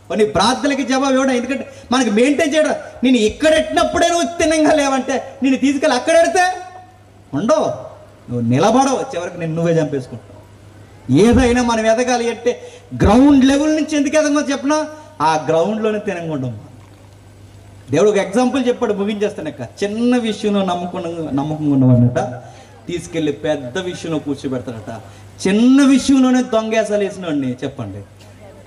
కొన్ని ప్రార్థనలకి జవాబు ఇవ్వడం ఎందుకంటే మనకి మెయింటైన్ చేయడం. నేను ఎక్కడెట్టినప్పుడే నువ్వు తినంగా లేవంటే నేను తీసుకెళ్ళి అక్కడెడితే ఉండవు. నువ్వు నిలబడవు. చివరికి నేను నువ్వే చంపేసుకుంటావు. ఏదైనా మనం ఎదగాలి అంటే గ్రౌండ్ లెవెల్ నుంచి ఎందుకు ఎదగమో చెప్పినా ఆ గ్రౌండ్లోనే తినకుండా దేవుడు ఒక ఎగ్జాంపుల్ చెప్పాడు ముగించేస్తానక్క. చిన్న విషయంలో నమ్మకం నమ్మకంగా ఉన్నవాడట తీసుకెళ్ళి పెద్ద విషయంలో కూర్చోబెడతాడట. చిన్న విషయంలోనే దొంగేసాలు వేసినవాడిని చెప్పండి.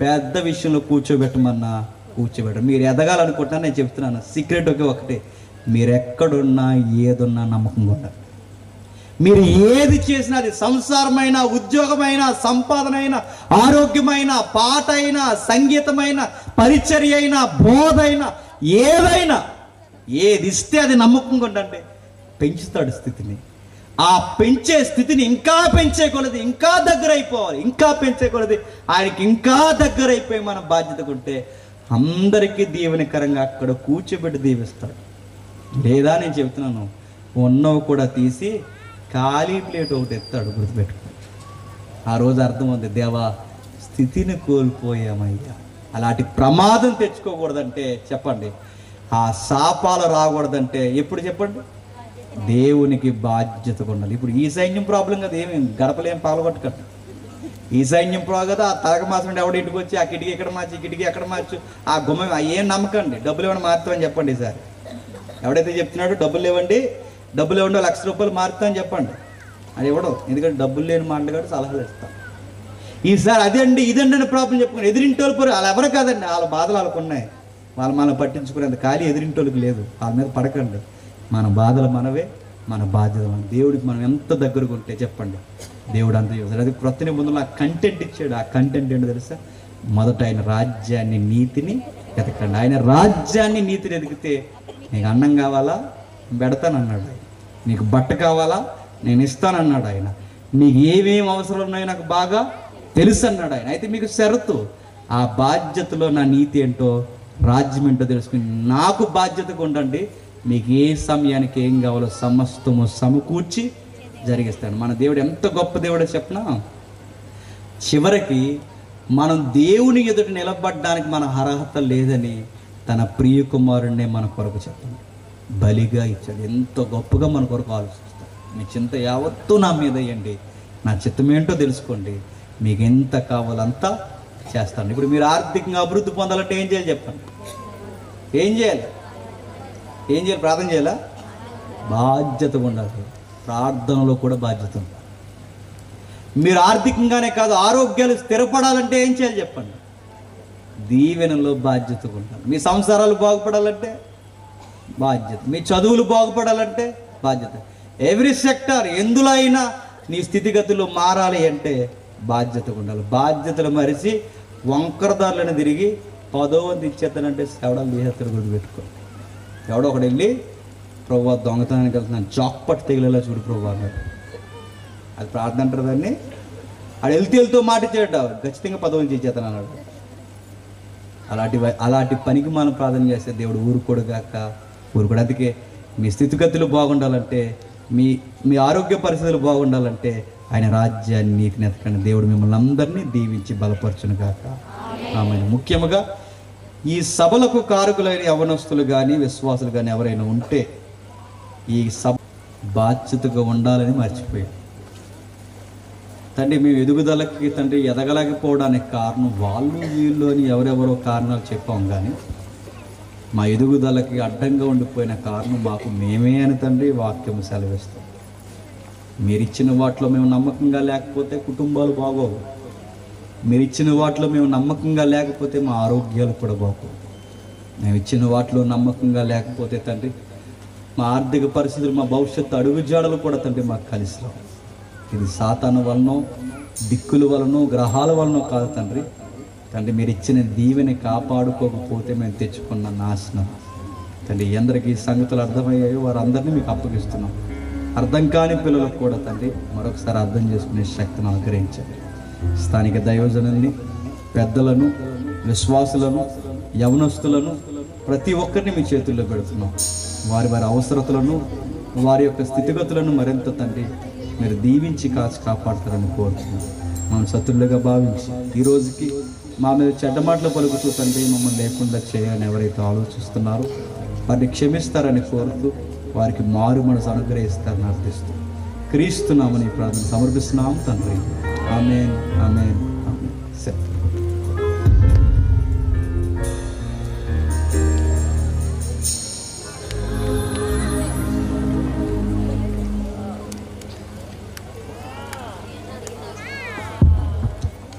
పెద్ద విషయంలో కూర్చోబెట్టమన్నా కూర్చోబెట్ట. మీరు ఎదగాలనుకుంటున్నా నేను చెప్తున్నాను. సీక్రెట్ ఒకే ఒకటే. మీరు ఎక్కడున్నా ఏదున్నా నమ్మకంగా ఉండాలి. మీరు ఏది చేసినా అది సంసారమైన ఉద్యోగమైన సంపాదన ఆరోగ్యమైన పాట అయినా సంగీతమైన పరిచర్య అయినా బోధ అయినా ఏదైనా ఏది ఇస్తే అది నమ్మకంగా ఉండండి. పెంచుతాడు స్థితిని. ఆ పెంచే స్థితిని ఇంకా పెంచే కొలది ఇంకా దగ్గర అయిపోవాలి ఇంకా పెంచే కొలది. ఆయనకి ఇంకా దగ్గర అయిపోయి మన బాధ్యత ఉంటే అందరికీ దీవెనకరంగా అక్కడ కూర్చోబెట్టి దీవిస్తాడు. లేదా నేను చెప్తున్నాను ఉన్నవి కూడా తీసి ఖాళీ ప్లేట్ ఒకటి ఎత్తాడు గుర్తుపెట్టుకో ఆ రోజు అర్థమవుతుంది దేవా స్థితిని కోల్పోయామయ్యా. అలాంటి ప్రమాదం తెచ్చుకోకూడదంటే చెప్పండి. ఆ శాపాలు రాకూడదంటే ఎప్పుడు చెప్పండి? దేవునికి బాధ్యత ఉండాలి ఇప్పుడు ఈ సైన్యం ప్రాబ్లం కదా ఏమి? గడపలేం పాల్గొట్టకండి ఈ సైన్యం ప్రా కదా ఆ తరగ మాసం ఎవడ ఇంటికి వచ్చి ఆ కిటికీ ఎక్కడ మార్చి కిటికీ ఎక్కడ మార్చు ఆ గుమ్మ ఏం నమ్మకండి. డబ్బులు ఏమైనా మారుతామని చెప్పండి సార్ ఎవడైతే చెప్తున్నాడో డబ్బులు ఇవ్వండి డబ్బులు ఇవ్వండి లక్ష రూపాయలు మారుతామని చెప్పండి. అది ఇవ్వడం. ఎందుకంటే డబ్బులు లేని మాటగాడు సలహాలు ఇస్తాం. ఈసారి అదండి ఇదండి అని ప్రాబ్లం చెప్పుకుని ఎదిరింటోళ్ళు పోరు. వాళ్ళు ఎవరు కాదండి? వాళ్ళ బాధలు వాళ్ళకు ఉన్నాయి. వాళ్ళు మనం పట్టించుకునేంత ఖాళీ ఎదిరింటోళ్ళకి లేదు. వాళ్ళ మీద పడకండి. మన బాధలు మనవే మన బాధ్యత మన. దేవుడికి మనం ఎంత దగ్గరకు ఉంటే చెప్పండి. దేవుడు అంత చూస్తాడు అది క్రొత్త నిబంధనలు ఆ కంటెంట్ ఇచ్చాడు. ఆ కంటెంట్ ఏంటో తెలుసా? మొదట ఆయన రాజ్యాన్ని నీతిని ఎతకండి ఆయన రాజ్యాన్ని నీతిని ఎదిగితే నీకు అన్నం కావాలా? పెడతానన్నాడు ఆయన. నీకు బట్ట కావాలా? నేను ఇస్తానన్నాడు ఆయన. నీకు ఏమేమి అవసరం ఉన్నాయో నాకు బాగా తెలుసు అన్నాడు ఆయన. అయితే మీకు షరతు. ఆ బాధ్యతలో నా నీతి ఏంటో రాజ్యం ఏంటో తెలుసుకుని నాకు బాధ్యతగా ఉండండి. మీకు ఏ సమయానికి ఏం కావాలో సమస్తము సమకూర్చి జరిగిస్తాను మన దేవుడు ఎంత గొప్ప దేవుడో చెప్పనా? చివరికి మనం దేవుని ఎదుట నిలబడడానికి మన అర్హత లేదని తన ప్రియకుమారుణ్ణే మన కొరకు చెప్పండి బలిగా ఇచ్చాడు. ఎంతో గొప్పగా మన కొరకు ఆలోచిస్తాడు. మీ చింత యావత్తూ నా మీద వేయండి. నా చిత్తం ఏంటో తెలుసుకోండి. మీకు ఎంత కావాలంతా చేస్తాను. ఇప్పుడు మీరు ఆర్థికంగా అభివృద్ధి పొందాలంటే ఏం చేయాలి చెప్పండి? ఏం చేయాలి? ఏం చేయాలి? ప్రార్థన చేయాలా? బాధ్యతగా ఉండాలి. ప్రార్థనలో కూడా బాధ్యత ఉండాలి. మీరు ఆర్థికంగానే కాదు ఆరోగ్యాలు స్థిరపడాలంటే ఏం చేయాలి చెప్పండి? దీవెనలో బాధ్యతగా ఉండాలి. మీ సంసారాలు బాగుపడాలంటే బాధ్యత. మీ చదువులు బాగుపడాలంటే బాధ్యత. ఎవ్రీ సెక్టర్ ఎందులో అయినా నీ స్థితిగతులు మారాలి అంటే బాధ్యత ఉండాలి. బాధ్యతలు మరిచి వంకరదారులను తిరిగి పదో వంతు ఇచ్చేస్తానంటే ఎవడో తీసేస్తాడు గుడి ఎవడో ఒకడు వెళ్ళి ప్రభు దొంగతనానికి వెళ్తున్నాను జాక్పట్ తెగిలేలా చూడు ప్రభు అన్నాడు. అది ప్రార్థన అంటారు దాన్ని. ఆడు వెళ్తూ వెళ్తూ మాట ఇచ్చాడు ఖచ్చితంగా పదవులు చేసేస్తాను అన్నాడు. అలాంటి అలాంటి పనికి మనం ప్రార్థన చేస్తే దేవుడు ఊరుకోడు గాక ఊరుకోడు అందుకే మీ స్థితిగతులు బాగుండాలంటే మీ మీ ఆరోగ్య పరిస్థితులు బాగుండాలంటే ఆయన రాజ్యాన్ని నీతిని ఎతకండి దేవుడు మిమ్మల్ని అందరినీ దీవించి బలపరచును గాక ఆమె ముఖ్యంగా ఈ సభలకు కారకులైన యవనస్తులు కానీ విశ్వాసులు కానీ ఎవరైనా ఉంటే ఈ సభ బాధ్యతగా ఉండాలని మర్చిపోయాడు తండ్రి మేము ఎదుగుదలకి తండ్రి ఎదగలేకపోవడానికి కారణం వాళ్ళు వీళ్ళు అని ఎవరెవరో కారణాలు చెప్పాం కానీ మా ఎదుగుదలకి అడ్డంగా ఉండిపోయిన కారణం మాకు మేమే అని తండ్రి వాక్యం సెలవిస్తాం మీరిచ్చిన వాటిలో మేము నమ్మకంగా లేకపోతే కుటుంబాలు బాగోవు. మీరు ఇచ్చిన వాటిలో మేము నమ్మకంగా లేకపోతే మా ఆరోగ్యాలు కూడా బాగోవు. మేము ఇచ్చిన వాటిలో నమ్మకంగా లేకపోతే తండ్రి మా ఆర్థిక పరిస్థితులు మా భవిష్యత్తు అడుగుజాడలు కూడా తండ్రి మాకు కలిసి రావు. ఇది సాతాను వలనో దిక్కుల వలనో గ్రహాల వలనో కాదు తండ్రి. తండ్రి మీరు ఇచ్చిన దీవెని కాపాడుకోకపోతే మేము తెచ్చుకున్న నాశనం. తండ్రి ఎందరికి సంగతులు అర్థమయ్యాయో వారందరినీ మీకు అప్పగిస్తున్నాం. అర్థం కాని పిల్లలకు కూడా తండ్రి మరొకసారి అర్థం చేసుకునే శక్తిని అనుగ్రహించండి స్థానిక దయోజనుల్ని పెద్దలను విశ్వాసులను యవనస్తులను ప్రతి ఒక్కరిని మీ చేతుల్లో పెడుతున్నాం. వారి వారి అవసరతలను వారి యొక్క స్థితిగతులను మరింత తండ్రి మీరు దీవించి కాచి కాపాడతారని కోరుతున్నాం. మనం శత్రులుగా భావించి ఈ రోజుకి మా మీద చెడ్డ మాటలు పలుకుతూ తండ్రి మమ్మల్ని లేకుండా చేయాలని ఎవరైతే ఆలోచిస్తున్నారో వారిని క్షమిస్తారని కోరుతూ వారికి మారు మనసు అనుగ్రహిస్తారని అర్థిస్తూ క్రీస్తున్నామని ప్రార్థన సమర్పిస్తున్నాం తండ్రి. Amen, Amen, Amen. Set.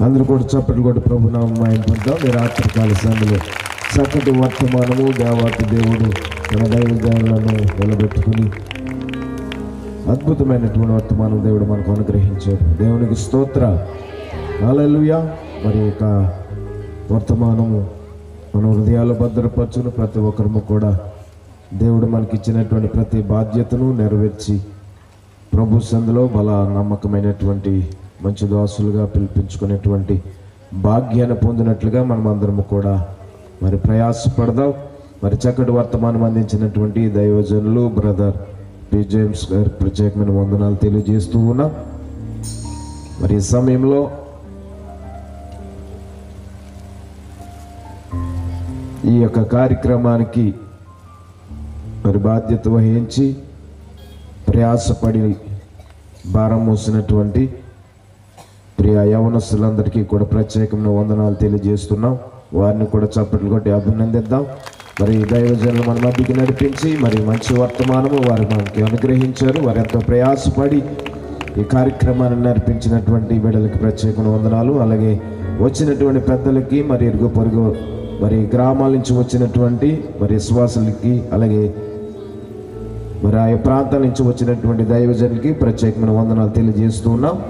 అందరూ కూడా చప్పట్లు కొట్టి ప్రభు నామం పొందాం మీరు రాత్రికాల సమయంలో చక్కటి వర్తమానము దేవాతి దేవుడు తన దైవజనులను నిలబెట్టుకుని అద్భుతమైనటువంటి వర్తమానం దేవుడు మనకు అనుగ్రహించాడు. దేవునికి స్తోత్ర. హల్లెలూయా. మరి యొక్క వర్తమానము మన హృదయాలు భద్రపరచును ప్రతి ఒక్కరము కూడా దేవుడు మనకి ఇచ్చినటువంటి ప్రతి బాధ్యతను నెరవేర్చి ప్రభు సందులో బల నమ్మకమైనటువంటి మంచి దోసులుగా పిలిపించుకునేటువంటి భాగ్యాన్ని పొందినట్లుగా మనం అందరము కూడా మరి ప్రయాసపడదాం. మరి చక్కటి వర్తమానం అందించినటువంటి దైవజనులు బ్రదర్ పి జేమ్స్ గారి ప్రత్యేకమైన వందనాలు తెలియజేస్తూ ఉన్నా. మరి ఈ సమయంలో ఈ యొక్క కార్యక్రమానికి మరి బాధ్యత వహించి ప్రయాసపడి భారం మోసినటువంటి ప్రియ యవనస్తులందరికీ కూడా ప్రత్యేకమైన వందనాలు తెలియజేస్తున్నాం. వారిని కూడా చప్పట్లు కొట్టి అభినందిద్దాం. మరి దైవజనులు మన మధ్యకి నడిపించి మరి మంచి వర్తమానము వారు మనకి అనుగ్రహించారు. వారు ఎంతో ప్రయాసపడి ఈ కార్యక్రమాన్ని నడిపించినటువంటి బిడ్డలకి ప్రత్యేకమైన వందనాలు. అలాగే వచ్చినటువంటి పెద్దలకి మరి ఇరుగు పొరుగు మరి గ్రామాల నుంచి వచ్చినటువంటి మరి విశ్వాసులకి అలాగే మరి ఆ ప్రాంతాల నుంచి వచ్చినటువంటి దైవజనులకి ప్రత్యేకమైన వందనాలు తెలియజేస్తూ ఉన్నాం.